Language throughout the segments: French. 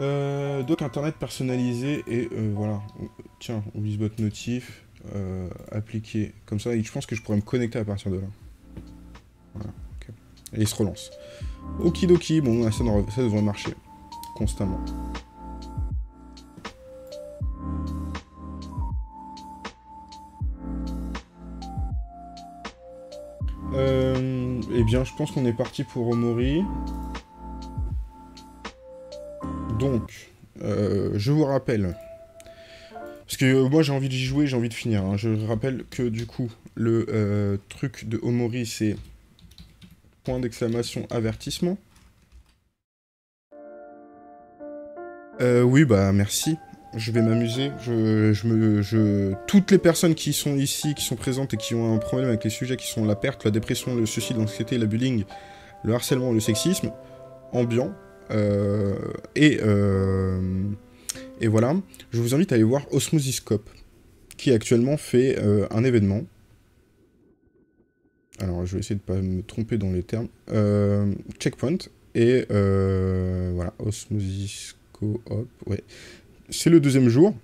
Euh, doc internet personnalisé et euh, voilà. Tiens, Visbot notif, euh, appliqué comme ça. Et je pense que je pourrais me connecter à partir de là. Voilà, ok. Et il se relance. Okidoki, bon, ça, ça devrait marcher constamment. Euh, eh bien, je pense qu'on est parti pour Omori. Donc, euh, je vous rappelle, parce que euh, moi j'ai envie d'y jouer, j'ai envie de finir. hein. Je rappelle que du coup, le euh, truc de Omori, c'est point d'exclamation avertissement. Oui, bah merci. Je vais m'amuser. Je, je me, je... Toutes les personnes qui sont ici, qui sont présentes et qui ont un problème avec les sujets qui sont la perte, la dépression, le suicide, l'anxiété, la bullying, le harcèlement, le sexisme, ambiant, et, euh, et voilà, je vous invite à aller voir Osmosiscope, qui actuellement fait euh, un événement. Alors, je vais essayer de pas me tromper dans les termes. Euh, Checkpoint, et euh, voilà, Osmosiscope, ouais. C'est le deuxième jour.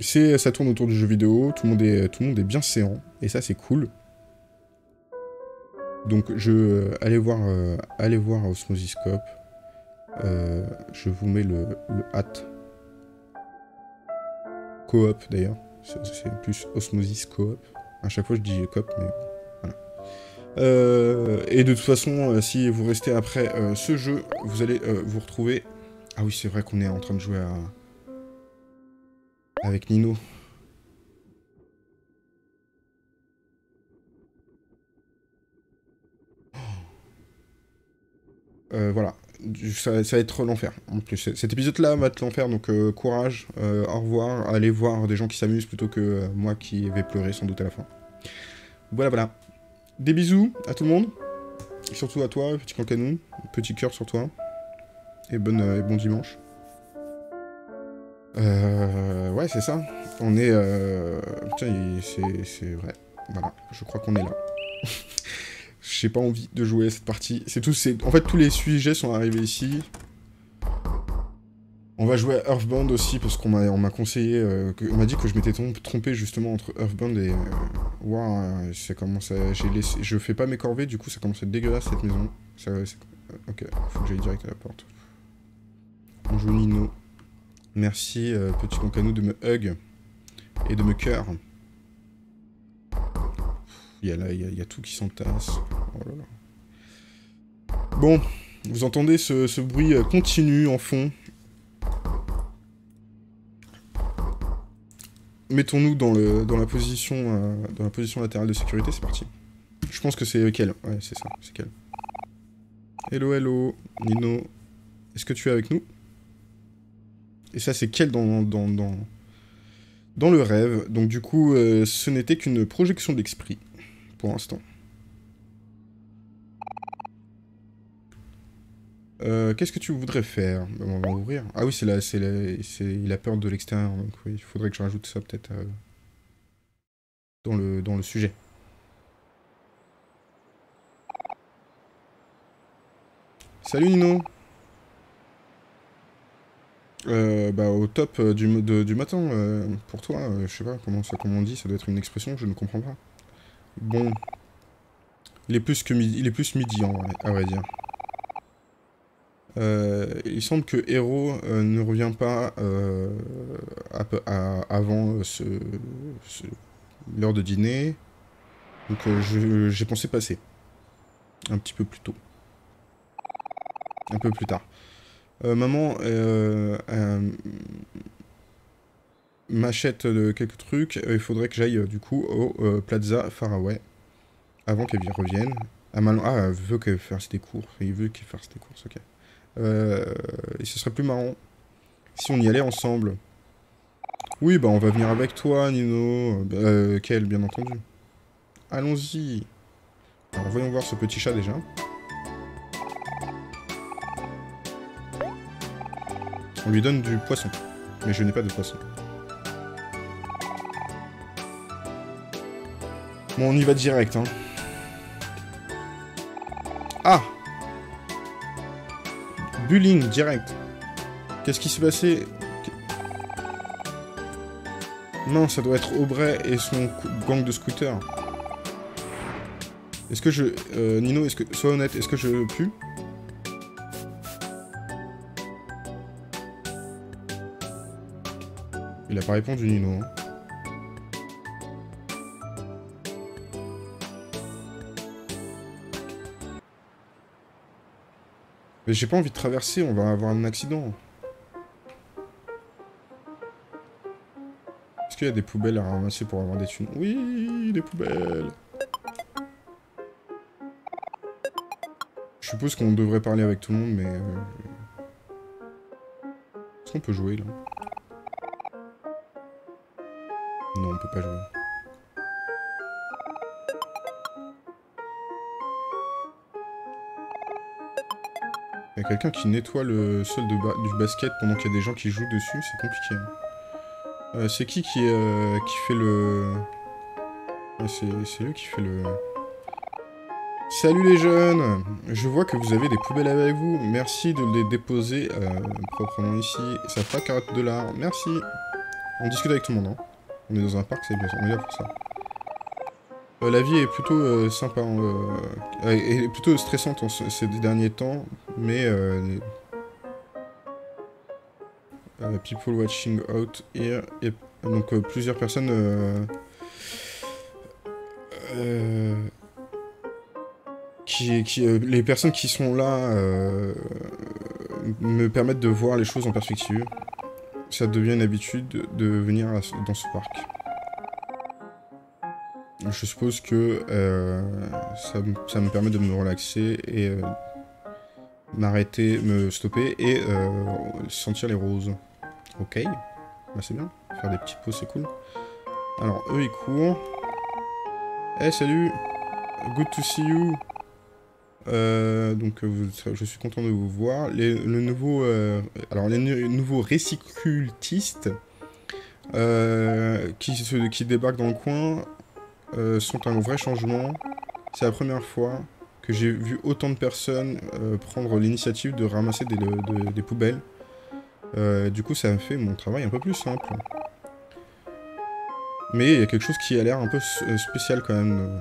Ça tourne autour du jeu vidéo, tout le monde est, bien séant, et ça c'est cool. Donc je, euh, allez voir, euh, allez voir Osmosiscope. Euh, je vous mets le, le hâte. Coop d'ailleurs. C'est plus Osmosis Coop. À chaque fois je dis coop, mais voilà. Euh, et de toute façon, euh, si vous restez après ce jeu, vous allez vous retrouver. Ah oui, c'est vrai qu'on est en train de jouer. Avec Nino. Voilà, ça, va être l'enfer. En plus, cet épisode-là va être l'enfer, donc euh, courage, euh, au revoir, allez voir des gens qui s'amusent plutôt que euh, moi qui vais pleurer sans doute à la fin. Voilà, voilà. Des bisous à tout le monde, et surtout à toi, petit cancanou, petit cœur sur toi, et, bonne, et bon dimanche. Ouais, c'est ça. On est. Putain, c'est vrai. Voilà, je crois qu'on est là. J'ai pas envie de jouer cette partie. C'est tout. En fait tous les sujets sont arrivés ici. On va jouer à Earthbound aussi parce qu'on m'a on conseillé, euh, on m'a dit que je m'étais trom- trompé justement entre Earthbound et. Ouah, euh, ça commence à. Laissé, je fais pas mes corvées, du coup ça commence à être dégueulasse cette maison. Euh, ok, faut que j'aille direct à la porte. Bonjour Nino. Merci euh, petit concanou de me hug et de me cœur. Il y a, là, il y a, tout qui s'entasse. Oh. Bon, vous entendez ce, bruit euh, continu en fond. Mettons-nous dans, le, dans, la position, euh, dans la position latérale de sécurité, c'est parti. Je pense que c'est quel Ouais, c'est ça, c'est quel. Hello, hello, Nino. Est-ce que tu es avec nous? Et ça, c'est quel dans, dans, le rêve. Donc du coup, euh, ce n'était qu'une projection d'esprit, pour l'instant. Euh, Qu'est-ce que tu voudrais faire? On va ouvrir. Ah oui, c'est la, c'est la, peur de l'extérieur, donc oui, il faudrait que je rajoute ça peut-être euh, dans le dans le sujet. Salut Nino. Euh, bah au top du, de- du matin pour toi, je sais pas comment ça comment on dit, ça doit être une expression, je ne comprends pas. Bon, il est plus que midi, il est plus midi en vrai, à vrai dire. Euh, il semble que Hero euh, ne revient pas euh, avant l'heure de dîner. Donc j'ai pensé passer. Un petit peu plus tôt. Un peu plus tard. Maman m'achète de quelques trucs. Euh, il faudrait que j'aille euh, du coup au euh, Plaza Faraway avant qu'elle revienne. Ah, ah, elle veut qu'elle fasse des courses. Il veut qu'elle fasse des courses, ok. Euh, et ce serait plus marrant si on y allait ensemble. Oui, bah on va venir avec toi, Nino. Euh, Kel, bien entendu. Allons-y. Alors voyons voir ce petit chat déjà. On lui donne du poisson. Mais je n'ai pas de poisson. Bon, on y va direct, hein. Ah Bullying, direct. Qu'est-ce qui s'est passé? Non, ça doit être Aubray et son gang de scooters. Est-ce que je... Euh, Nino, est-ce que... Sois honnête, est-ce que je pue? Il a pas répondu, Nino. Hein. Mais j'ai pas envie de traverser, on va avoir un accident. Est-ce qu'il y a des poubelles à ramasser pour avoir des thunes? Oui, des poubelles Je suppose qu'on devrait parler avec tout le monde, mais... Euh, est-ce qu'on peut jouer, là? Non, on peut pas jouer. Quelqu'un qui nettoie le sol du basket pendant qu'il y a des gens qui jouent dessus, c'est compliqué. Hein. Euh, c'est qui qui, euh, qui fait le... c'est lui qui fait le... Salut les jeunes Je vois que vous avez des poubelles avec vous. Merci de les déposer euh, proprement ici. Ça fera 40 dollars. Merci. On discute avec tout le monde. Hein. On est dans un parc, c'est bien, on est là pour ça. Euh, la vie est plutôt euh, sympa, euh, et plutôt stressante en ces derniers temps, mais people watching out here, donc plusieurs personnes qui les personnes qui sont là me permettent de voir les choses en perspective. Ça devient une habitude de venir dans ce parc je suppose que euh, ça, me permet de me relaxer et euh, m'arrêter, me stopper et euh, sentir les roses. Ok, bah c'est bien. Faire des petites pauses, c'est cool. Alors, eux, ils courent. Eh, salut Good to see you donc, je suis content de vous voir. Les, alors les nouveaux récicultistes qui débarquent dans le coin euh, sont un vrai changement. C'est la première fois que j'ai vu autant de personnes euh, prendre l'initiative de ramasser des, poubelles. Euh, du coup, ça a fait mon travail un peu plus simple. Mais il y a quelque chose qui a l'air un peu spécial quand même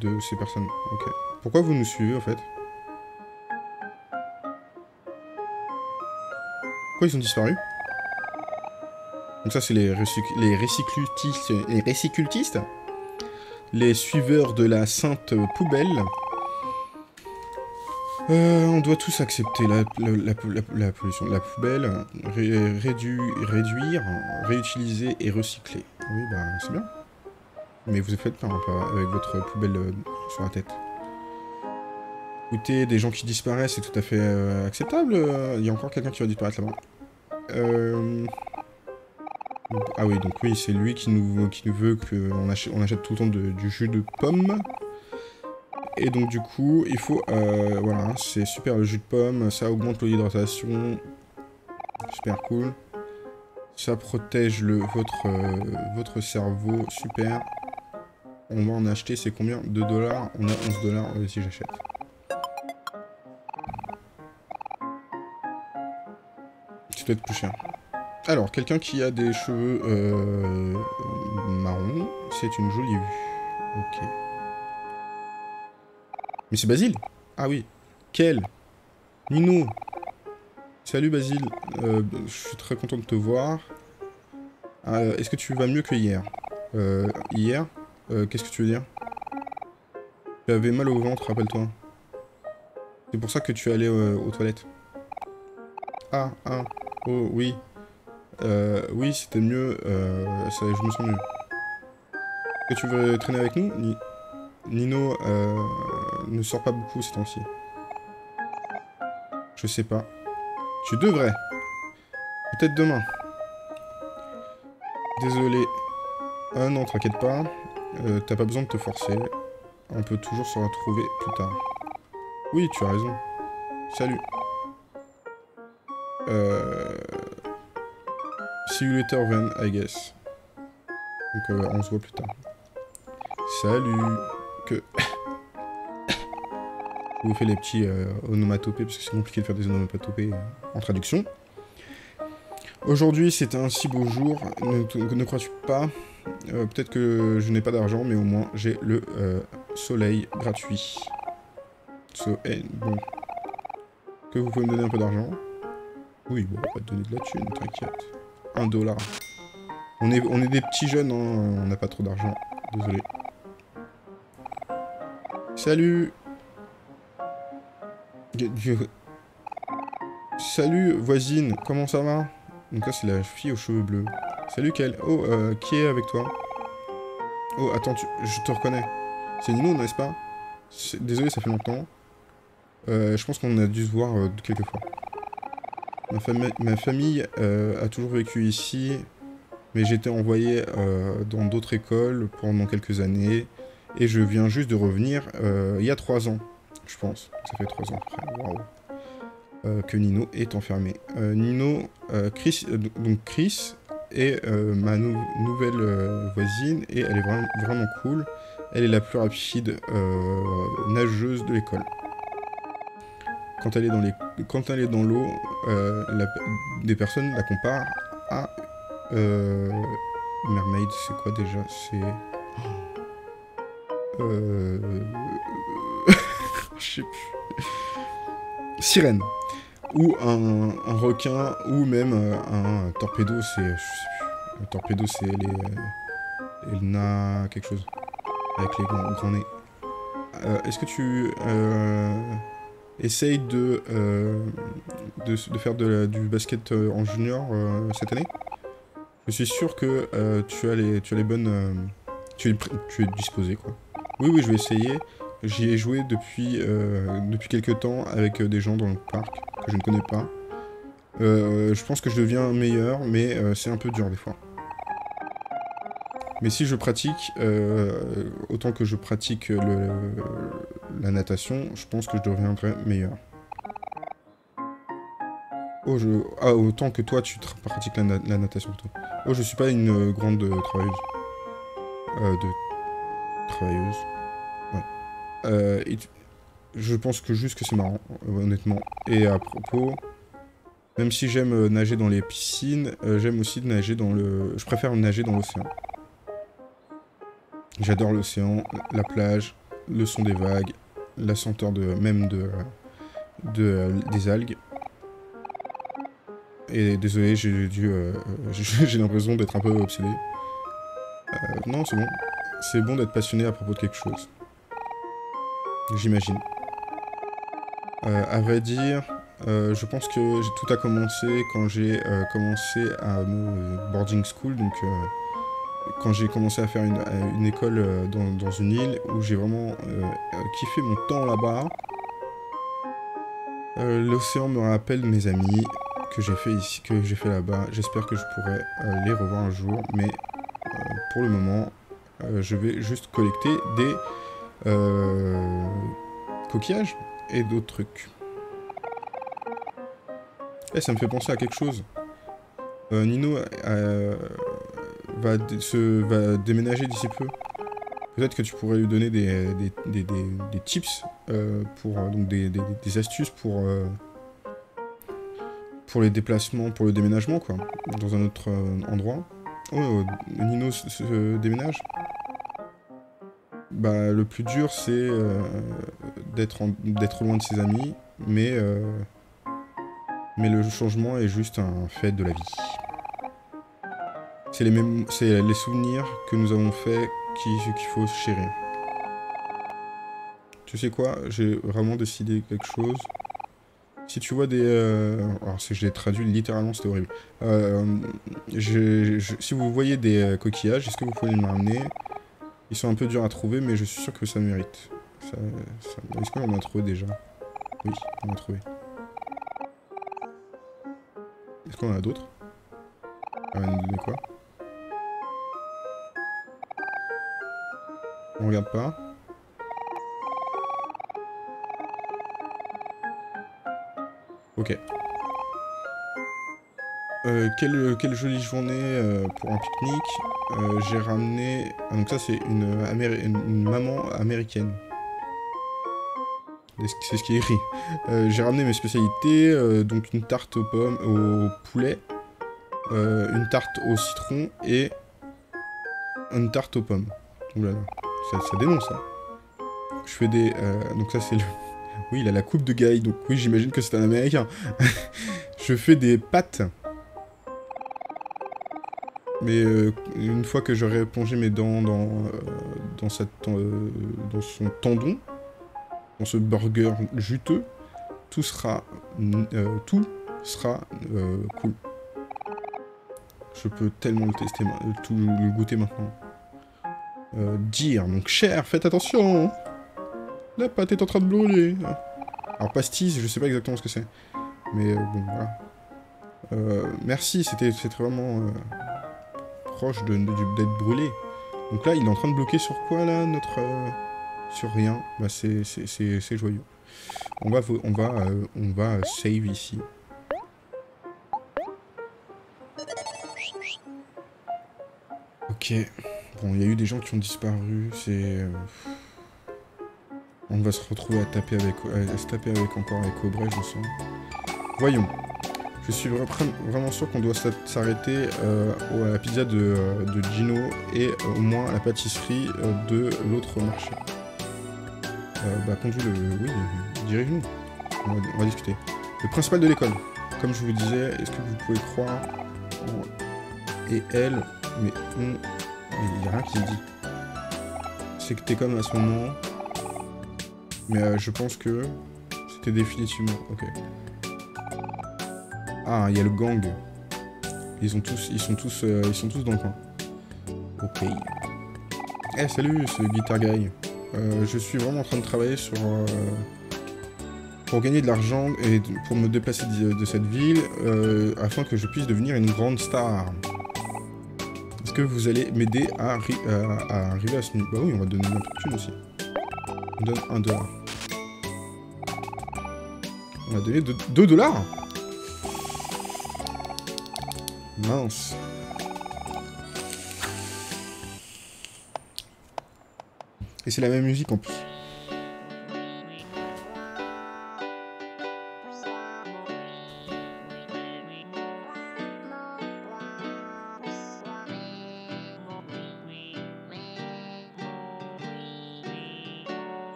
de ces personnes. Pourquoi vous nous suivez en fait? Pourquoi ils ont disparu? Donc ça c'est les, les, les récicultistes? les suiveurs de la sainte poubelle. Euh, on doit tous accepter la, pollution de la poubelle, réduire, réutiliser et recycler. Oui, bah c'est bien. Mais vous faites pas avec votre poubelle euh, sur la tête. Écoutez, des gens qui disparaissent, c'est tout à fait euh, acceptable. Il y a encore quelqu'un qui va disparaître là-bas. Euh... Ah oui, donc oui, c'est lui qui nous, qui nous veut qu'on achète, on achète tout le temps du jus de pomme. Et donc du coup, il faut... Euh, voilà, c'est super le jus de pomme, ça augmente l'hydratation. Super cool. Ça protège le, votre, euh, votre cerveau, super. On va en acheter, c'est combien? 2 dollars? On a 11 dollars, si j'achète. C'est peut-être plus cher. Alors, quelqu'un qui a des cheveux euh, marrons, c'est une jolie vue. Ok. Mais c'est Basile Ah oui. Quel Nino Salut Basile. Euh, je suis très content de te voir. Euh, est-ce que tu vas mieux que hier Hier Qu'est-ce que tu veux dire Tu avais mal au ventre, rappelle-toi. C'est pour ça que tu es allé aux toilettes. Ah, ah, oh, oui. Euh, oui, c'était mieux. Euh, ça, je me sens mieux. Est-ce que tu veux traîner avec nous? Nino euh, ne sort pas beaucoup ces temps-ci. Je sais pas. Tu devrais. Peut-être demain. Désolé. Ah non, t'inquiète pas. Euh, T'as pas besoin de te forcer. On peut toujours se retrouver plus tard. Oui, tu as raison. Salut. Euh... See you later then, I guess. Donc euh, on se voit plus tard. Salut Que... Je vous fais les petits euh, onomatopées, parce que c'est compliqué de faire des onomatopées euh, en traduction. Aujourd'hui, c'est un si beau jour, ne, crois-tu pas? Peut-être que je n'ai pas d'argent, mais au moins j'ai le soleil gratuit. So, eh, bon. Que vous pouvez me donner un peu d'argent? Oui, bon, on va te donner de la thune, t'inquiète. Dollar. On est, des petits jeunes, hein, on n'a pas trop d'argent. Désolé. Salut Salut voisine, comment ça va? Donc là c'est la fille aux cheveux bleus. Salut Kel. Oh, euh, qui est avec toi? Oh, attends, je te reconnais. C'est Nino, n'est-ce pas? Désolé, ça fait longtemps. Euh, je pense qu'on a dû se voir euh, quelques fois. Ma, famille a toujours vécu ici, mais été envoyé dans d'autres écoles pendant quelques années, et je viens juste de revenir il y a trois ans, je pense. Ça fait trois ans après, waouh. Euh, que Nino est enfermé. Euh, Nino, euh, Chris, donc Chris est ma nouvelle voisine et elle est vraiment cool. Elle est la plus rapide nageuse de l'école. Quand elle est dans les, quand elle est dans l'eau, des personnes la comparent à Mermaid. C'est quoi déjà? C'est je sais plus. Sirène ou un, requin, ou même euh, un torpedo, c'est... Un torpedo, c'est les... Elna... quelque chose. Avec les grands, nez. Euh, est-ce que tu... Euh, essayes de, de, faire du basket en junior cette année Je suis sûr que tu, as les, tu as les bonnes... tu, es, tu es disposé, quoi. Oui, oui, je vais essayer. J'y ai joué depuis, depuis quelques temps avec des gens dans le parc que je ne connais pas. Euh, je pense que je deviens meilleur, mais euh, c'est un peu dur des fois. Mais si je pratique, euh, autant que je pratique le, la natation, je pense que je deviendrai meilleur. Oh, je... Ah, autant que toi, tu pratiques la, natation plutôt. Oh, je suis pas une grande travailleuse. de... Travailleuse. Ouais. Je pense que juste que c'est marrant, euh, honnêtement. Et à propos, même si j'aime euh, nager dans les piscines, euh, j'aime aussi nager dans le... Je préfère nager dans l'océan. J'adore l'océan, la plage, le son des vagues, la senteur de même de, de des algues. Et désolé, j'ai dû, j'ai l'impression d'être un peu obsédé. non, c'est bon. C'est bon d'être passionné à propos de quelque chose. J'imagine. Euh, à vrai dire, euh, je pense que tout a commencé quand j'ai euh, commencé à mon boarding school, donc quand j'ai commencé à faire une, école dans, une île où j'ai vraiment kiffé mon temps là-bas. L'océan me rappelle mes amis que j'ai fait ici, que j'ai fait là-bas. J'espère que je pourrai les revoir un jour, mais pour le moment, je vais juste collecter des coquillages et d'autres trucs. Eh, ça me fait penser à quelque chose. Euh, Nino euh, va, se, va déménager d'ici peu. Peut-être que tu pourrais lui donner des, des, tips, euh, pour, donc des, astuces pour, pour les déplacements, pour le déménagement, quoi, dans un autre endroit. Oh, Nino se déménage bah, le plus dur, c'est euh, d'être loin de ses amis, mais, euh, mais le changement est juste un fait de la vie. C'est les, les souvenirs que nous avons faits qu'il faut chérir. Tu sais quoi? J'ai vraiment décidé quelque chose. Si tu vois des... Euh, alors, l'ai traduit littéralement, c'était horrible. si vous voyez des coquillages, est-ce que vous pouvez me ramener? Ils sont un peu durs à trouver, mais je suis sûr que ça mérite. Est-ce qu'on en a trouvé déjà? Oui, on en a trouvé. Est-ce qu'on en a d'autres? Donner quoi? On regarde pas. Ok. Euh, quelle, quelle, jolie journée euh, pour un pique-nique. Euh, j'ai ramené... Ah, donc ça c'est une, maman américaine. C'est ce qui est écrit. j'ai ramené mes spécialités, donc une tarte aux pommes, au poulet, euh, une tarte au citron et une tarte aux pommes. Oulala, ça, dénonce, hein. Je fais des... euh, donc ça, c'est le... Oui, il a la coupe de Guy, donc oui, j'imagine que c'est un Américain. je fais des pâtes. Mais euh, une fois que j'aurai plongé mes dents dans, euh, dans, cette, dans son tendon, dans ce burger juteux, tout sera, tout sera cool. Je peux tellement le tester, tout le goûter maintenant. Euh, dire, donc cher, faites attention La pâte est en train de brûler Alors pastis, je sais pas exactement ce que c'est. Mais euh, bon, voilà. Euh, merci, c'était vraiment proche de- de- d'être brûlé. Donc là, il est en train de bloquer sur quoi, là, notre... sur rien? Bah, c'est joyeux. On va, on va, on va save ici. Ok. Bon, il y a eu des gens qui ont disparu. C'est. euh, On va se retrouver à taper avec, à se taper avec encore avec Aubrey, je sens. Voyons. Je suis vra- vraiment sûr qu'on doit s'a- s'arrêter euh, à la pizza de, euh, de Gino et au moins à la pâtisserie de l'autre marché. Bah, conduis le. Oui, dirige-nous. On va, discuter. Le principal de l'école. Comme je vous disais, est-ce que vous pouvez croire et elle, mais on. Il a rien qui se dit. C'est que t'es comme à ce moment. Mais euh, je pense que c'était définitivement. Ok. Ah, il y a le gang. Ils ont tous, ils sont tous, euh, ils sont tous dans le coin. Ok. Eh salut, ce guitar guy. Euh, je suis vraiment en train de travailler sur pour gagner de l'argent et pour me déplacer de, cette ville afin que je puisse devenir une grande star. Que vous allez m'aider à, à- arriver à ce niveau Bah oui, on va donner notre thune aussi. On donne un dollar. On va donner 2 dollars Mince. Et c'est la même musique en plus.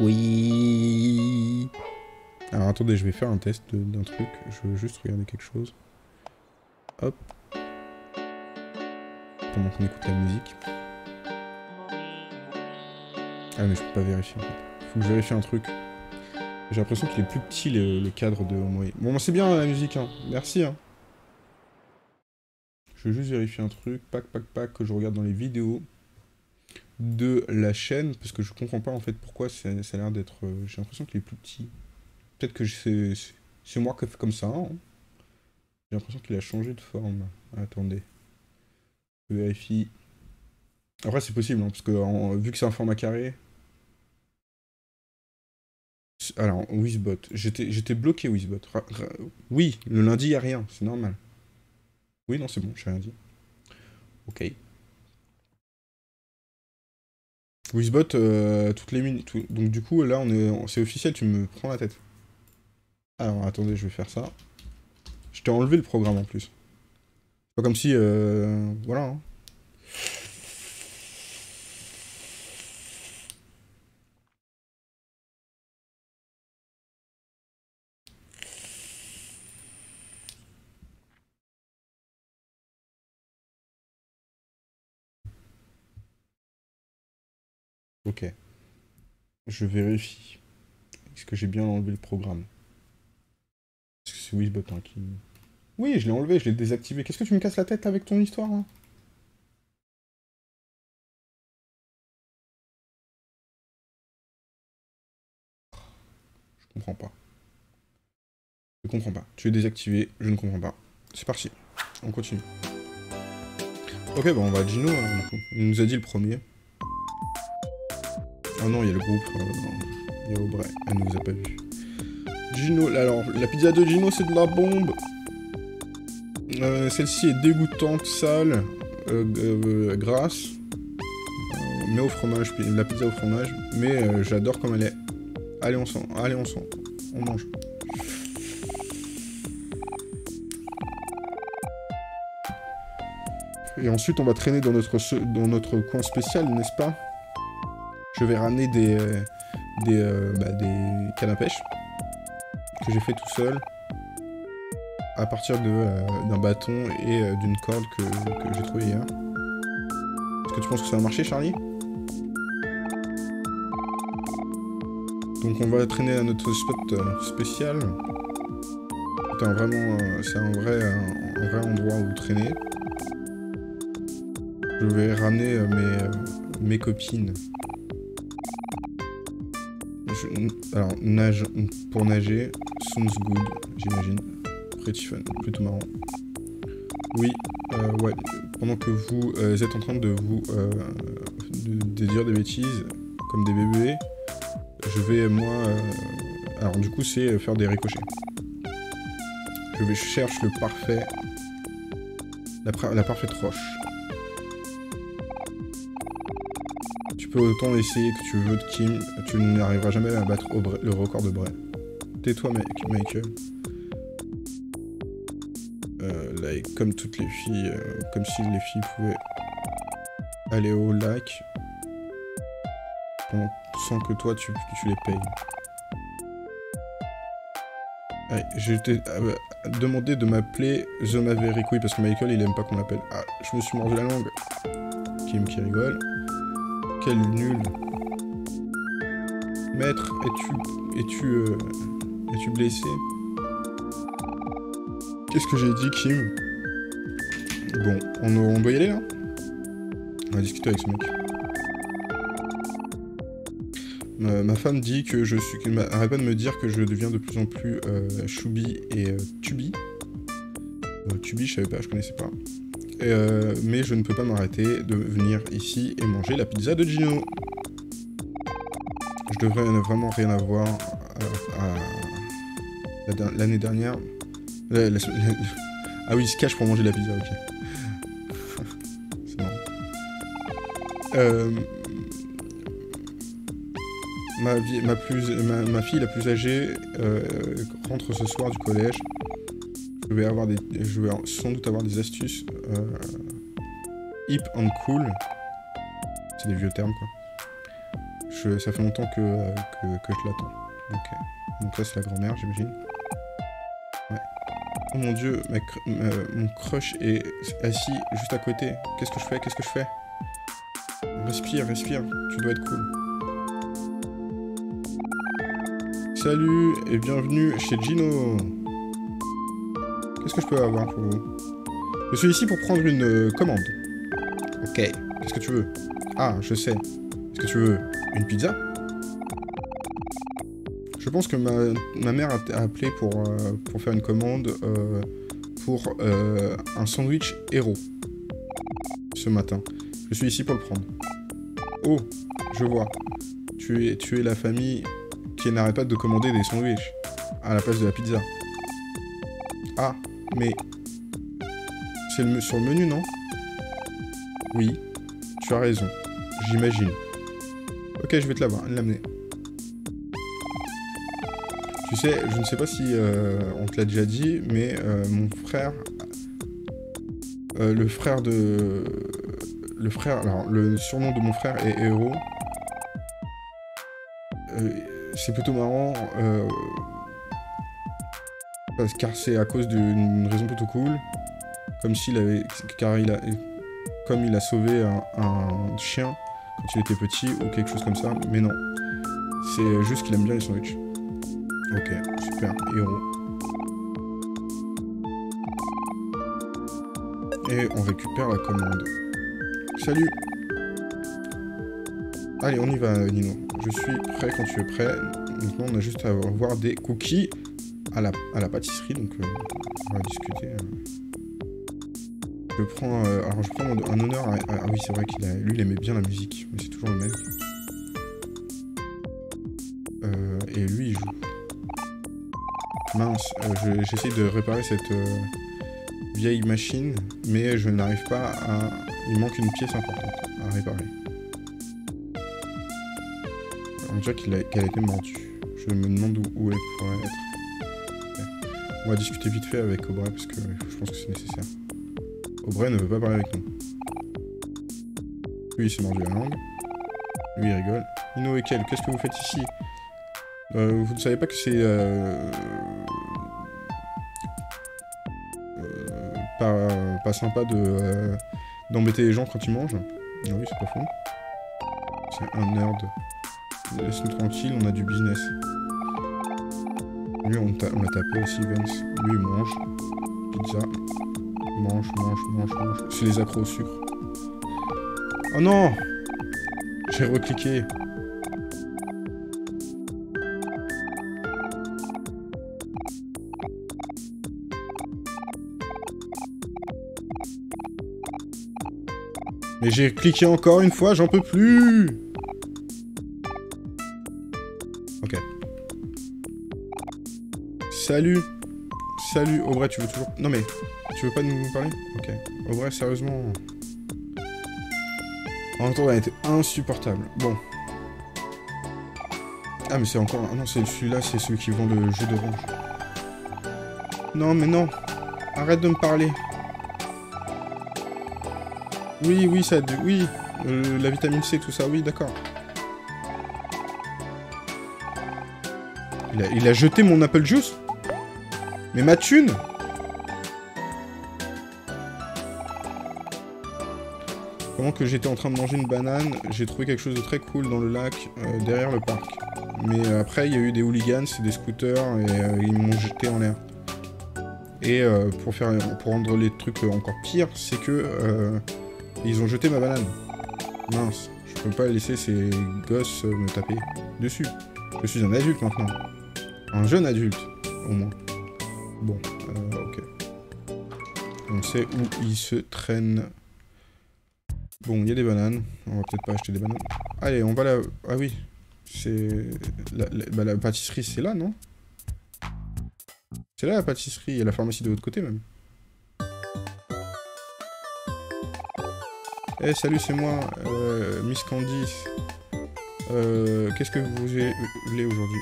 Oui. Alors attendez, je vais faire un test d'un truc. Je veux juste regarder quelque chose. Hop. Pendant qu'on écoute la musique. Ah mais je peux pas vérifier. Faut que je vérifie un truc. J'ai l'impression qu'il est plus petit le, cadre de Homoe. Bon, c'est bien la musique, hein. Merci, hein. Je veux juste vérifier un truc. Pac, pac, pac, que je regarde dans les vidéos de la chaîne. Parce que je comprends pas en fait pourquoi c'est- ça a l'air d'être. euh, J'ai l'impression qu'il est plus petit. Peut-être que c'est moi qui ai fait comme ça. hein. J'ai l'impression qu'il a changé de forme. Attendez. Je vérifie. Après, c'est possible, hein, parce que vu que c'est un format carré. Alors, Wizbot. J'étais bloqué, Wizbot. Oui, le lundi, il a rien. C'est normal. Oui, non, c'est bon, j'ai rien dit. Ok. Wizbot, euh, toutes les minutes. Donc, du coup, là, on est, c'est officiel, tu me prends la tête. Alors, attendez, je vais faire ça. Je t'ai enlevé le programme en plus. Pas comme si. euh, Voilà. hein. Ok. Je vérifie. Est-ce que j'ai bien enlevé le programme? Parce que c'est hein, qui. Oui, je l'ai enlevé, je l'ai désactivé. Qu'est-ce que tu me casses la tête avec ton histoire Je comprends pas. Je comprends pas. Tu es désactivé, je ne comprends pas. C'est parti. On continue. Ok, bah on va à Gino coup. Il nous a dit le premier. Ah non, il y a le groupe. Euh, il y a Aubray. Elle ne vous a pas vu. Gino, alors, la pizza de Gino, c'est de la bombe. Euh, celle-ci est dégoûtante, sale, euh, grasse. mais au fromage, la pizza au fromage. Mais j'adore comme elle est. Allez, on s'en. Allez, on s'en. On mange. Et ensuite, on va traîner dans notre, dans notre coin spécial, n'est-ce pas? Je vais ramener des, des, bah, des cannes à pêche que j'ai fait tout seul à partir d'un bâton et d'une corde que, que j'ai trouvé hier. Est-ce que tu penses que ça va marcher, Charlie? Donc on va traîner à notre spot euh, spécial. C'est un, vraiment, euh, c'est un vrai, un, vrai endroit où traîner. Je vais ramener euh, mes, mes copines. Alors, nage, pour nager, sounds good, j'imagine. Pretty fun, plutôt marrant. Oui, ouais, pendant que vous êtes en train de vous de dire des bêtises, comme des bébés, je vais moi... Euh, alors du coup c'est faire des ricochets. Je vais chercher le parfait... La, la parfaite roche. Peux autant essayer que tu veux de Kim, tu n'arriveras jamais à battre le record de Bray. Tais-toi Michael. Euh, comme toutes les filles, euh, comme si les filles pouvaient aller au lac sans que toi tu, les payes. Je t'ai euh, demandé de m'appeler The Maverick, oui, parce que Michael, il aime pas qu'on l'appelle. Ah, je me suis mordu la langue. Kim qui rigole. Nul. Maître, es-tu... Es-tu... Euh, es-tu blessé? Qu'est-ce que j'ai dit, Kim? Bon, on, doit y aller, là On va discuter avec ce mec. ma femme dit que je suis. arrête pas de me dire que je deviens de plus en plus euh, choubi et euh, tubi. Euh, tubi, je savais pas, je connaissais pas. Euh, mais je ne peux pas m'arrêter de venir ici et manger la pizza de Gino. Je devrais vraiment rien avoir à, l'année dernière. ah oui, il se cache pour manger la pizza, ok. C'est marrant. Euh, ma, fille la plus âgée euh, rentre ce soir du collège. Je vais, avoir des, je vais sans doute avoir des astuces euh, hip and cool. C'est des vieux termes, quoi. Ça fait longtemps que, que, je l'attends. Ok. Donc là, c'est la grand-mère, j'imagine. Ouais. Oh mon dieu, mon crush est assis juste à côté. Qu'est-ce que je fais? Qu'est-ce que je fais? Respire, respire. Tu dois être cool. Salut et bienvenue chez Gino. Qu'est-ce que je peux avoir pour vous Je suis ici pour prendre une euh, commande. Ok, qu'est-ce que tu veux? Ah, je sais. Est-ce que tu veux une pizza? Je pense que ma, mère a, appelé pour, euh, pour faire une commande euh, pour un sandwich héros ce matin. Je suis ici pour le prendre. Oh, je vois. Tu es, tu es la famille qui n'arrête pas de commander des sandwichs à la place de la pizza. Ah, mais... C'est sur le menu, non? Oui, tu as raison. J'imagine. Ok, je vais te l'amener. Tu sais, je ne sais pas si euh, on te l'a déjà dit, mais euh, mon frère... Euh, le frère de... Le frère... Alors, le surnom de mon frère est Héros c'est plutôt marrant. Car c'est à cause d'une raison plutôt cool. Comme s'il avait. Car il a. Comme il a sauvé un, chien quand il était petit ou quelque chose comme ça. Mais non. C'est juste qu'il aime bien les sandwichs. Ok, super. Héros. Et on récupère la commande. Salut Allez, on y va, Nino. Je suis prêt quand tu es prêt. Maintenant, on a juste à avoir des cookies à la, à la pâtisserie, donc euh, on va discuter. Je prends, euh, alors je prends un honneur à, ah oui, c'est vrai qu'il lui, aimait bien la musique, mais c'est toujours le même. Euh, et lui, il joue. Mince, j'essaie de réparer cette vieille machine, mais je n'arrive pas à... Il manque une pièce importante à réparer déjà qu'elle a, été mordue. Je me demande où, elle pourrait être. On va discuter vite fait avec Aubrey parce que je pense que c'est nécessaire. Aubrey ne veut pas parler avec nous. Lui, il s'est mordu la langue. Lui, il rigole. Ino et Kel, qu'est-ce que vous faites ici? Euh, Vous ne savez pas que c'est... Euh... euh pas, pas, sympa de euh, d'embêter les gens quand ils mangent? Ah oui, c'est pas faux. C'est un nerd. Laisse-nous tranquille, on a du business. Lui, on, l'a tapé aussi, Vance. Lui, il mange. Pizza. Mange, mange, mange, mange. C'est les accros au sucre. Oh non J'ai recliqué. Mais j'ai cliqué encore une fois, j'en peux plus Salut Salut, Aubrey, tu veux toujours... Non mais, tu veux pas nous parler Ok. Aubrey, sérieusement... En même temps, était insupportable. Bon. Ah, mais c'est encore... Ah non, c'est celui-là, c'est celui qui vend le jeu d'orange. Non, mais non Arrête de me parler oui, oui, ça... Oui, euh, la vitamine C, tout ça, oui, d'accord. Il a jeté mon Apple Juice? Mais ma thune Pendant que j'étais en train de manger une banane, j'ai trouvé quelque chose de très cool dans le lac, euh, derrière le parc. Mais euh, après, il y a eu des hooligans, des scooters, et ils m'ont jeté en l'air. Et pour, faire, pour rendre les trucs encore pires, c'est que ils ont jeté ma banane. Mince, je peux pas laisser ces gosses me taper dessus. Je suis un adulte maintenant. Un jeune adulte, au moins. Bon, euh, ok. On sait où ils se traînent. Bon, il y a des bananes. On va peut-être pas acheter des bananes. Allez, on va là... Ah oui. C'est... La, bah, la pâtisserie, c'est là, non? C'est là la pâtisserie. Il y a la pharmacie de l'autre côté, même. Eh salut c'est moi, euh, Miss Candice. Euh, Qu'est-ce que vous voulez aujourd'hui?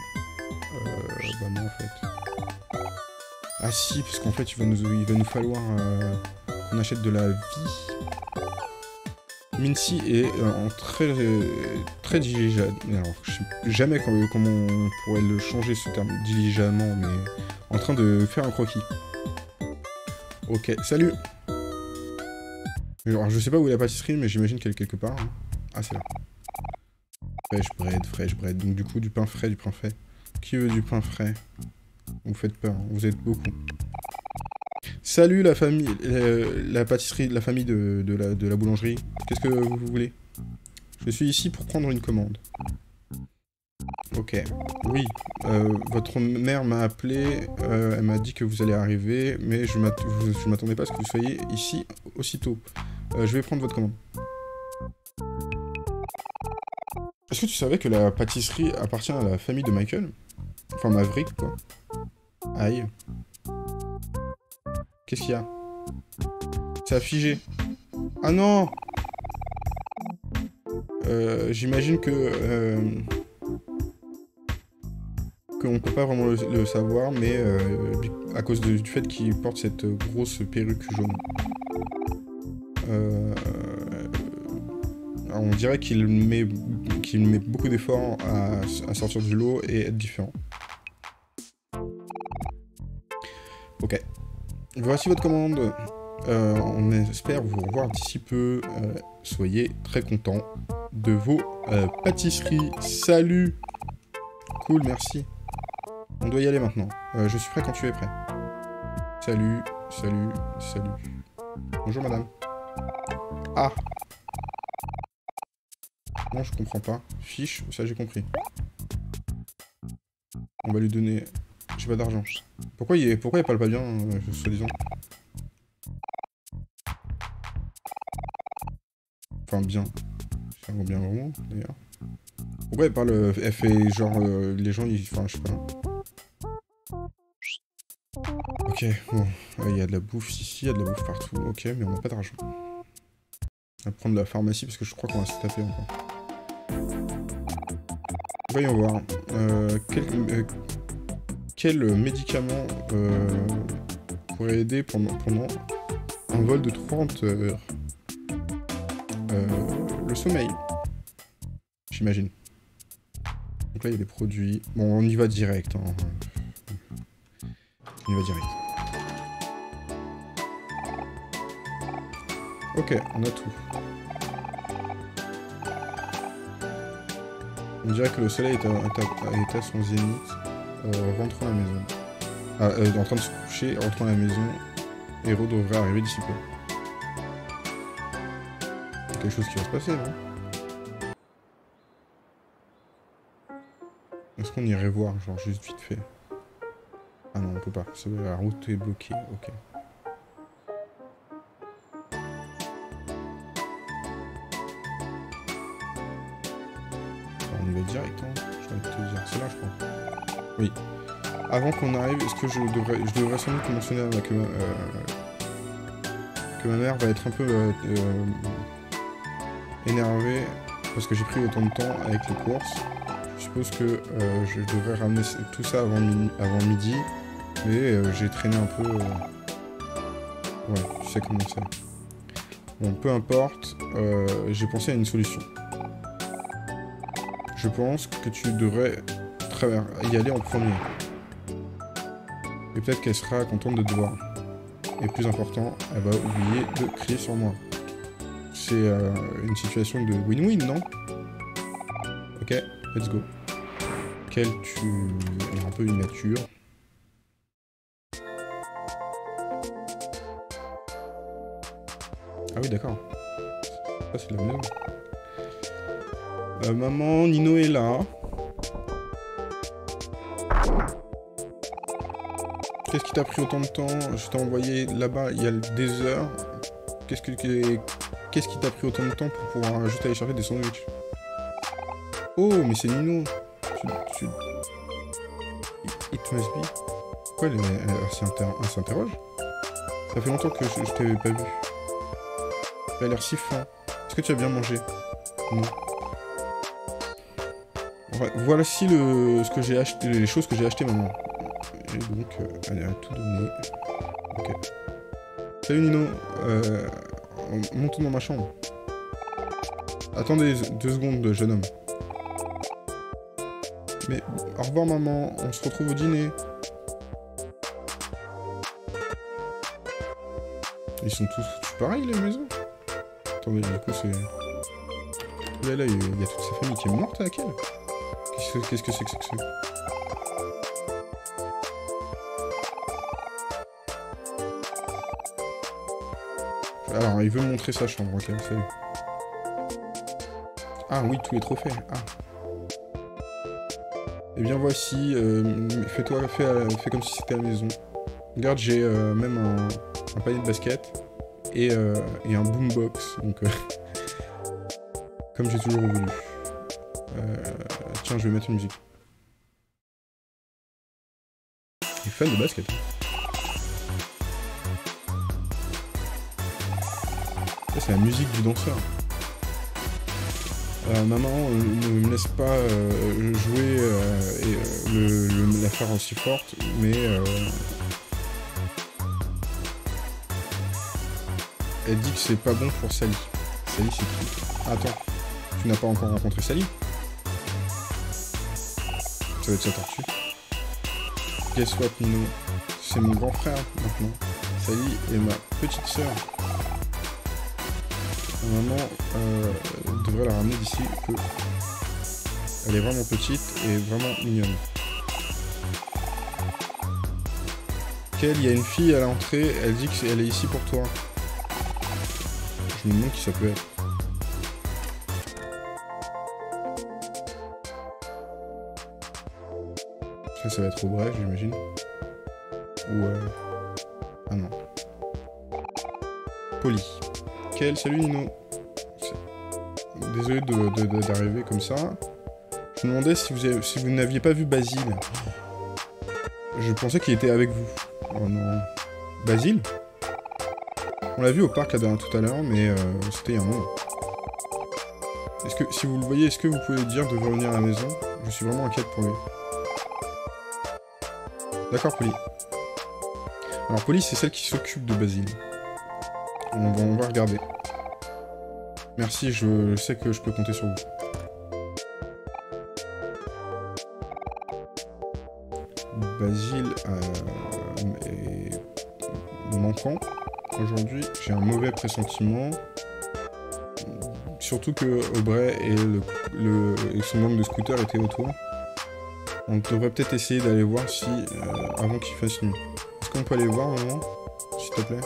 Euh, Bah non en fait. Ah si, parce qu'en fait il va nous, il va nous falloir euh, qu'on achète de la vie. Mincy est euh, en très très diligeant. Alors, je sais jamais comment on pourrait le changer ce terme diligemment, mais en train de faire un croquis. Ok, salut alors, je sais pas où est la pâtisserie, mais j'imagine qu'elle est quelque part. Hein. Ah, c'est là. Fresh bread, fresh bread. Donc, du coup, du pain frais, du pain frais. Qui veut du pain frais? Vous faites peur, hein. vous êtes beaucoup. Salut la famille, euh, la pâtisserie, la famille de, la, boulangerie. Qu'est-ce que vous voulez? Je suis ici pour prendre une commande. Ok. Oui. Euh, votre mère m'a appelé. Euh, elle m'a dit que vous allez arriver, mais je m'attendais pas à ce que vous soyez ici aussitôt. Je vais prendre votre commande. Est-ce que tu savais que la pâtisserie appartient à la famille de Michael? Enfin, Maverick, quoi. Aïe. Qu'est-ce qu'il y a? Ça a figé. Ah non euh, J'imagine que... Euh, qu'on peut pas vraiment le, savoir, mais euh, à cause du fait qu'il porte cette grosse perruque jaune. Euh, on dirait qu'il met, qu'il met beaucoup d'efforts à, sortir du lot et être différent. Voici votre commande. Euh, on espère vous revoir d'ici peu. Euh, soyez très contents de vos pâtisseries. Salut Cool, merci. On doit y aller maintenant. je suis prêt quand tu es prêt. Salut, salut, salut. Bonjour madame. Ah Non, je comprends pas. Fiche, ça j'ai compris. On va lui donner... Pas d'argent. Pourquoi il, Pourquoi il parle pas bien, euh, soi-disant Enfin, bien. Bien vraiment, d'ailleurs. Pourquoi elle parle... Euh, elle fait genre... Euh, les gens, ils... Enfin, je sais pas. Ok, bon. Il y a de la bouffe ici, il y a de la bouffe partout. Ok, mais on n'a pas d'argent. On va prendre la pharmacie parce que je crois qu'on va se taper encore. Voyons voir. Euh, quel, euh, médicament euh, pourrait aider pendant, pendant Un vol de 30 heures? Euh, le sommeil. J'imagine. Donc là, il y a des produits. Bon, on y va direct. Hein. On y va direct. Ok, on a tout. On dirait que le soleil est à, son zénith. Euh, rentrons à la maison. Ah, euh, en train de se coucher, rentrons à la maison. Héros devrait arriver d'ici peu. Quelque chose qui va se passer, non? Est-ce qu'on irait voir, genre juste vite fait? Ah non, on peut pas. La route est bloquée, ok. on y va direct, hein. Je vais te dire. C'est là, je crois. Oui. Avant qu'on arrive, est-ce que je devrais, je devrais sans doute mentionner que, euh, que ma mère va être un peu euh, euh, énervée parce que j'ai pris autant de temps avec les courses. Je suppose que je devrais ramener tout ça avant, midi, mais j'ai traîné un peu. Ouais, tu sais comment c'est. Bon, peu importe, j'ai pensé à une solution. Je pense que tu devrais y aller en premier. Et peut-être qu'elle sera contente de te voir. Et plus important, elle va oublier de crier sur moi. C'est euh, une situation de win-win, non? Ok, let's go. Quel tu es un peu immature. Ah oui, d'accord. Ça, c'est la maison. Euh, maman, Nino est là. Qu'est-ce qui t'a pris autant de temps Je t'ai envoyé là-bas il y a des heures. Qu'est-ce que qu'est-ce qui t'a pris autant de temps pour pouvoir juste aller chercher des sandwichs? Oh, mais c'est Nino. Tu, It must be. Pourquoi elle, elle, s'interroge? Ça fait longtemps que je, t'avais pas vu. Tu as l'air si fin. Est-ce que tu as bien mangé? Non. Voilà si le, ce que j'ai acheté, les choses que j'ai achetées maintenant. Et donc, euh, elle a tout donné. Ok. Salut Nino. Euh, montons dans ma chambre. Attendez deux secondes, jeune homme. Mais au revoir maman, on se retrouve au dîner. Ils sont tous pareils les maisons Attendez, du coup c'est... Là, là, il y a toute sa famille qui est morte à laquelle? Qu'est-ce que c'est que ça? Alors, il veut montrer sa chambre, ok, salut. Ah oui, tous les trophées, ah. Eh bien voici, euh, fais-toi, fais, fais, comme si c'était la maison. Regarde, j'ai euh, même un, panier de basket et, euh, et un boombox, donc comme j'ai toujours voulu. Tiens, je vais mettre une musique. Est fan de basket. La musique du danseur. Euh, maman euh, ne me laisse pas euh, jouer et le, la faire aussi forte, mais elle dit que c'est pas bon pour Sally. Sally, c'est qui? Attends, tu n'as pas encore rencontré Sally? Ça va être sa tortue. Guess what, Nino? C'est mon grand frère, maintenant. Sally est ma petite sœur. Maman euh, devrait la ramener d'ici peu. Elle est vraiment petite et vraiment mignonne. Quelle Il y a une fille à l'entrée, elle dit qu'elle est ici pour toi. Je me demande qui ça peut être. Ça, va être au bref, j'imagine. Ou... Euh... Ah non. Poli. Salut Nino. Désolé d'arriver comme ça. Je me demandais si vous, si vous n'aviez pas vu Basile. Je pensais qu'il était avec vous. Oh non. Basile? On l'a vu au parc tout à l'heure, mais euh, c'était il y a un moment. Est-ce que, si vous le voyez, est-ce que vous pouvez dire de revenir à la maison? Je suis vraiment inquiète pour lui. D'accord, Polly. Alors, Polly, c'est celle qui s'occupe de Basile. On va, regarder. Merci, je sais que je peux compter sur vous. Basile euh, est manquant aujourd'hui. J'ai un mauvais pressentiment. Surtout que Aubray et, le, son manque de scooter étaient autour. On devrait peut-être essayer d'aller voir si... Euh, avant qu'il fasse nuit. Est-ce qu'on peut aller voir moment S'il te plaît?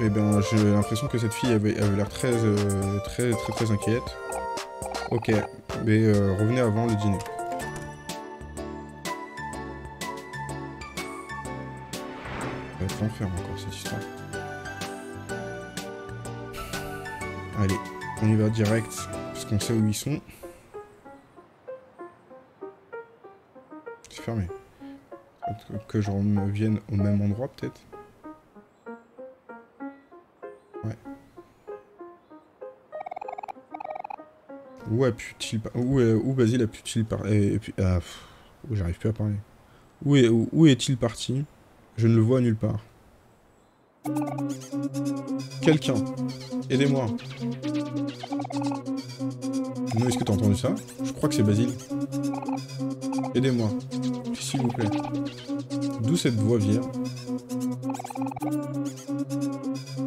Eh bien, j'ai l'impression que cette fille avait, l'air très, euh, très, très, très inquiète. Ok, mais euh, revenez avant le dîner. Ça va être encore cette histoire. Allez, on y va direct, parce qu'on sait où ils sont. C'est fermé. Que je revienne au même endroit peut-être Où a-t-il où, Basile a pu-t-il parler ah, J'arrive plus à parler. Où, est-il parti? Je ne le vois nulle part. Quelqu'un, aidez-moi. Non, est-ce que t'as entendu ça? Je crois que c'est Basile. Aidez-moi, s'il vous plaît. D'où cette voix vient?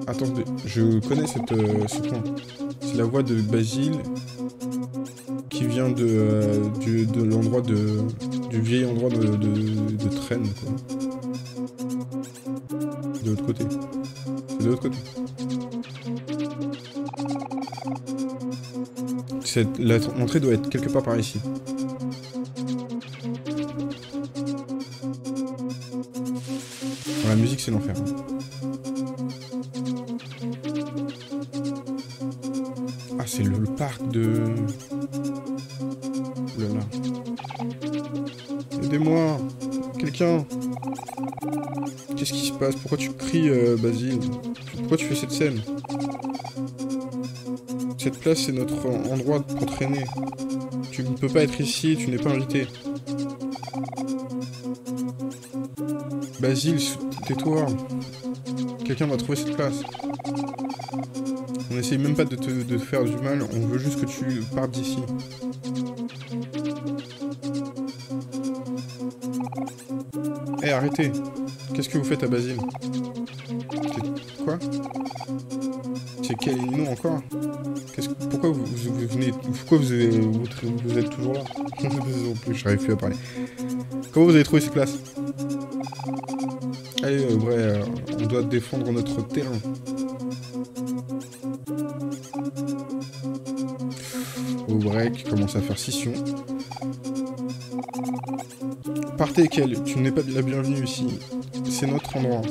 Attendez, je connais cette, euh, ce point. C'est la voix de Basile vient de, euh, de l'endroit de, du vieil endroit de, de, de traîne. De l'autre côté. de l'autre côté. L'entrée doit être quelque part par ici. la musique, c'est l'enfer. Ah, c'est le parc de... Quelqu'un Qu'est-ce qui se passe? Pourquoi tu cries, euh, Basile? Pourquoi tu fais cette scène? Cette place, c'est notre endroit pour traîner. Tu ne peux pas être ici, tu n'es pas invité. Basile, tais-toi. Quelqu'un va trouver cette place. On n'essaye même pas de te faire du mal, on veut juste que tu partes d'ici. Qu'est-ce que vous faites à Basile Quoi C'est quel nom encore Pourquoi vous, venez... Pourquoi vous, vous, êtes toujours là n'arrive plus à parler. Comment vous avez trouvé cette place Allez, euh, vrai, euh, on doit défendre notre terrain. Au break commence à faire scission. Tu n'es pas la bienvenue ici. C'est notre endroit.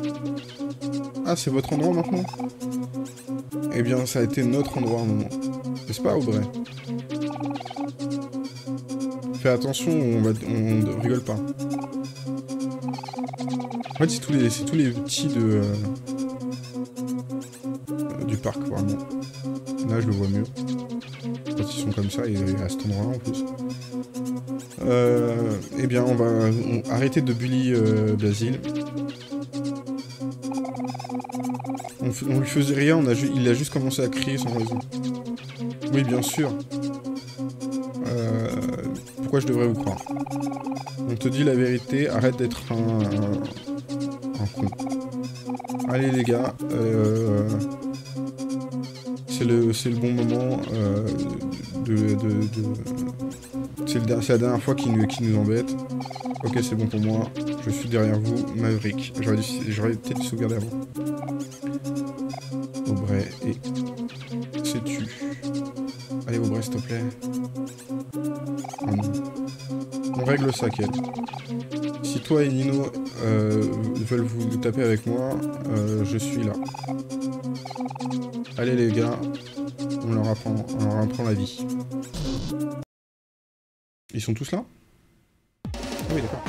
Ah, c'est votre endroit maintenant? Eh bien, ça a été notre endroit à un moment. N'est-ce pas, Aubray Fais attention, on, va, on, rigole pas. En fait, c'est tous les, tous les petits de euh, de bully euh, Basile. On, lui faisait rien, on a il a juste commencé à crier sans raison. Oui, bien sûr. Euh, pourquoi je devrais vous croire? On te dit la vérité, arrête d'être un, un, con. Allez les gars, euh, c'est le, le bon moment de, de c'est la dernière fois qu'il nous, nous embête. Ok, c'est bon pour moi. Je suis derrière vous, Maverick. J'aurais peut-être sauvegarder avant. Aubray et... C'est tu. Allez, Aubray, s'il te plaît. Oh On règle ça, Kel. Si toi et Nino euh, veulent vous taper avec moi, euh, je suis là. Allez les gars, on leur apprend, on leur apprend la vie. Ils sont tous là? Oui, d'accord.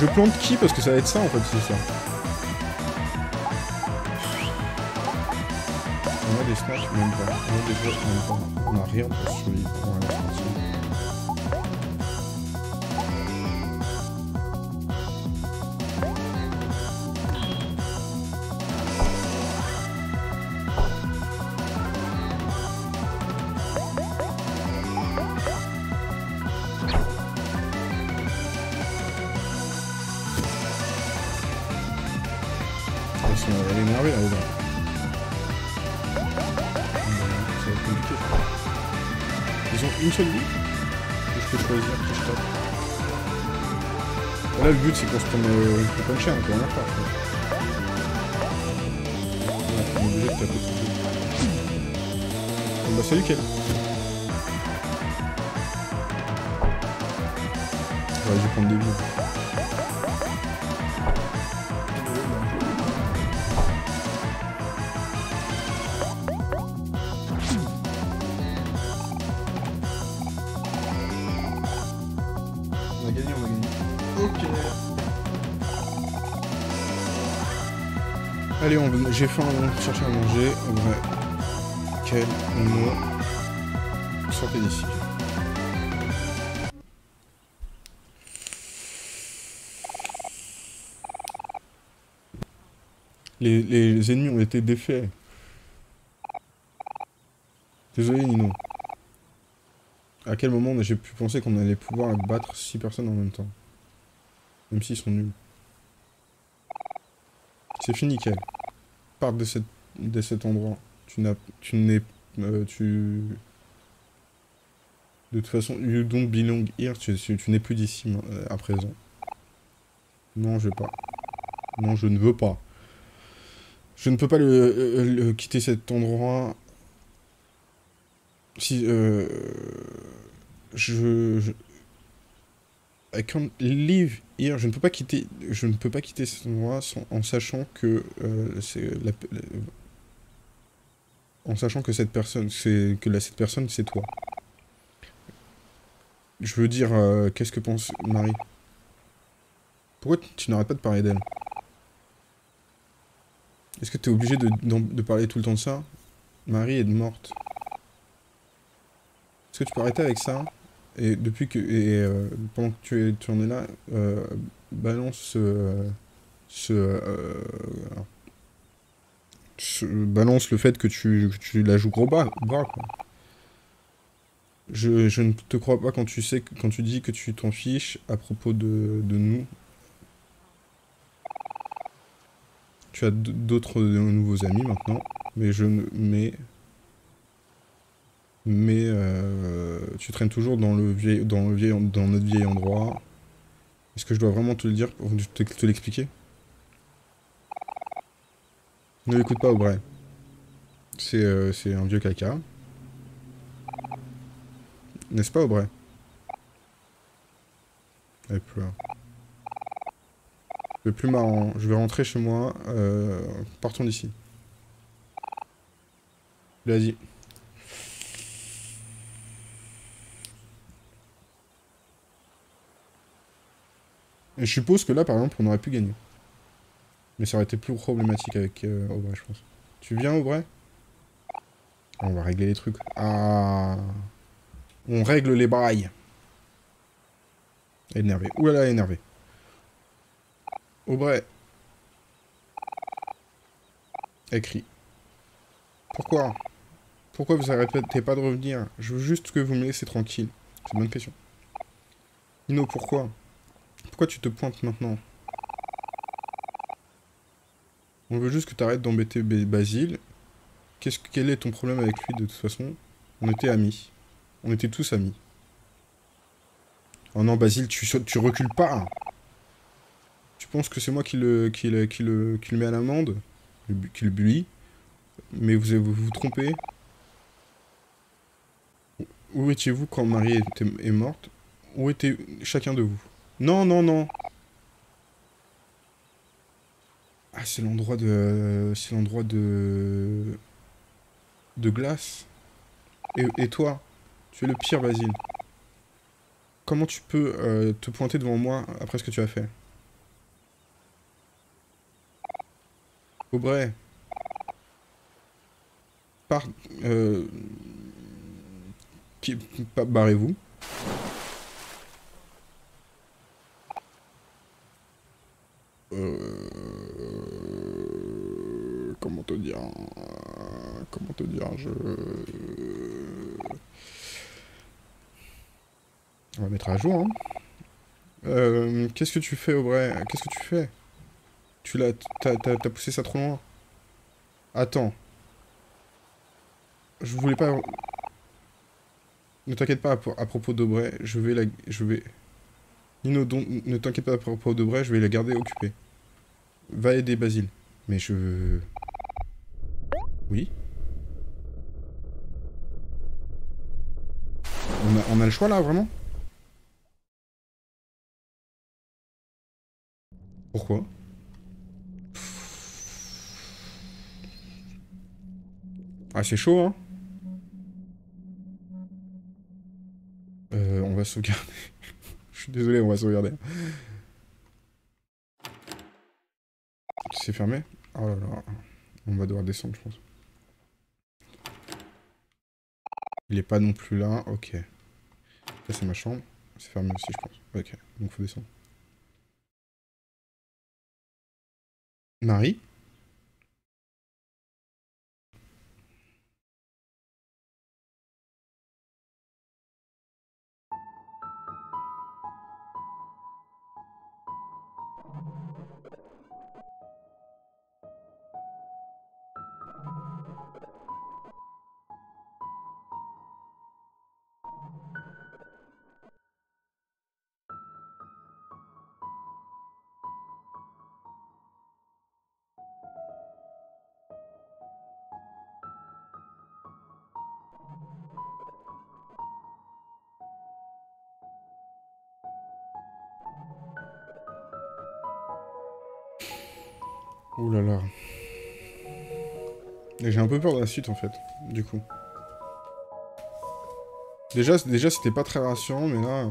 Je plante qui Parce que ça va être ça, en fait, c'est ça. On a des snaps Même pas. On a des joueurs Même pas. On a rien sur les... Seule vie Je peux choisir qui je tape. Là, le but, c'est qu'on se prenne euh, le puncher, on peut rien faire. On est obligé de taper tout Bon bah salut Ken. Ouais, je vais prendre des vies. J'ai faim, on cherche à manger. Ouais. Quel mot. Sortez d'ici. Les, les ennemis ont été défaits. Désolé Nino. À quel moment j'ai pu penser qu'on allait pouvoir battre 6 personnes en même temps? Même s'ils sont nuls. C'est fini, Kel parte de, cette, de cet endroit. Tu n'as... Tu n'es... Euh, tu... De toute façon, you don't belong here. Tu, tu, n'es plus d'ici euh, à présent. Non, je pas. Non, je ne veux pas. Je ne peux pas le, euh, quitter cet endroit. Si... Je... I can't live here. Je ne peux pas quitter, je ne peux pas quitter cet endroit en sachant que euh, c'est en sachant que cette personne, c'est que cette personne, c'est toi. Je veux dire, euh, qu'est-ce que pense Marie? Pourquoi tu n'arrêtes pas de parler d'elle? Est-ce que tu es obligé de, de, parler tout le temps de ça? Marie est morte. Est-ce que tu peux arrêter avec ça? Et depuis que. Et euh, pendant que tu, es, es là, euh, balance ce. Euh, ce balance le fait que tu, tu la joues gros bras, bras quoi. Je, je, ne te crois pas quand tu sais quand tu dis que tu t'en fiches à propos de, de nous. Tu as d'autres nouveaux amis maintenant, mais je mais mais euh, tu traînes toujours dans le vieil, dans le vieil, dans notre vieil endroit. Est-ce que je dois vraiment te le dire pour te, l'expliquer? Ne l'écoute pas, Aubrey. C'est euh, un vieux caca. N'est-ce pas, Aubrey? Elle pleure. Le plus marrant, je vais rentrer chez moi. Euh, partons d'ici. Vas-y. Je suppose que là, par exemple, on aurait pu gagner. Mais ça aurait été plus problématique avec euh, Aubrey, je pense. Tu viens, Aubrey? Ah, On va régler les trucs. Ah On règle les brailles. Énervé. Oulala, énervé. Aubrey. Écrit. Pourquoi? Pourquoi vous arrêtez pas de revenir? Je veux juste que vous me laissez tranquille. C'est une bonne question. Nino, pourquoi? Tu te pointes maintenant On veut juste que tu arrêtes d'embêter Basile. Qu'est-ce quel est ton problème avec lui de toute façon? On était amis. On était tous amis. Oh non, Basile, tu, tu recules pas. Tu penses que c'est moi qui le, qui, le, qui, le, qui le met à l'amende? Qui le buis Mais vous vous, vous trompez. Où étiez-vous quand Marie est morte? Où était chacun de vous? Non, non, non. Ah, c'est l'endroit de... C'est l'endroit de... De glace. Et, toi Tu es le pire, Basile. Comment tu peux euh, te pointer devant moi après ce que tu as fait? Aubrey. Par... Euh... Barrez-vous? Euh, comment te dire Comment te dire Je... On va mettre à jour. Hein. Euh, Qu'est-ce que tu fais, Aubrey Qu'est-ce que tu fais? Tu l'as... T'as poussé ça trop loin? Non, Je voulais pas... Ne t'inquiète pas à, à propos d'Aubray, je vais la... Je vais... Nino, ne t'inquiète pas à propos d'Aubray, je vais la garder occupée. Va aider Basile. Mais je... Oui on a, on a le choix là, vraiment? Pourquoi? Ah, c'est chaud, hein Euh, on va sauvegarder. Désolé, on va sauvegarder. C'est fermé? Oh là là. On va devoir descendre, je pense. Il est pas non plus là, ok. Ça, c'est ma chambre. C'est fermé aussi, je pense. Ok, donc faut descendre. Marie? Suite en fait, du coup. Déjà, déjà c'était pas très rassurant, mais là...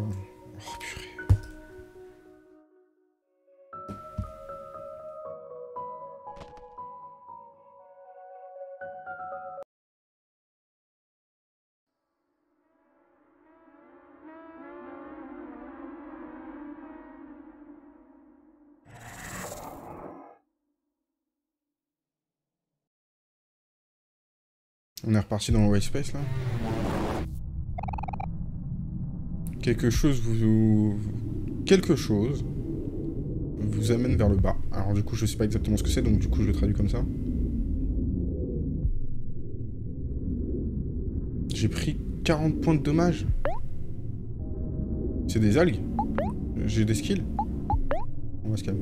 reparti dans le white space là. Quelque chose vous, Quelque chose vous amène vers le bas. Alors du coup je sais pas exactement ce que c'est, donc du coup je le traduis comme ça. J'ai pris 40 points de dommage. C'est des algues J'ai des skills On va se calmer.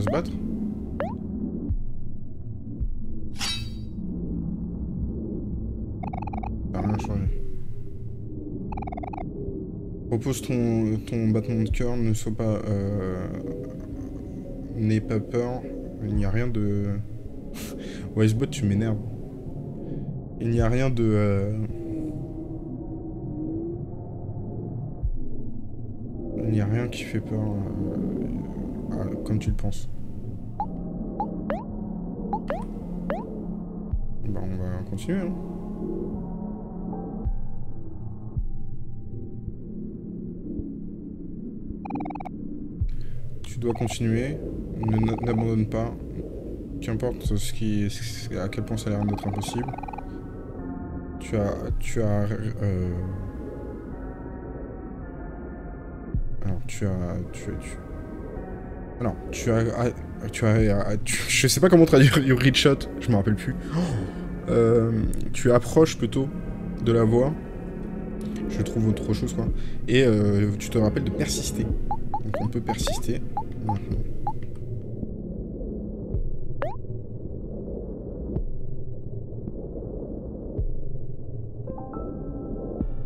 Se battre rien changé. Propose ton, ton battement de cœur, ne sois pas... Euh, N'aie pas peur. Il n'y a rien de... Wisebot, tu m'énerves. Il n'y a rien de... euh, Il n'y a rien qui fait peur euh, comme tu le penses. Bah on va continuer. Hein. Tu dois continuer. Ne- N'abandonne pas. Qu'importe ce qui, à quel point ça a l'air d'être impossible. Tu as, tu as. euh, Alors, tu as. Tu, tu... Alors, tu as. ah, Tu as. ah, tu- je sais pas comment traduire your reach shot, je me rappelle plus. Euh, tu approches plutôt de la voie. Je trouve autre chose, quoi. Et euh, tu te rappelles de persister. Donc, on peut persister maintenant.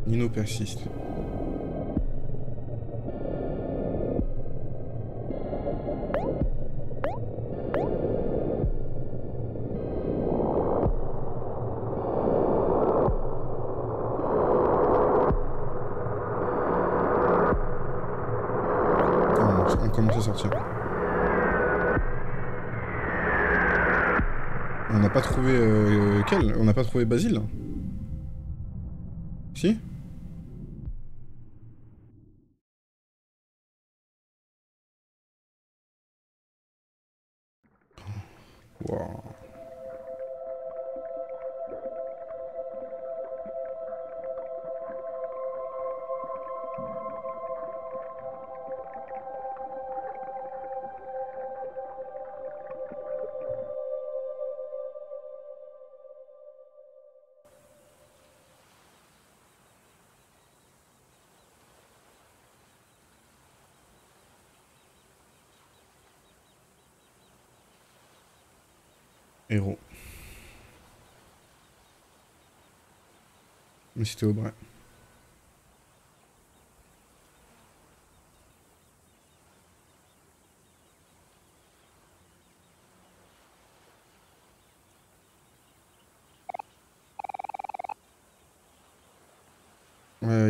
Nino persiste. Trouvé Basile Mais c'était Aubray.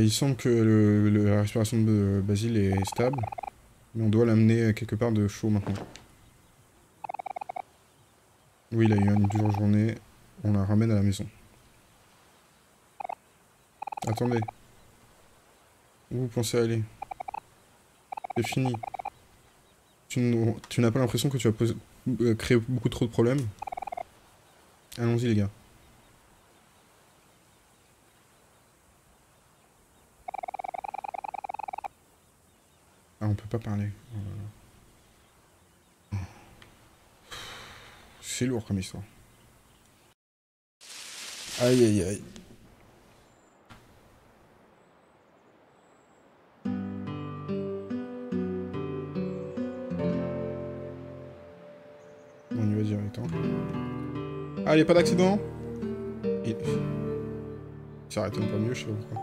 il semble que la respiration de Basile est stable, mais on doit l'amener quelque part de chaud maintenant. Oui, il a eu une dure journée, on la ramène à la maison. Attendez. Où vous pensez aller? C'est fini. Tu n'as pas l'impression que tu as euh, créé beaucoup trop de problèmes? Allons-y les gars. on peut pas parler. C'est lourd comme histoire. Aïe aïe aïe. Allez, pas d'accident Il s'arrête un peu mieux, je sais pas pourquoi.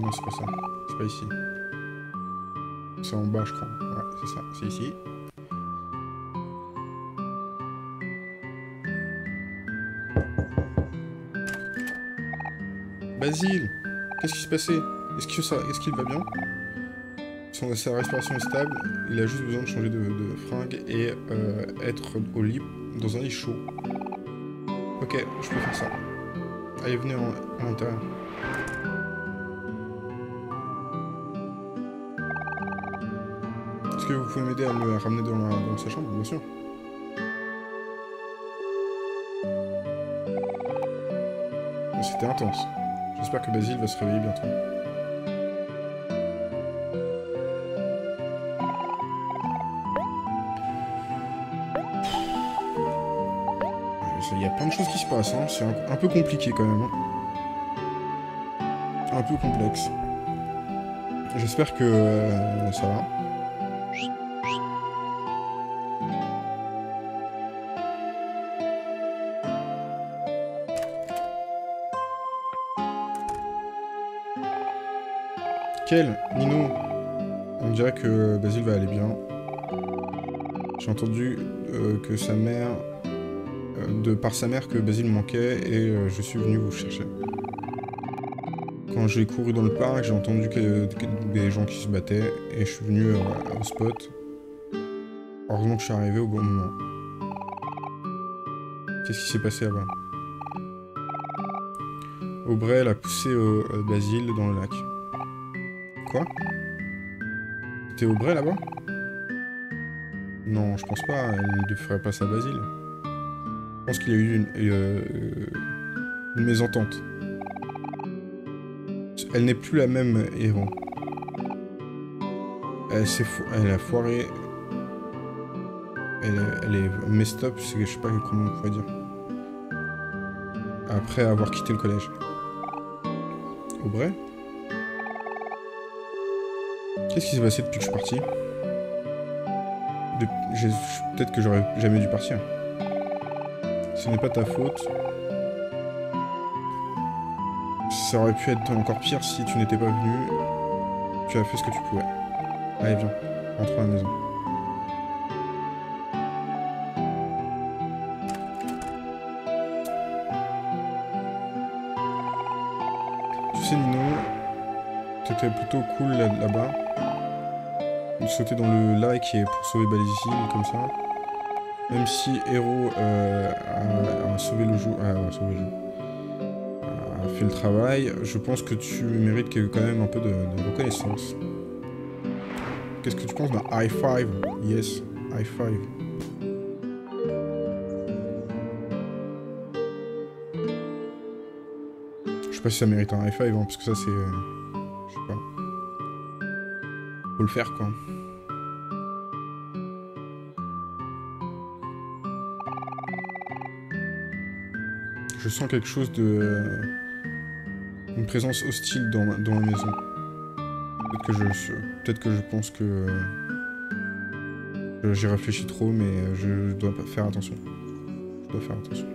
non, c'est pas ça. C'est pas ici. C'est en bas, je crois. Ouais, c'est ça. C'est ici. Basile Qu'est-ce qui s'est passé Est-ce qu'il est qu'il va bien? Son, Sa respiration est stable. Il a juste besoin de changer de, de fringue et euh, être au lit, dans un lit chaud. Ok, je peux faire ça. Allez, venez en, en intérieur. vous pouvez m'aider à me ramener dans, sa chambre, bien sûr. C'était intense. J'espère que Basile va se réveiller bientôt. De choses qui se passent, hein. c'est un, peu compliqué quand même. Hein. Un peu complexe. J'espère que euh, ça va. Nino? On dirait que Basile va aller bien. J'ai entendu euh, que sa mère... Euh, de par sa mère que Basile manquait et euh, je suis venu vous chercher. Quand j'ai couru dans le parc, j'ai entendu des gens qui se battaient et je suis venu au spot. Heureusement que je suis arrivé au bon moment. Qu'est-ce qui s'est passé là-bas? Aubrey a poussé Basile dans le lac. Quoi? T'es au Bray là-bas? Non, je pense pas. Elle ne ferait pas ça à Basile. Pense qu'il y a eu une, euh, une mésentente. Elle n'est plus la même héros. Elle, elle a foiré. Elle, est, messed up, je sais pas comment on pourrait dire. Après avoir quitté le collège. Au Bray Qu'est-ce qui s'est passé depuis que je suis parti? Peut-être que j'aurais jamais dû partir. Ce n'est pas ta faute. Ça aurait pu être encore pire si tu n'étais pas venu. Tu as fait ce que tu pouvais. Allez, viens. Rentre à la maison. Tu sais, Nino, c'était plutôt cool là-bas sauter dans le lac et pour sauver Balisile comme ça. Même si Hero euh, a, sauvé le jeu, a, fait le travail, je pense que tu mérites quand même un peu de, reconnaissance. Qu'est-ce que tu penses d'un high five? Yes, high five. Je sais pas si ça mérite un high five, hein, parce que ça c'est... Euh, je sais pas. Faut le faire quoi. Sens quelque chose de... Une présence hostile dans ma, dans maison. Peut-être que je... Peut-être que je pense que... J'y réfléchis trop, mais je dois faire attention. Je dois faire attention.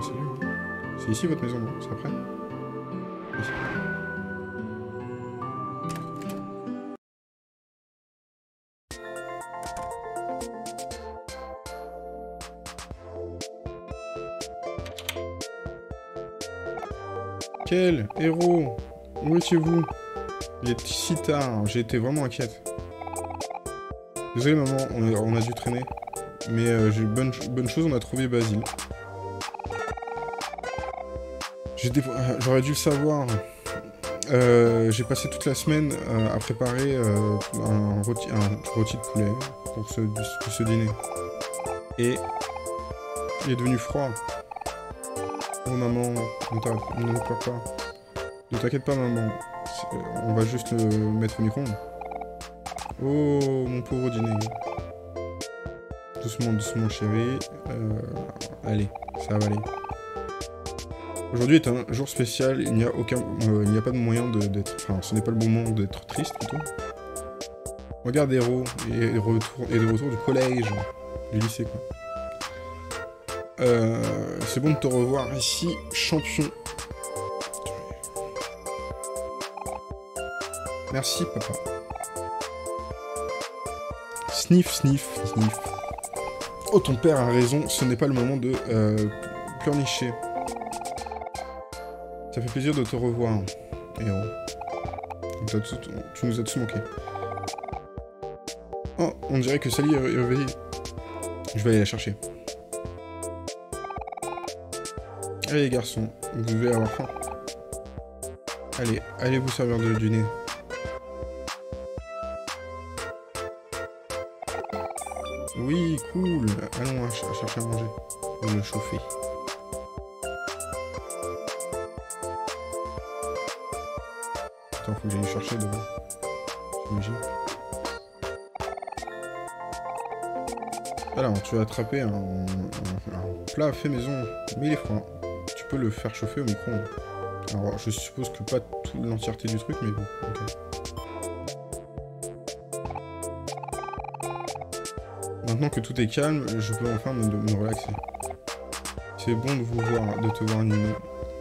C'est bien. C'est ici votre maison, non? C'est après? Héros Où étiez-vous? Il est si tard, j'ai été vraiment inquiète. Désolé maman, on a, dû traîner. Mais euh, j'ai bonne, bonne chose, on a trouvé Basile. Euh, J'aurais dû le savoir. Euh, j'ai passé toute la semaine euh, à préparer un, rôti, un rôti de poulet pour ce, dîner. Et il est devenu froid. Oh maman, ne, ne pleure pas. Ne t'inquiète pas maman, C'est- on va juste le mettre au micro-ondes. Oh mon pauvre dîner. Doucement, doucement chérie. Euh, allez, ça va aller. Aujourd'hui est un jour spécial, il n'y a aucun, euh, il n'y a pas de moyen d'être, enfin, ce n'est pas le moment d'être triste plutôt. Regarde Héros et retour, et de retour du collège, du lycée quoi. Euh, c'est bon de te revoir ici, champion. Merci papa. Sniff, sniff, sniff. Oh, ton père a raison, ce n'est pas le moment de euh, pleurnicher. Ça fait plaisir de te revoir, héros. Tu nous as tous manqué. Oh, on dirait que Sally est réveillée. Je vais aller la chercher. Allez, garçons, vous devez avoir faim. Allez, allez vous servir de dîner. Oui, cool. Allons à chercher à manger. Va le chauffer. Attends, faut que j'aille chercher devant. J'imagine. Alors, tu as attrapé un, plat fait maison, mais il est. Tu peux le faire chauffer au micro-ondes. Alors, je suppose que pas toute l'entièreté du truc, mais bon, ok. Maintenant que tout est calme, je peux enfin me, relaxer. C'est bon de vous voir, de te voir Nino.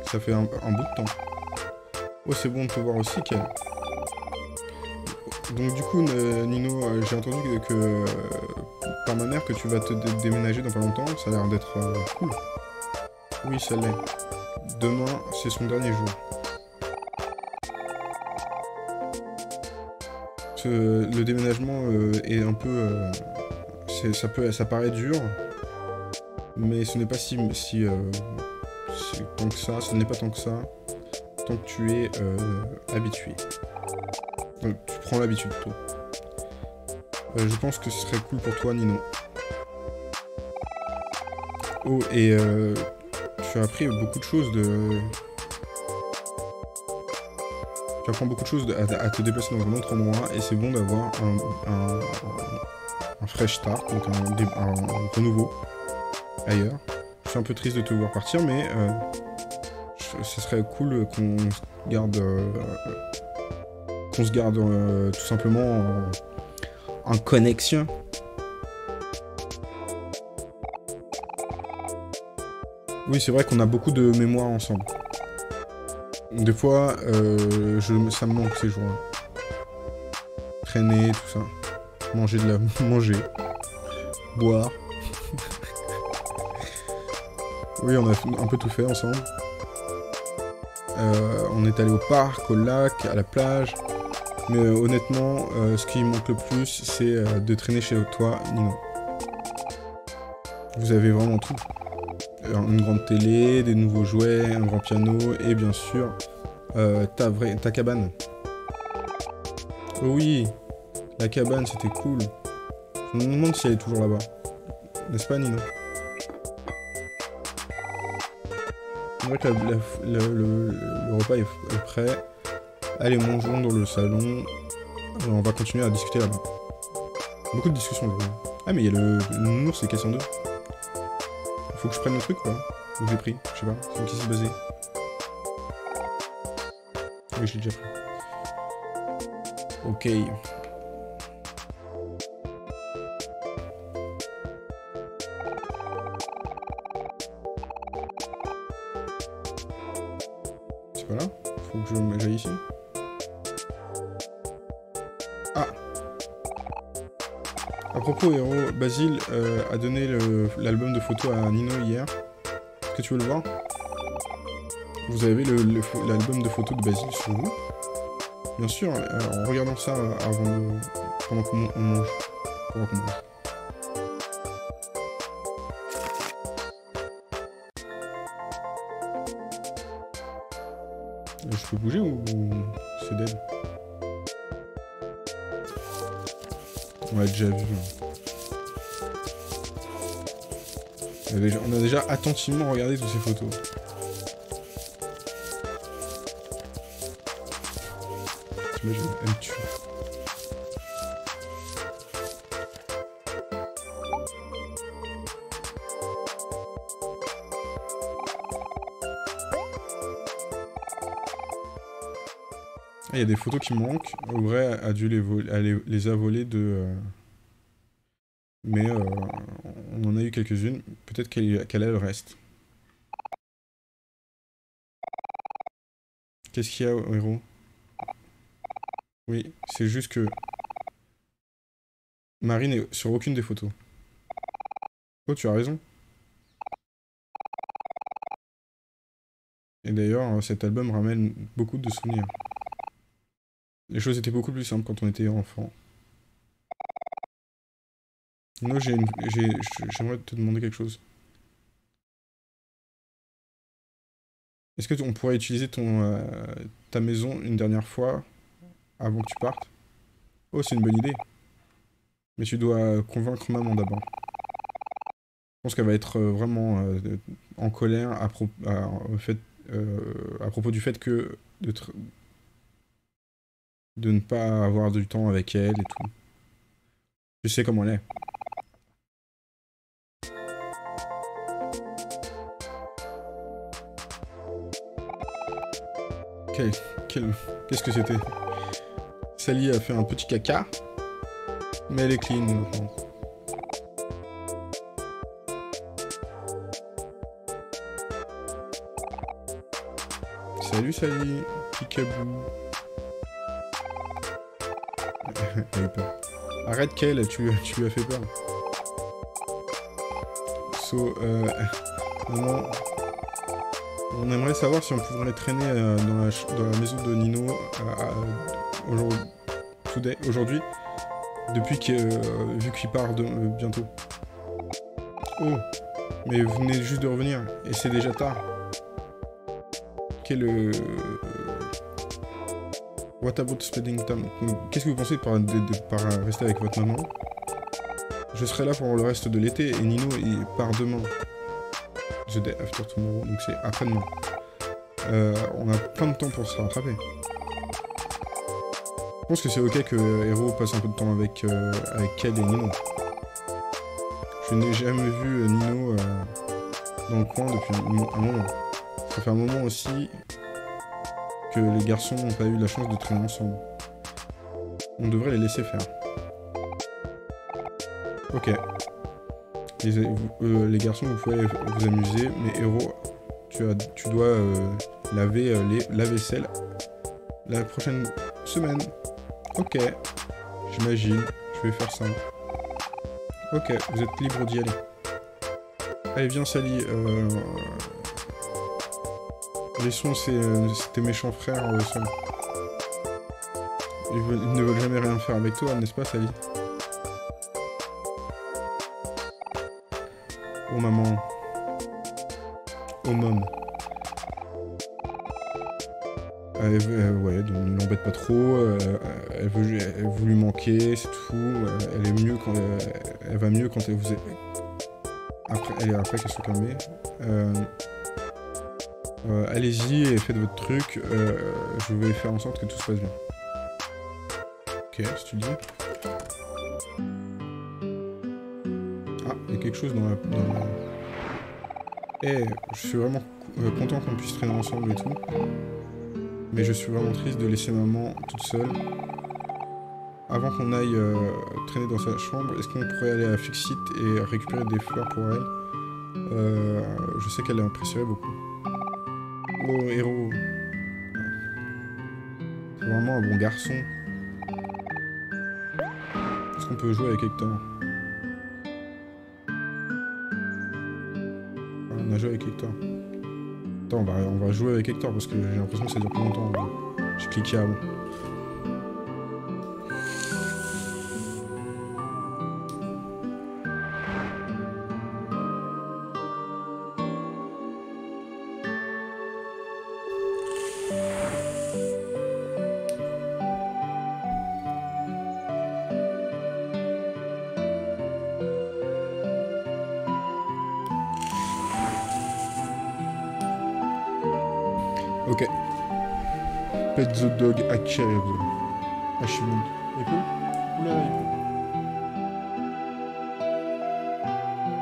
Ça fait un, bout de temps. Oh, c'est bon de te voir aussi, Kel. Donc du coup, euh, Nino, euh, j'ai entendu que, euh, par ma mère que tu vas te dé- déménager dans pas longtemps. Ça a l'air d'être cool. Oui, ça l'est. Demain, c'est son dernier jour. Le déménagement est un peu... ça, peut, ça paraît dur, mais ce n'est pas si, si, euh, tant que ça, ce n'est pas tant que ça, tant que tu es euh, habitué. Donc, tu prends l'habitude, toi. Euh, je pense que ce serait cool pour toi, Nino. Oh, et euh, tu as appris beaucoup de choses de... Tu apprends beaucoup de choses à, te déplacer dans un autre endroit, et c'est bon d'avoir un fresh start, donc un, renouveau ailleurs. Je suis un peu triste de te voir partir, mais euh, ce serait cool qu'on se garde, euh, se garde euh, tout simplement en, connexion. Oui, c'est vrai qu'on a beaucoup de mémoire ensemble. Des fois, euh, ça me manque ces jours-là. Traîner, tout ça. Manger de la... manger. Boire. oui, on a un peu tout fait ensemble. Euh, on est allé au parc, au lac, à la plage. Mais euh, honnêtement, euh, ce qui manque le plus, c'est de traîner chez toi, Nino. Vous avez vraiment tout. Une grande télé, des nouveaux jouets, un grand piano et bien sûr ta, vraie, ta cabane. Oui, la cabane c'était cool. Je me demande si elle est toujours là-bas. N'est-ce pas Nino? Le, repas est, prêt. Allez, mangeons dans le salon. On va continuer à discuter là-bas. Beaucoup de discussions. Ah, mais il y a le, le nounours, c'est cassé en deux. Faut que je prenne le truc pas Ou j'ai pris Je sais pas. C'est qui s'est basé je l'ai déjà pris. Ok. A donné l'album de photos à Nino hier. Est-ce que tu veux le voir? Vous avez l'album de photos de Basile sur vous Bien sûr, en regardant ça avant pendant qu'on mange. Mange. Je peux bouger ou c'est dead? On l'a déjà vu. On a déjà attentivement regardé toutes ces photos. T'imagines, elle tue. Ah, il y a des photos qui manquent. Aubrey a dû les, les, les a volées de... Euh, mais euh, on en a eu quelques-unes. Peut-être qu'elle a le reste. Qu'est-ce qu'il y a, héros? Oui, c'est juste que... Marie n'est sur aucune des photos. Oh, tu as raison. Et d'ailleurs, cet album ramène beaucoup de souvenirs. Les choses étaient beaucoup plus simples quand on était enfant. Moi, j'aimerais te demander quelque chose. Est-ce que on pourrait utiliser ton, euh, ta maison une dernière fois avant que tu partes? Oh, c'est une bonne idée. Mais tu dois convaincre maman d'abord. Je pense qu'elle va être euh, vraiment euh, en colère à, à, propos du fait que de, de ne pas avoir du temps avec elle et tout. Tu sais comment elle est. Qu'est-ce que c'était? Sally a fait un petit caca, mais elle est clean maintenant. Salut Sally, Picaboo. Arrête qu'elle, tu, tu lui as fait peur. So, euh, on aimerait savoir si on pourrait traîner euh, dans, la, maison de Nino euh, aujourd'hui, depuis que, euh, vu qu'il part bientôt. Oh, mais vous venez juste de revenir, et c'est déjà tard. Quel... What about spending time? Qu'est-ce que vous pensez par, de, rester avec votre maman? Je serai là pour le reste de l'été et Nino part demain. The day after tomorrow, donc c'est après-demain. Euh, on a plein de temps pour se rattraper. Je pense que c'est ok que Hero passe un peu de temps avec, euh, avec et Nino. Je n'ai jamais vu Nino euh, dans le coin depuis un moment. Ça fait un moment aussi que les garçons n'ont pas eu la chance de traîner ensemble. On devrait les laisser faire. Ok. Les, euh, les garçons, vous pouvez vous amuser, mais héros, tu, dois euh, laver euh, les, la vaisselle la prochaine semaine. Ok. J'imagine. Je vais faire ça. Ok, vous êtes libre d'y aller. Allez, viens, Sally. Euh, Laissons ces, euh, tes méchants frères euh. Ils, ne veulent jamais rien faire avec toi, n'est-ce pas, Sally? Maman. Oh maman. Elle, euh, ouais, donc ne l'embête pas trop. elle, veut, elle lui manquer, c'est tout. elle est mieux quand elle, va mieux quand elle vous est. Après, elle, après qu'elle soit calmée. Euh, allez-y et faites votre truc. Euh, je vais faire en sorte que tout se passe bien. Ok, si tu dis. Il y a quelque chose dans la... Eh, je suis vraiment euh, content qu'on puisse traîner ensemble et tout. Mais je suis vraiment triste de laisser maman toute seule. Avant qu'on aille traîner dans sa chambre, est-ce qu'on pourrait aller à Fixit et récupérer des fleurs pour elle? Je sais qu'elle apprécierait beaucoup. Oh, héros. C'est vraiment un bon garçon. qu'on peut jouer avec Hector? On a joué avec Hector. Attends, on va, on va jouer avec Hector parce que j'ai l'impression que ça dure plus longtemps. J'ai cliqué avant.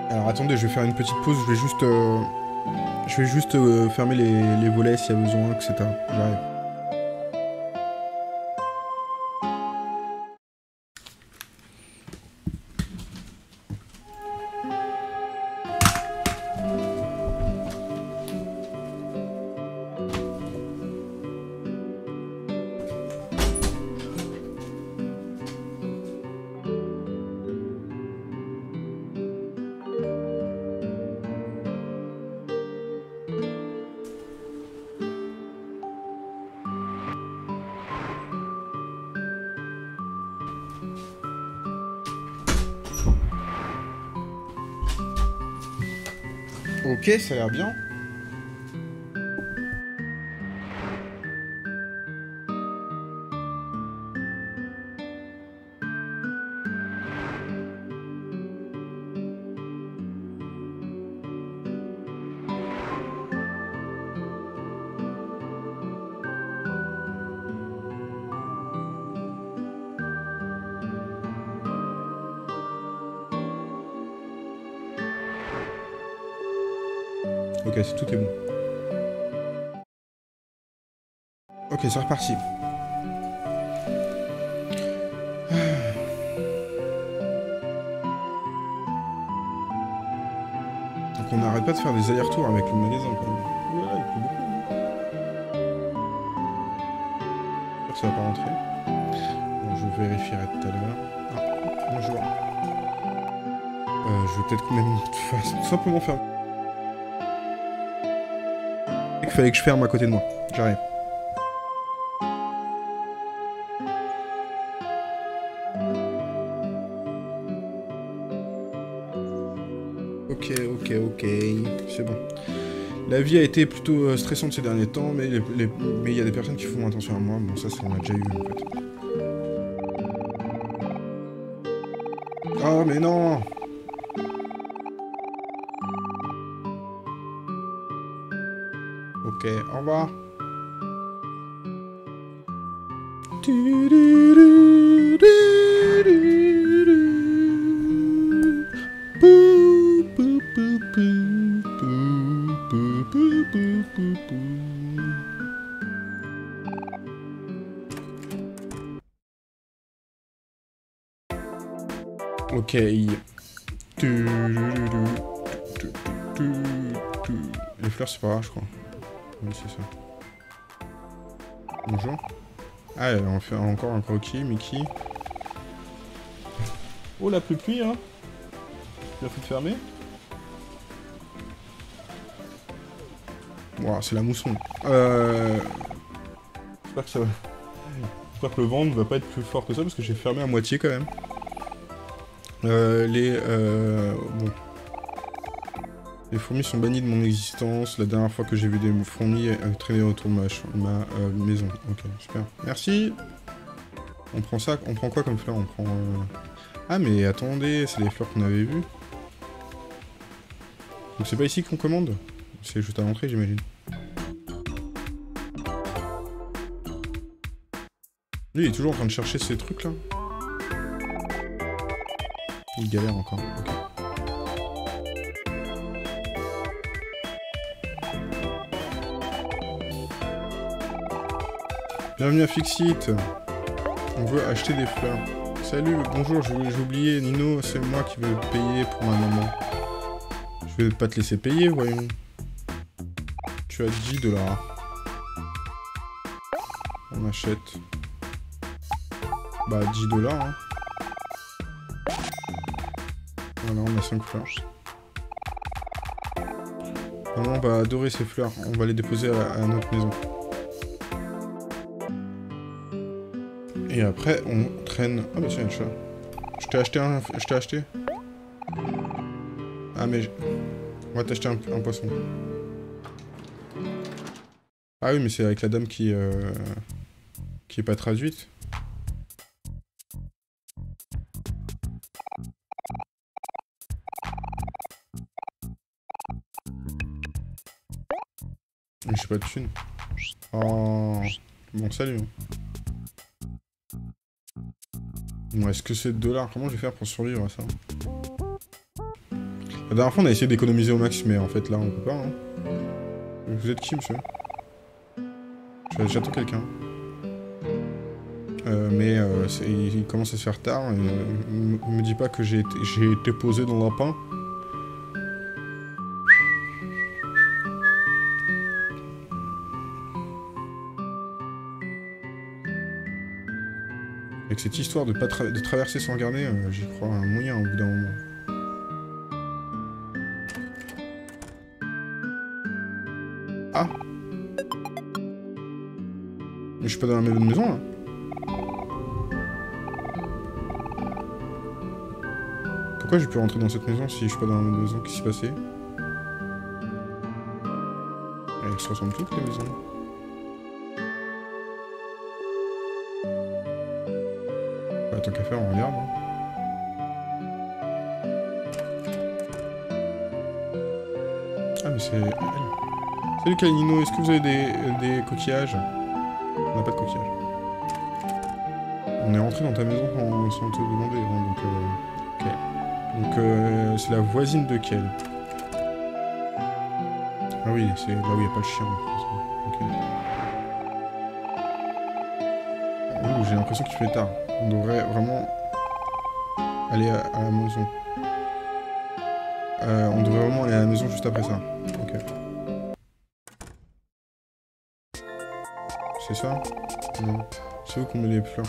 Alors attendez, je vais faire une petite pause, je vais juste... euh, Je vais juste euh, fermer les, les volets s'il y a besoin, etc. J'arrive. Ça a l'air bien. C'est reparti. Donc on n'arrête pas de faire des allers-retours avec le magasin quand même. Voilà, il pleut beaucoup. J'espère que ça va pas rentrer. Bon, je vérifierai tout à l'heure. Ah, bonjour. Euh, je vais peut-être même tout simplement faire il fallait que je ferme à côté de moi. J'arrive. Ok, ok, ok. C'est bon. La vie a été plutôt euh, stressante ces derniers temps, mais il y a des personnes qui font attention à moi. Bon, ça, ça on a déjà eu en fait. Oh, mais non Ok, au revoir. C'est ça. Bonjour. Ah, on fait encore un croquis, Mickey. Oh, la pluie, hein Tu l'as fait fermer c'est la mousson. Euh... J'espère que ça va... J'espère que le vent ne va pas être plus fort que ça, parce que j'ai fermé à moitié, quand même. Euh, les... Euh... Bon. Les fourmis sont bannies de mon existence. La dernière fois que j'ai vu des fourmis euh, traîner autour de ma, euh, maison. Ok, super. Merci. On prend ça. On prend quoi comme fleur On prend. euh, Ah mais attendez, c'est les fleurs qu'on avait vues. Donc c'est pas ici qu'on commande? C'est juste à l'entrée, j'imagine. Lui, il est toujours en train de chercher ces trucs là. Il galère encore. Ok. Bienvenue à Fixit. On veut acheter des fleurs. Salut, bonjour, j'ai oublié, Nino, c'est moi qui veux payer pour ma maman. Je vais pas te laisser payer, voyons. Tu as 10 dollars. On achète. Bah, 10 dollars, hein. Voilà, on a 5 fleurs. On va adorer ces fleurs. On va les déposer à, notre maison. Et après, on traîne... Ah bah c'est un chat. Je t'ai acheté un... Je t'ai acheté Ah mais... On va t'acheter un, poisson. Ah oui, mais c'est avec la dame qui... Euh... Qui est pas traduite. Mais j'ai pas de thune. Oh. Bon, salut. Est-ce que c'est dollars? Comment je vais faire pour survivre à ça? La dernière fois, on a essayé d'économiser au max, mais en fait, là, on peut pas. Hein. Vous êtes qui, monsieur? J'attends quelqu'un. Euh, mais euh, il commence à se faire tard. Et, euh, me dit pas que j'ai été posé dans le lapin. Cette histoire de pas de traverser sans regarder, euh, j'y crois un moyen au bout d'un moment. Ah Mais je suis pas dans la même maison là Pourquoi j'ai pu rentrer dans cette maison si je suis pas dans la même maison? Qu'est-ce qui s'est passé? Elles se ressemblent toutes les maisons. Tant qu'à faire, on regarde. Hein. Ah, mais c'est elle. Salut Kalino, est-ce que vous avez des, des coquillages? On n'a pas de coquillages. On est rentré dans ta maison sans, te demander, donc... Euh, ok. Donc, euh, c'est la voisine de Kel. Ah oui, c'est là où il n'y a pas le chien. Ok. Ouh, j'ai l'impression que tu fais tard. On devrait vraiment aller à, la maison. Euh, on devrait vraiment aller à la maison juste après ça. Ok. C'est ça? Non. C'est où qu'on met les fleurs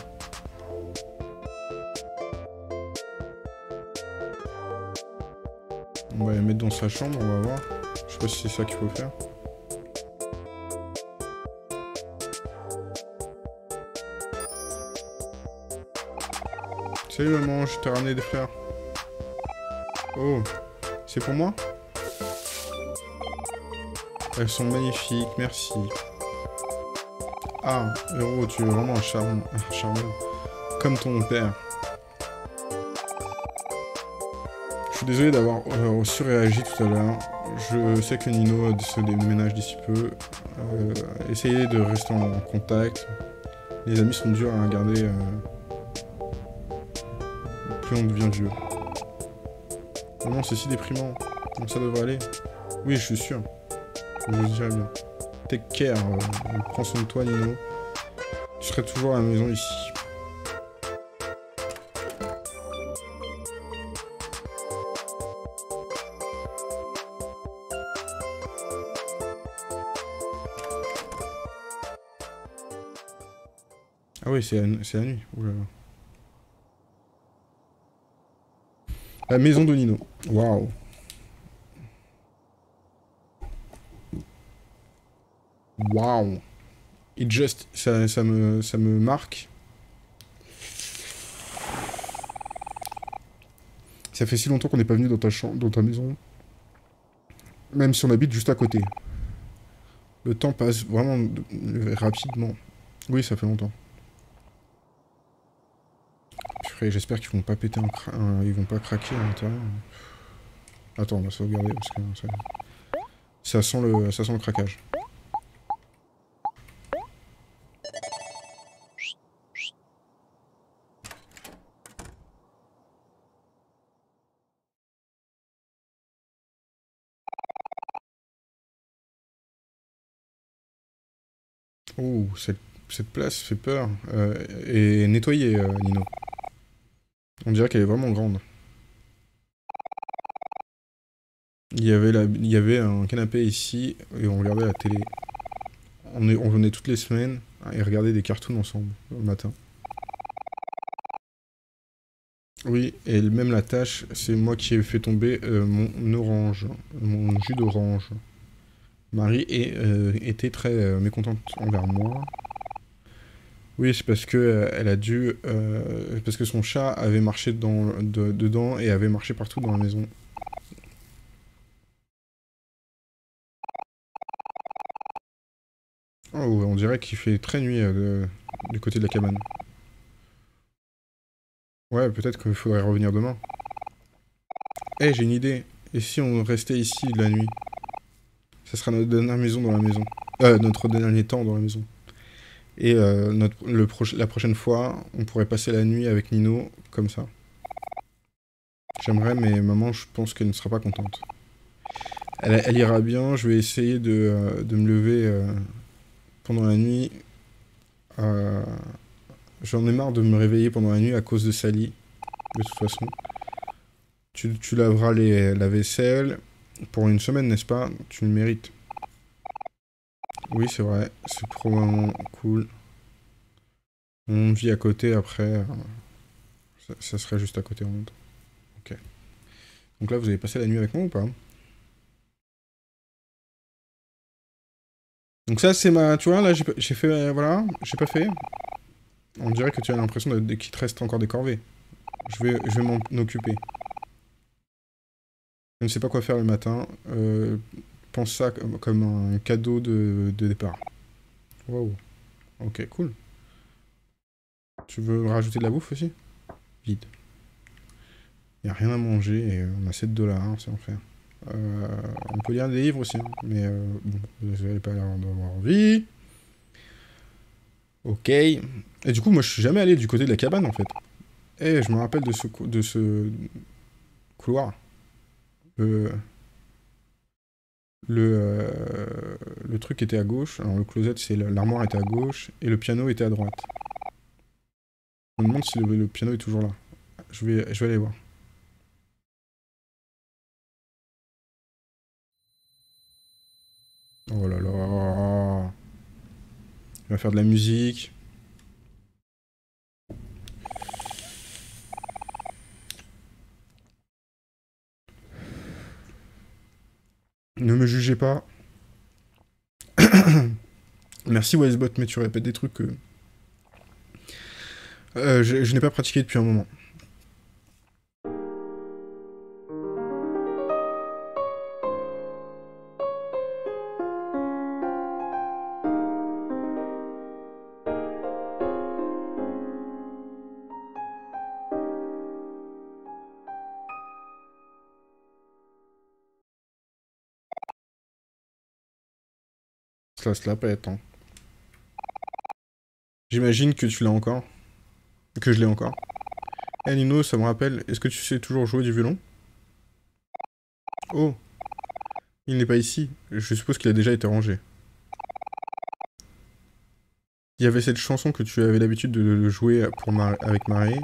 On va les mettre dans sa chambre, on va voir. Je sais pas si c'est ça qu'il faut faire. Salut maman, je t'ai ramené des fleurs. Oh, c'est pour moi? Elles sont magnifiques, merci. Ah, héros, tu es vraiment un charmant, Comme ton père. Je suis désolé d'avoir euh, surréagi tout à l'heure. Je sais que Nino se déménage d'ici peu. Euh, essayez de rester en contact. Les amis sont durs à garder. Euh, on devient vieux. Non, c'est si déprimant. Donc ça devrait aller. Oui, je suis sûr. Je dirais bien. Take care. Euh, prends soin de toi, Nino. Tu serais toujours à la maison ici. Ah oui, c'est la, nuit. La maison de Nino. Waouh. Waouh. It just... Ça, ça, me, ça me marque. Ça fait si longtemps qu'on n'est pas venu dans ta chambre, dans ta maison. Même si on habite juste à côté. Le temps passe vraiment rapidement. Oui, ça fait longtemps j'espère qu'ils vont pas péter Ils vont pas craquer. Attends, on va sauvegarder parce que ça, sent le, ça sent le craquage. Oh, cette, cette, place fait peur. Euh, et nettoyée, euh, Nino. On dirait qu'elle est vraiment grande. Il y, avait il y avait un canapé ici et on regardait la télé. On, venait toutes les semaines et regardait des cartoons ensemble le matin. Oui, et même la tâche, c'est moi qui ai fait tomber euh, mon orange, mon jus d'orange. Marie euh, était très euh, mécontente envers moi. Oui, c'est parce que elle a dû, parce que son chat avait marché dans, dedans et avait marché partout dans la maison. Oh, on dirait qu'il fait très nuit du côté de la cabane. Ouais, peut-être qu'il faudrait revenir demain. Eh, j'ai une idée. Et si on restait ici la nuit? Ça sera notre dernière maison dans la maison. Euh, notre dernier temps dans la maison. Et euh, la prochaine fois, on pourrait passer la nuit avec Nino comme ça. J'aimerais, mais maman, je pense qu'elle ne sera pas contente. Elle, ira bien, je vais essayer de, euh, me lever euh, pendant la nuit. J'en ai marre de me réveiller pendant la nuit à cause de Sally. De toute façon. Tu, tu laveras les, la vaisselle pour une semaine, n'est-ce pas? Tu le mérites. Oui, c'est vrai. C'est probablement cool. On vit à côté après. Ça, serait juste à côté en monde. Ok. Donc là, vous avez passé la nuit avec moi ou pas? Donc ça, c'est ma... Tu vois, là, j'ai fait... Voilà, j'ai pas fait. On dirait que tu as l'impression qu'il te reste encore des corvées. Je vais, je vais m'en occuper. Je ne sais pas quoi faire le matin. Euh, pense ça comme un cadeau de, départ. Wow. Ok, cool. Tu veux rajouter de la bouffe aussi? Vide. Il a rien à manger et on a 7 dollars, c'est enfer. Euh, on peut lire des livres aussi, mais euh, bon, vous n'avez pas l'air d'avoir envie. Ok. Et du coup, moi, je suis jamais allé du côté de la cabane, en fait. Eh, je me rappelle de ce, de ce couloir. Le... Le, euh, le truc était à gauche. Alors, le closet, c'est l'armoire était à gauche. Et le piano était à droite. Je me demande si le, piano est toujours là. Je vais, je vais aller voir. Oh là là va faire de la musique. Ne me jugez pas. Merci Wisebot, mais tu répètes des trucs que... Euh, je n'ai pas pratiqué depuis un moment. Ça se la pète, hein. J'imagine que tu l'as encore. Que je l'ai encore. Eh Nino, ça me rappelle, est-ce que tu sais toujours jouer du violon? Oh Il n'est pas ici. Je suppose qu'il a déjà été rangé. Il y avait cette chanson que tu avais l'habitude de jouer pour avec Marie.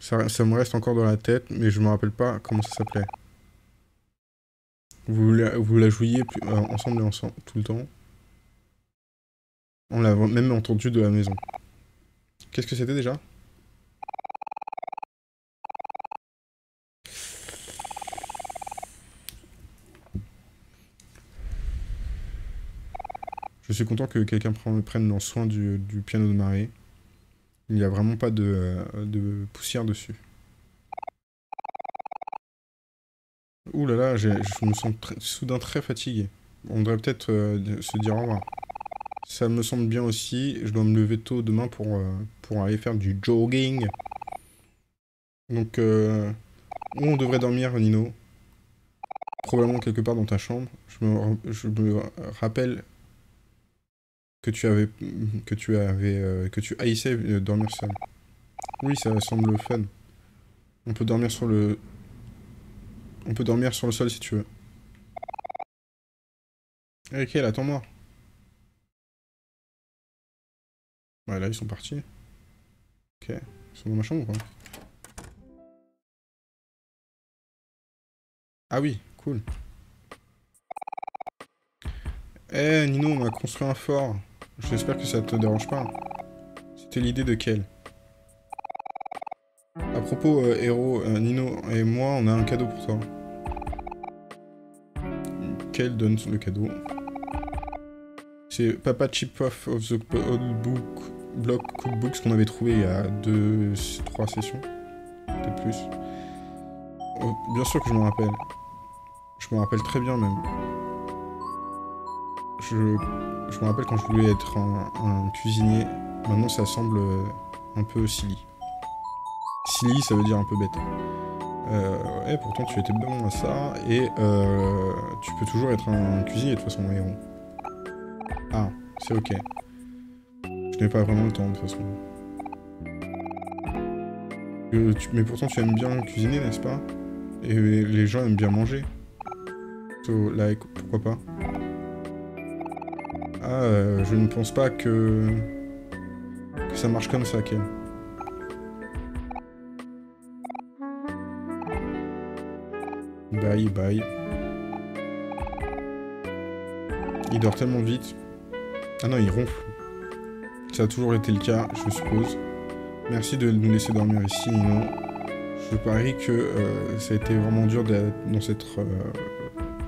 Ça, ça, me reste encore dans la tête, mais je me rappelle pas comment ça s'appelait. Vous la, vous la jouiez euh, ensemble et ensemble tout le temps? On l'a même entendu de la maison. Qu'est-ce que c'était déjà? Je suis content que quelqu'un prenne en soin du, piano de Marie. Il n'y a vraiment pas de, de poussière dessus. Ouh là là, je me sens soudain très fatigué. On devrait peut-être euh, se dire au revoir. Ça me semble bien aussi. Je dois me lever tôt demain pour, euh, pour aller faire du jogging. Donc, euh, où on devrait dormir, Nino? Probablement quelque part dans ta chambre. Je me, je me rappelle que tu avais que tu avais euh, que tu haïssais dormir seul. Oui, ça semble fun. On peut dormir sur le on peut dormir sur le sol si tu veux. Ok, attends-moi. Ouais, là, ils sont partis. Ok. Ils sont dans ma chambre ou quoi Ah oui, cool. Eh, Nino, on a construit un fort. J'espère que ça te dérange pas. C'était l'idée de quel propos, euh, héros, euh, Nino et moi, on a un cadeau pour toi. Quel donne le cadeau C'est Papa Chip of the Old Book Block Cookbooks qu'on avait trouvé il y a deux, trois sessions. Peut-être plus. Oh, bien sûr que je m'en rappelle. Je me rappelle très bien même. Je, je me rappelle quand je voulais être un, cuisinier. Maintenant ça semble euh, un peu silly. Silly ça veut dire un peu bête. Euh, pourtant tu étais bon à ça. Et euh, tu peux toujours être un cuisinier de toute façon, héros. Ah, c'est ok. Je n'ai pas vraiment le temps de toute façon. Mais pourtant tu aimes bien cuisiner, n'est-ce pas? Et les gens aiment bien manger. So, like, pourquoi pas? Ah, euh, je ne pense pas que... que ça marche comme ça, Ken. Bye, bye. Il dort tellement vite. Ah non, il ronfle. Ça a toujours été le cas, je suppose. Merci de nous laisser dormir ici, Nino. Je parie que euh, ça a été vraiment dur d'être dans cette euh,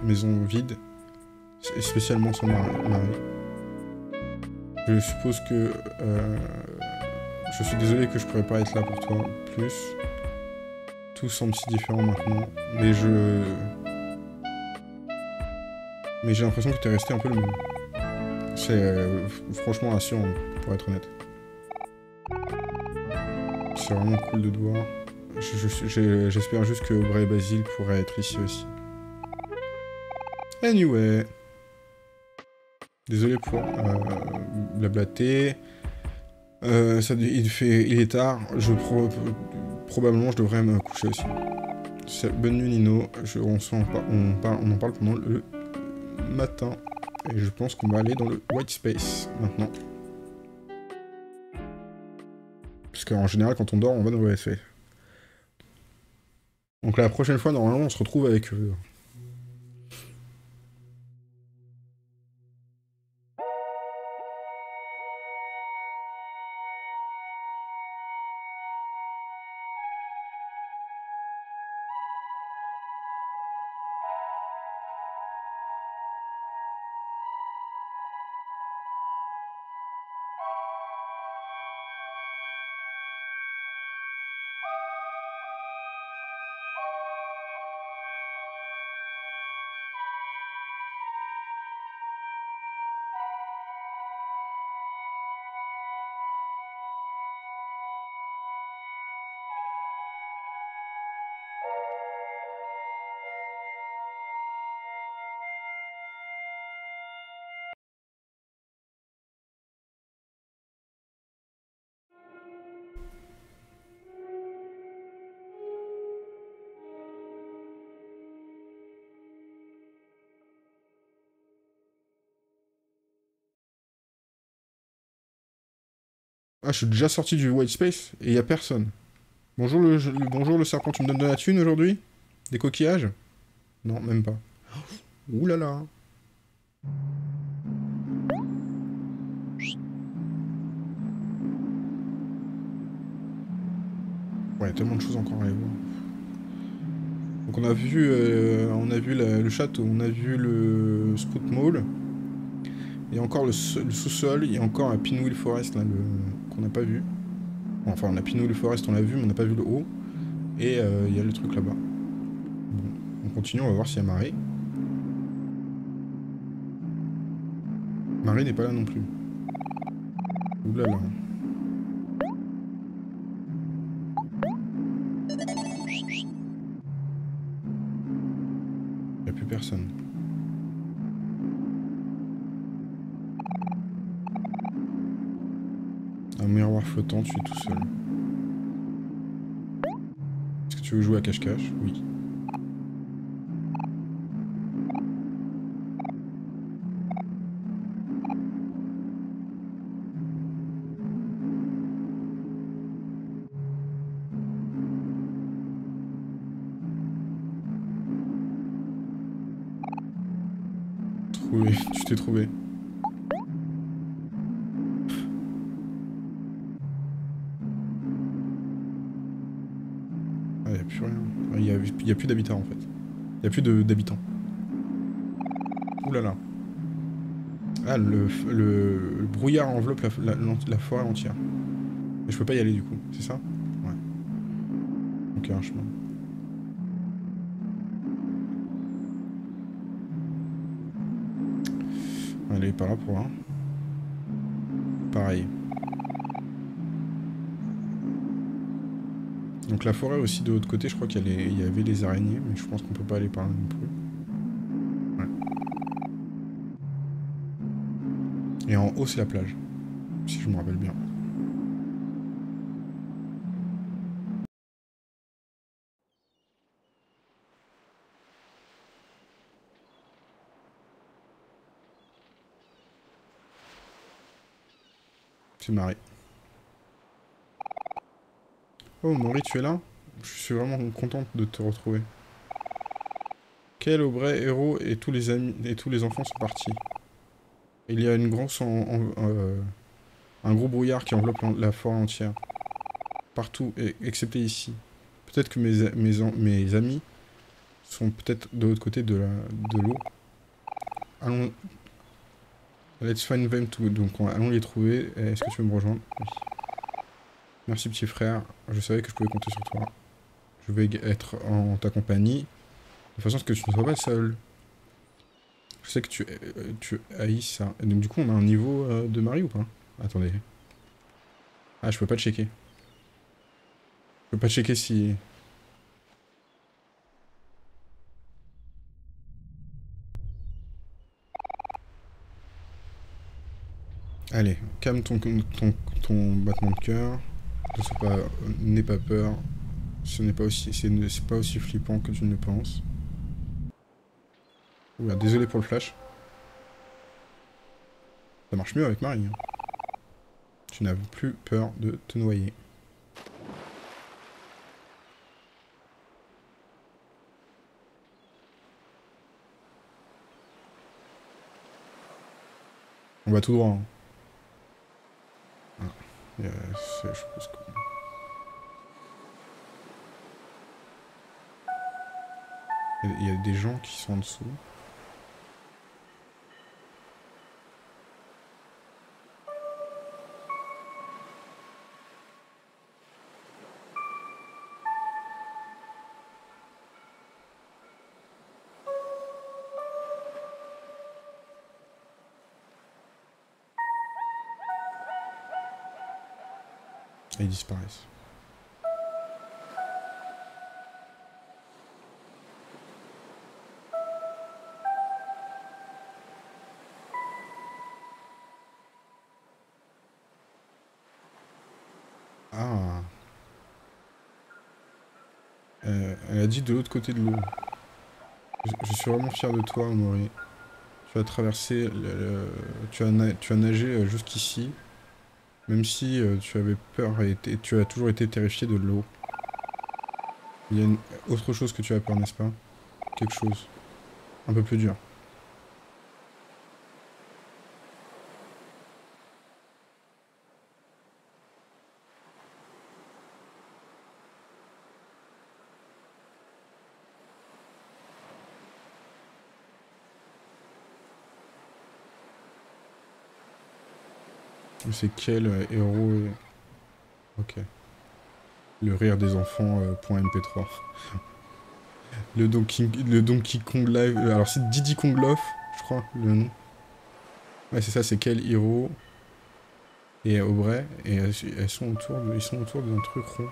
maison vide, et spécialement sans mari. Je suppose que euh, je suis désolé que je pourrais pas être là pour toi plus. Tout semble si différent maintenant, mais je mais j'ai l'impression que tu es resté un peu le même. C'est franchement rassurant, pour être honnête. C'est vraiment cool de te voir. J'espère juste que et Basile pourraient être ici aussi. Anyway. Désolé pour euh, blablater. Euh, ça, il, fait, il est tard. Je pro- probablement je devrais me coucher aussi. Bonne nuit Nino. On en parle pendant le matin. Et je pense qu'on va aller dans le white space maintenant. Parce qu'en général, quand on dort, on va dans space. Donc la prochaine fois, normalement, on se retrouve avec eux. Ah, je suis déjà sorti du white space et il a personne. Bonjour le, le- bonjour le serpent, tu me donnes de la thune aujourd'hui? Des coquillages? Non, même pas. Ouh là. Ouais, tellement de choses encore à aller voir. Donc on a vu, euh, on a vu le château, on a vu le Sprout Mall. Il y a encore le, le sous-sol, il y a encore un Pinwheel Forest là, le- qu'on n'a pas vu. Enfin, la Pinwheel Forest, on l'a vu, mais on n'a pas vu le haut. Et euh, il y a le truc là-bas. Bon, on continue, on va voir s'il y a marée. Marée n'est pas là non plus. Oulala. Tu es tout seul. Est-ce que tu veux jouer à cache-cache? Oui. Ah, y a plus rien. Il a, y a plus d'habitants en fait. Il a plus d'habitants. Ouh là là. Ah, le, le, brouillard enveloppe la, la, forêt entière. Et je peux pas y aller du coup, c'est ça? Ouais. Ok, un chemin. Allez, par là pour là. Pareil. Donc la forêt aussi de l'autre côté, je crois qu'il y, avait les araignées, mais je pense qu'on peut pas aller par là non plus. Et en haut, c'est la plage. Si je me rappelle bien. C'est Marie. Oh, Marie, tu es là? Je suis vraiment contente de te retrouver. Quel Aubray, héros et tous les amis et tous les enfants sont partis? Il y a une grosse euh, un gros brouillard qui enveloppe la forêt entière. Partout, excepté ici. Peut-être que mes amis sont peut-être de l'autre côté de l'eau. Allons... Let's find them too. Donc allons les trouver. Est-ce que tu veux me rejoindre? Oui. Merci petit frère. Je savais que je pouvais compter sur toi. Je vais être en ta compagnie. De façon à ce que tu ne sois pas seul. Je sais que tu, euh, tu haïs ça. Et donc du coup, on a un niveau euh, de Marie ou pas? Attendez. Ah, je peux pas checker. Je peux pas checker si... Allez, calme ton, ton, ton battement de cœur. N'aie pas peur. Ce n'est pas aussi, c'est pas aussi flippant que tu ne le penses. Oula, désolé pour le flash. Ça marche mieux avec Marie. Hein. Tu n'as plus peur de te noyer. On va tout droit. Hein. Ah, je pense que... Il y a des gens qui sont en dessous. Ah. Euh, elle a dit de l'autre côté de l'eau. Je, suis vraiment fier de toi, Maury. Tu as traversé, le, tu, as tu as nagé euh, jusqu'ici, même si euh, tu avais peur et tu as toujours été terrifié de l'eau. Il y a une, autre chose que tu as peur, n'est-ce pas? Quelque chose. Un peu plus dur. C'est quel euh, héros Ok. Le rire des enfants, euh, .mp3. le, Donkey, le Donkey Kong Live... Euh, alors c'est Diddy Kong Love, je crois, le nom. Ouais, c'est ça, c'est quel héros Et Aubrey, et elles, sont autour de, ils sont autour d'un truc rond.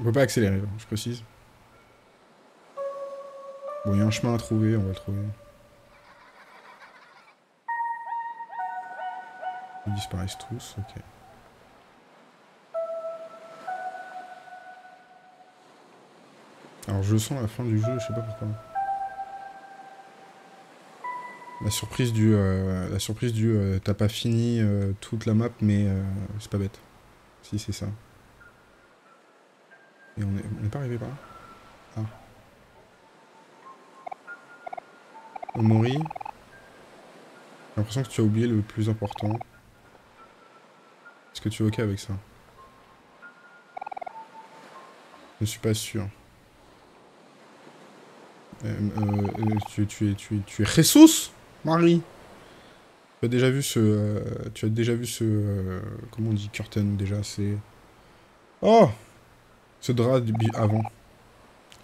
On peut pas accélérer, je précise. Bon, il y a un chemin à trouver, on va le trouver. Ils disparaissent tous, ok. Alors je sens la fin du jeu, je sais pas pourquoi. La surprise du... Euh, la surprise du... Euh, T'as pas fini euh, toute la map, mais c'est pas bête. Si, c'est ça. Et on est, on est pas arrivé par là? Ah. Omori. J'ai l'impression que tu as oublié le plus important. Est-ce que tu es ok avec ça Je suis pas sûr. Euh, euh, tu, tu, es, tu, tu es Jesus, Marie Tu as déjà vu ce... euh, tu as déjà vu ce... euh, comment on dit curtain déjà C'est... Oh Ce drap avant.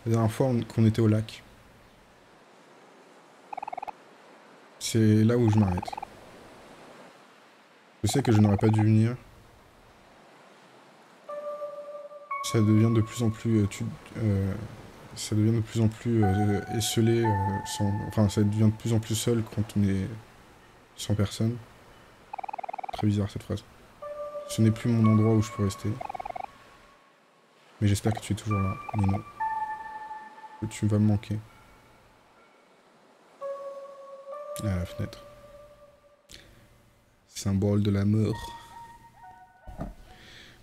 La dernière fois on- qu'on était au lac. C'est là où je m'arrête. Je sais que je n'aurais pas dû venir. Ça devient de plus en plus... euh, euh, ça devient de plus en plus euh, esselé, sans... enfin ça devient de plus en plus seul quand on est sans personne. Très bizarre cette phrase. Ce n'est plus mon endroit où je peux rester. Mais j'espère que tu es toujours là, Nino. Que tu vas me manquer. À la fenêtre. Symbole de la mort.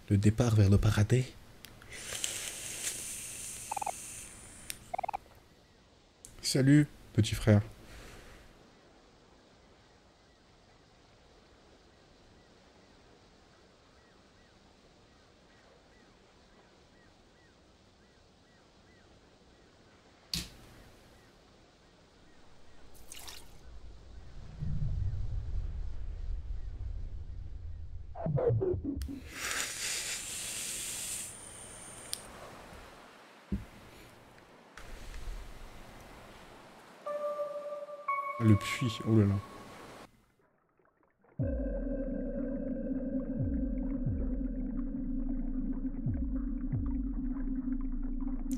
Le départ vers le paradis. Salut, petit frère. Le puits, oh là là.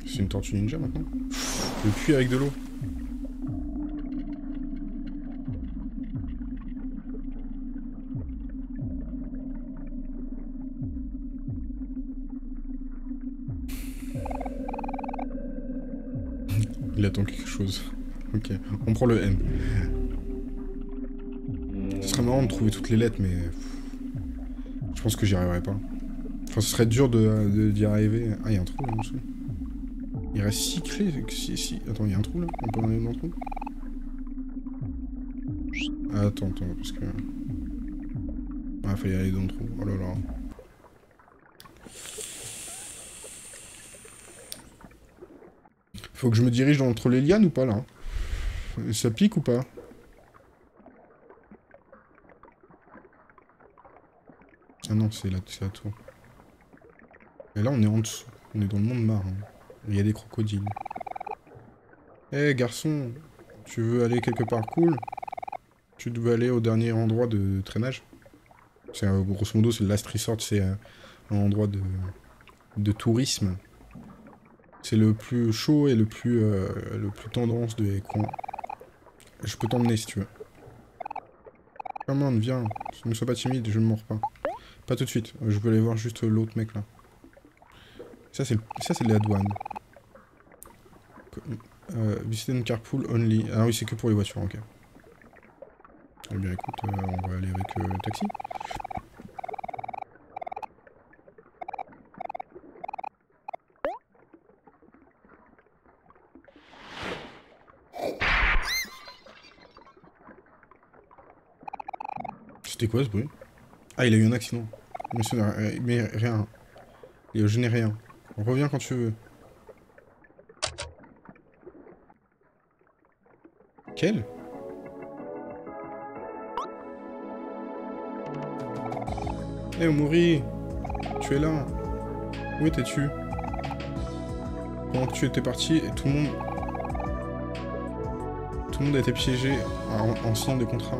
C'est une tortue ninja maintenant Le puits avec de l'eau. Il attend quelque chose. Ok, on prend le M. Ce serait marrant de trouver toutes les lettres, mais... Je pense que j'y arriverai pas. Enfin, ce serait dur de de- d'y arriver. Ah, il y a un trou en dessous. Il reste 6 clés. Si, si. Attends, il y a un trou là On peut en aller dans le trou ah, Attends, attends, parce que... Ah, y aller dans le trou. Oh là là. Faut que je me dirige entre les lianes ou pas là Ça pique ou pas? Ah non, c'est la, c'est la tour. Et là, on est en dessous. On est dans le monde marin. Il y a des crocodiles. Eh garçon, tu veux aller quelque part cool? Tu veux aller au dernier endroit de traînage? C'est grosso modo, c'est le last resort, c'est un endroit de, tourisme. C'est le plus chaud et le plus, euh, le plus tendance des coins. Je peux t'emmener si tu veux. Come on, viens. Ne sois pas timide, je ne mords pas. Pas tout de suite. Je veux aller voir juste l'autre mec là. Ça c'est la douane. Euh, visiter une carpool only. Ah oui, c'est que pour les voitures, ok. Eh bien écoute, euh, on va aller avec euh, le taxi. C'était quoi ce bruit? Ah, il a eu un accident. Euh, mais rien. Et je n'ai rien. Reviens quand tu veux. Quel Eh, Omori Tu es là Où étais-tu Pendant que tu étais parti, tout le monde... Tout le monde a été piégé en, signant des contrats.